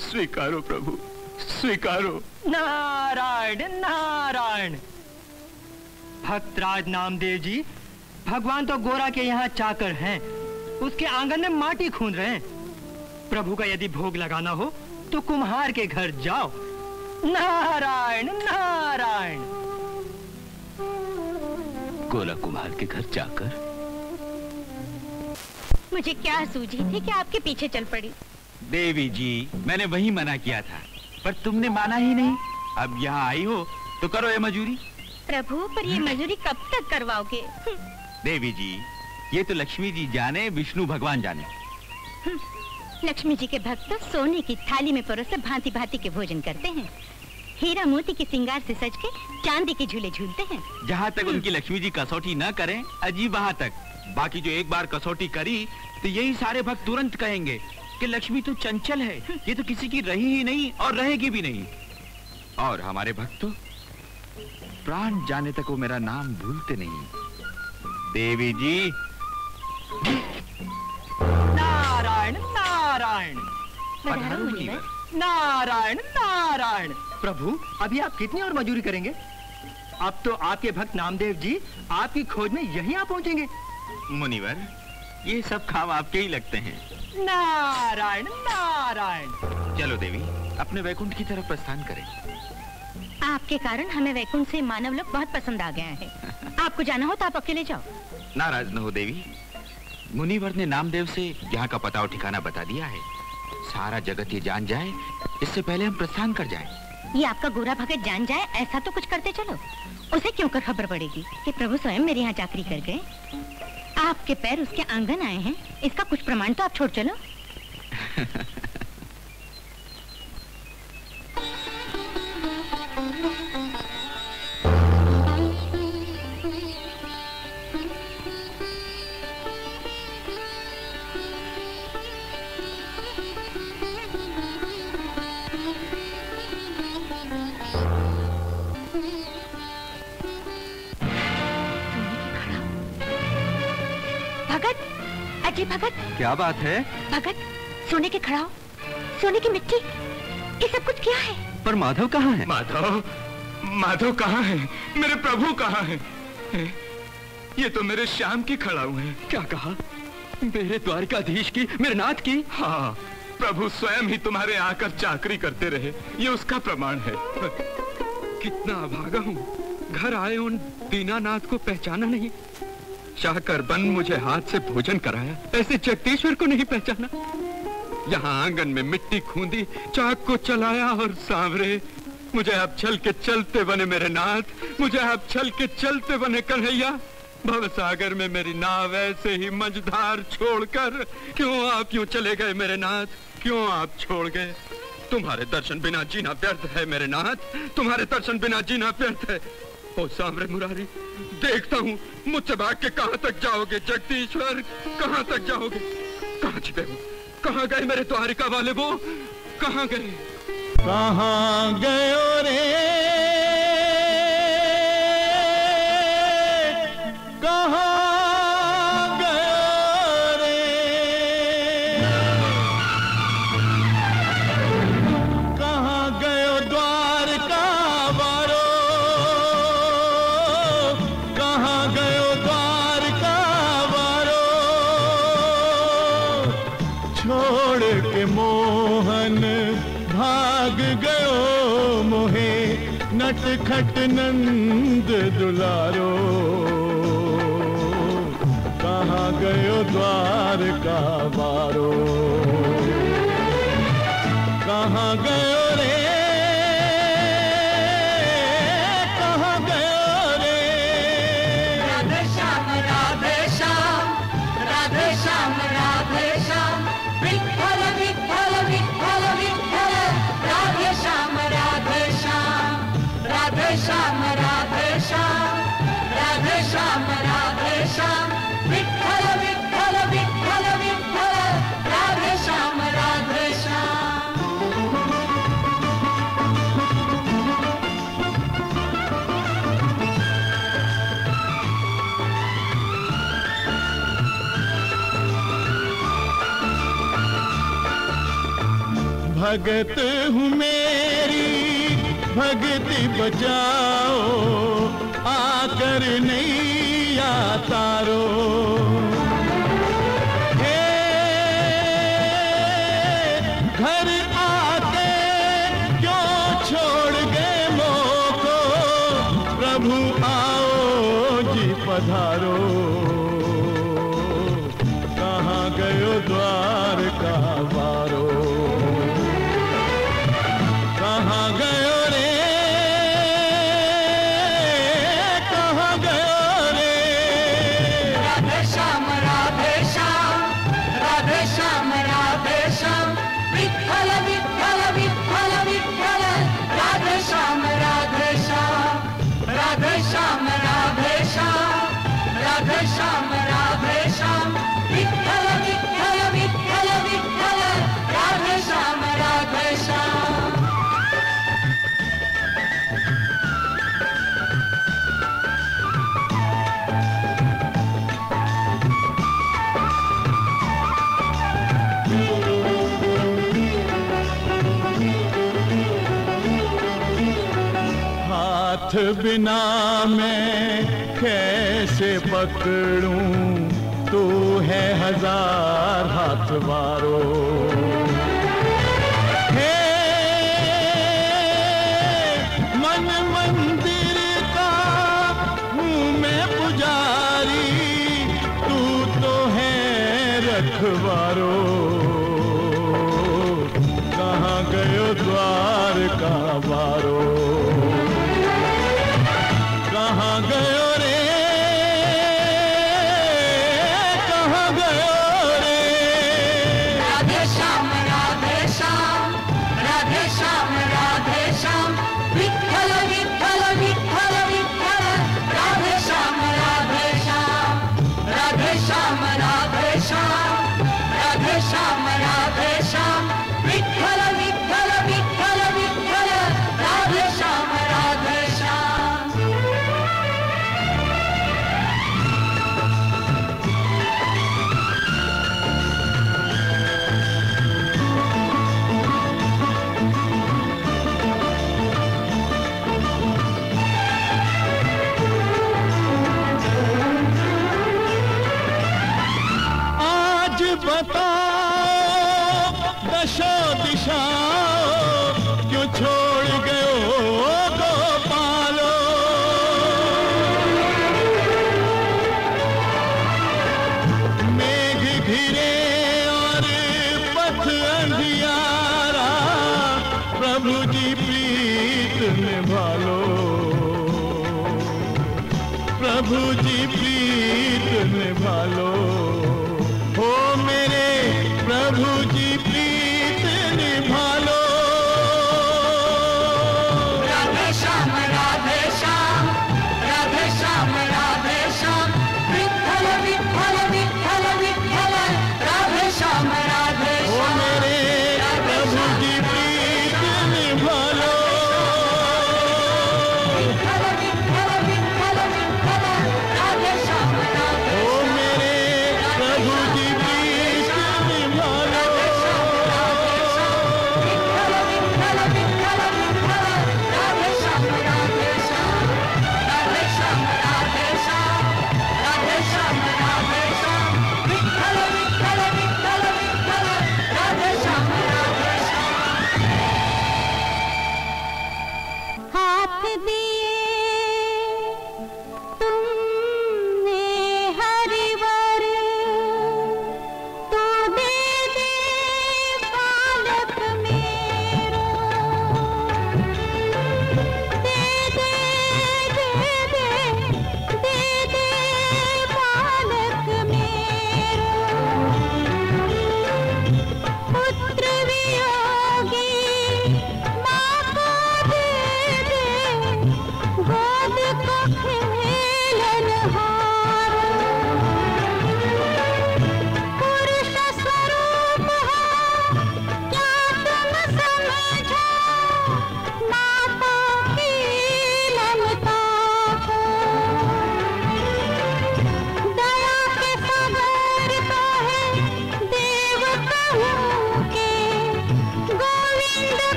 स्वीकारो प्रभु, स्वीकारो। नारायण नारायण। भक्तराज नामदेव जी भगवान तो गोरा के यहाँ चाकर हैं। उसके आँगन में माटी खून रहे हैं। प्रभु का यदि भोग लगाना हो तो कुम्हार के घर जाओ। नारायण नारायण। गोरा कुमार के घर जाकर? मुझे क्या सूझी थी कि आपके पीछे चल पड़ी? देवी जी मैंने वही मना किया था पर तुमने माना ही नहीं। अब यहाँ आई हो तो करो ये मजूरी। प्रभु पर ये मजूरी कब तक करवाओगे? देवी जी ये तो लक्ष्मी जी जाने विष्णु भगवान जाने। लक्ष्मी जी के भक्त तो सोने की थाली में परोसे भांति भांति के भोजन करते हैं। हीरा मोती के सिंगार से सज के चांदी के झूले झूलते हैं। जहाँ तक उनकी लक्ष्मी जी कसौटी न करें अजीब वहाँ तक। बाकी जो एक बार कसौटी करी तो यही सारे भक्त तुरंत कहेंगे कि लक्ष्मी तो चंचल है ये तो किसी की रही ही नहीं और रहेगी भी नहीं। और हमारे भक्त तो प्राण जाने तक वो मेरा नाम भूलते नहीं। देवी जी। नारायण नारायण। नारायण नारायण। प्रभु अभी आप कितनी और मजूरी करेंगे? अब तो आपके भक्त नामदेव जी आपकी खोज में यहीं आ पहुँचेंगे। मुनिवर ये सब खाव आपके ही लगते हैं। नारायण नारायण। चलो देवी अपने वैकुंठ की तरफ़ प्रस्थान करें। आपके कारण हमें वैकुंठ से मानव लोग बहुत पसंद आ गया है। आपको जाना हो तो आप अकेले जाओ। नाराज़ न हो देवी। मुनिवर ने नामदेव से यहाँ का पता और ठिकाना बता दिया है। सारा जगत ये जान जाए इससे पहले हम प्रस्थान कर जाए। ये आपका गोरा भगत जान जाए ऐसा तो कुछ करते चलो। उसे क्यों कर खबर पड़ेगी कि प्रभु स्वयं मेरे यहाँ चाकरी कर गए? आपके पैर उसके आँगन आए हैं इसका कुछ प्रमाण तो आप छोड़ चलो। अजय भगत? क्या बात है? भगत सोने के खड़ाओ। सोने की मिट्टी ये सब कुछ क्या है? पर माधव कहाँ है? माधव माधव कहाँ है? मेरे प्रभु कहाँ है? ये तो मेरे श्याम की खड़ाऊ है। क्या कहा? मेरे द्वारकाधीश की मेरे नाथ की? हाँ प्रभु स्वयं ही तुम्हारे आकर चाकरी करते रहे। ये उसका प्रमाण है। कितना अभागा हूँ। घर आए उन दीनानाथ को पहचाना नहीं। चाकर बन मुझे हाथ से भोजन कराया। ऐसे जगदीश्वर को नहीं पहचाना। यहाँ आँगन में मिट्टी खूंदी, चाक को चलाया और सांवरे। मुझे अब चल के चलते बने मेरे नाथ, मुझे अब चल के चलते बने कन्हैया। भव सागर में मेरी नाव ऐसे ही मंझधार छोड़कर, क्यों आप यूँ चले गए मेरे नाथ? क्यों आप छोड़ गए? तुम्हारे दर्शन बिना जीना व्यर्थ है मेरे नाथ। तुम्हारे दर्शन बिना जीना व्यर्थ है। ओ सामरे मुरारी। देखता हूँ, मुझसे भाग के कहाँ तक जाओगे, जगदीश्वर? कहाँ तक जाओगे? कहाँ छिपे हो? कहाँ गए मेरे द्वारिका वाले वो? कहाँ गए? कहाँ गए रे? कहाँ खट नंद दुलारो। कहाँ गयो द्वार का बारो? कहाँ गयो भगत हूँ मेरी भगति बचाओ आकर नहीं आता तारो। इतना मैं कैसे पकड़ूं? तू है हज़ार हाथ मारो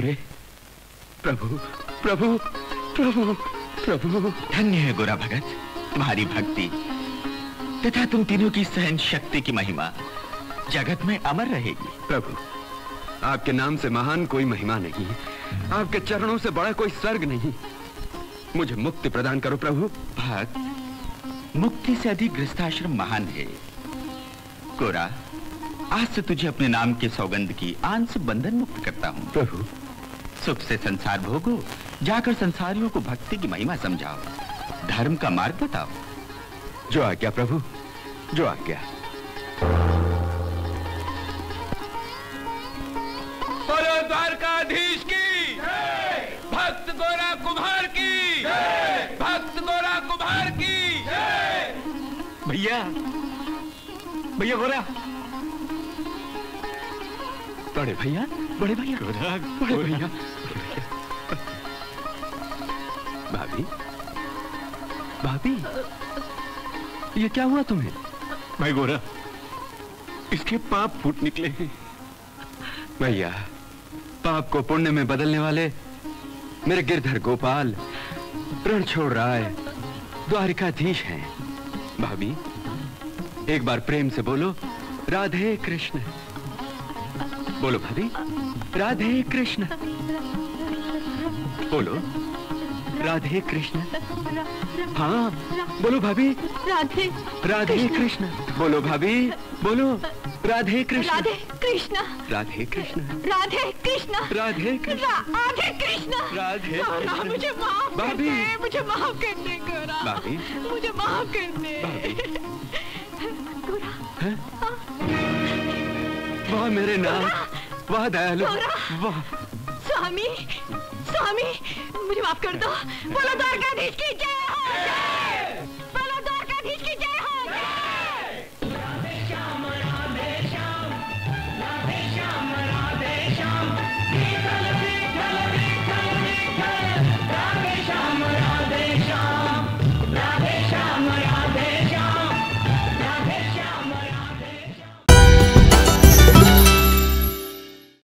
रे प्रभु प्रभु प्रभु प्रभु। धन्य है गोरा भगत तुम्हारी भक्ति। तथा तुम तीनों की सहन शक्ति की महिमा। जगत में अमर रहेगी। प्रभु आपके नाम से महान कोई महिमा नहीं। आपके चरणों से बड़ा कोई स्वर्ग नहीं। मुझे मुक्ति प्रदान करो प्रभु। भक्त मुक्ति से अधिक गृहस्थाश्रम महान है। कोरा आज से तुझे अपने नाम के सौगंध की आंस बंधन मुक्त करता हूँ। प्रभु सुख से संसार भोगो जाकर संसारियों को भक्ति की महिमा समझाओ। धर्म का मार्ग बताओ। जो आज्ञा प्रभु जो आज्ञा। बोलो द्वारकाधीश की। भक्त गोरा कुम्हार की। भक्त गोरा कुम्हार की। भैया भैया गोरा। बड़े भैया बड़े भैया बड़े भैया। भाभी भाभी ये क्या हुआ तुम्हें? भाई गोरा इसके पाप फूट निकले हैं। भैया पाप को पुण्य में बदलने वाले मेरे गिरधर गोपाल रण छोड़ रहा है द्वारिकाधीश हैं। भाभी एक बार प्रेम से बोलो राधे कृष्ण। बोलो भाभी। राधे कृष्ण। बोलो। राधे कृष्ण। हाँ बोलो भाभी। राधे राधे कृष्ण। बोलो भाभी बोलो। राधे कृष्ण। राधे कृष्ण। राधे कृष्ण। राधे कृष्ण। राधे कृष्ण। राधे कृष्ण। राधे मुझे माफ़ भाभी। मुझे माफ़ कर दे गौरा। भाभी। मुझे माफ़ कर दे। वाह मेरे नाम। वाह दयालु। वाह। स्वामी स्वामी मुझे माफ़ कर दो। बोलो द्वारकाधीश की जय हो। बोलो द्वारकाधीश की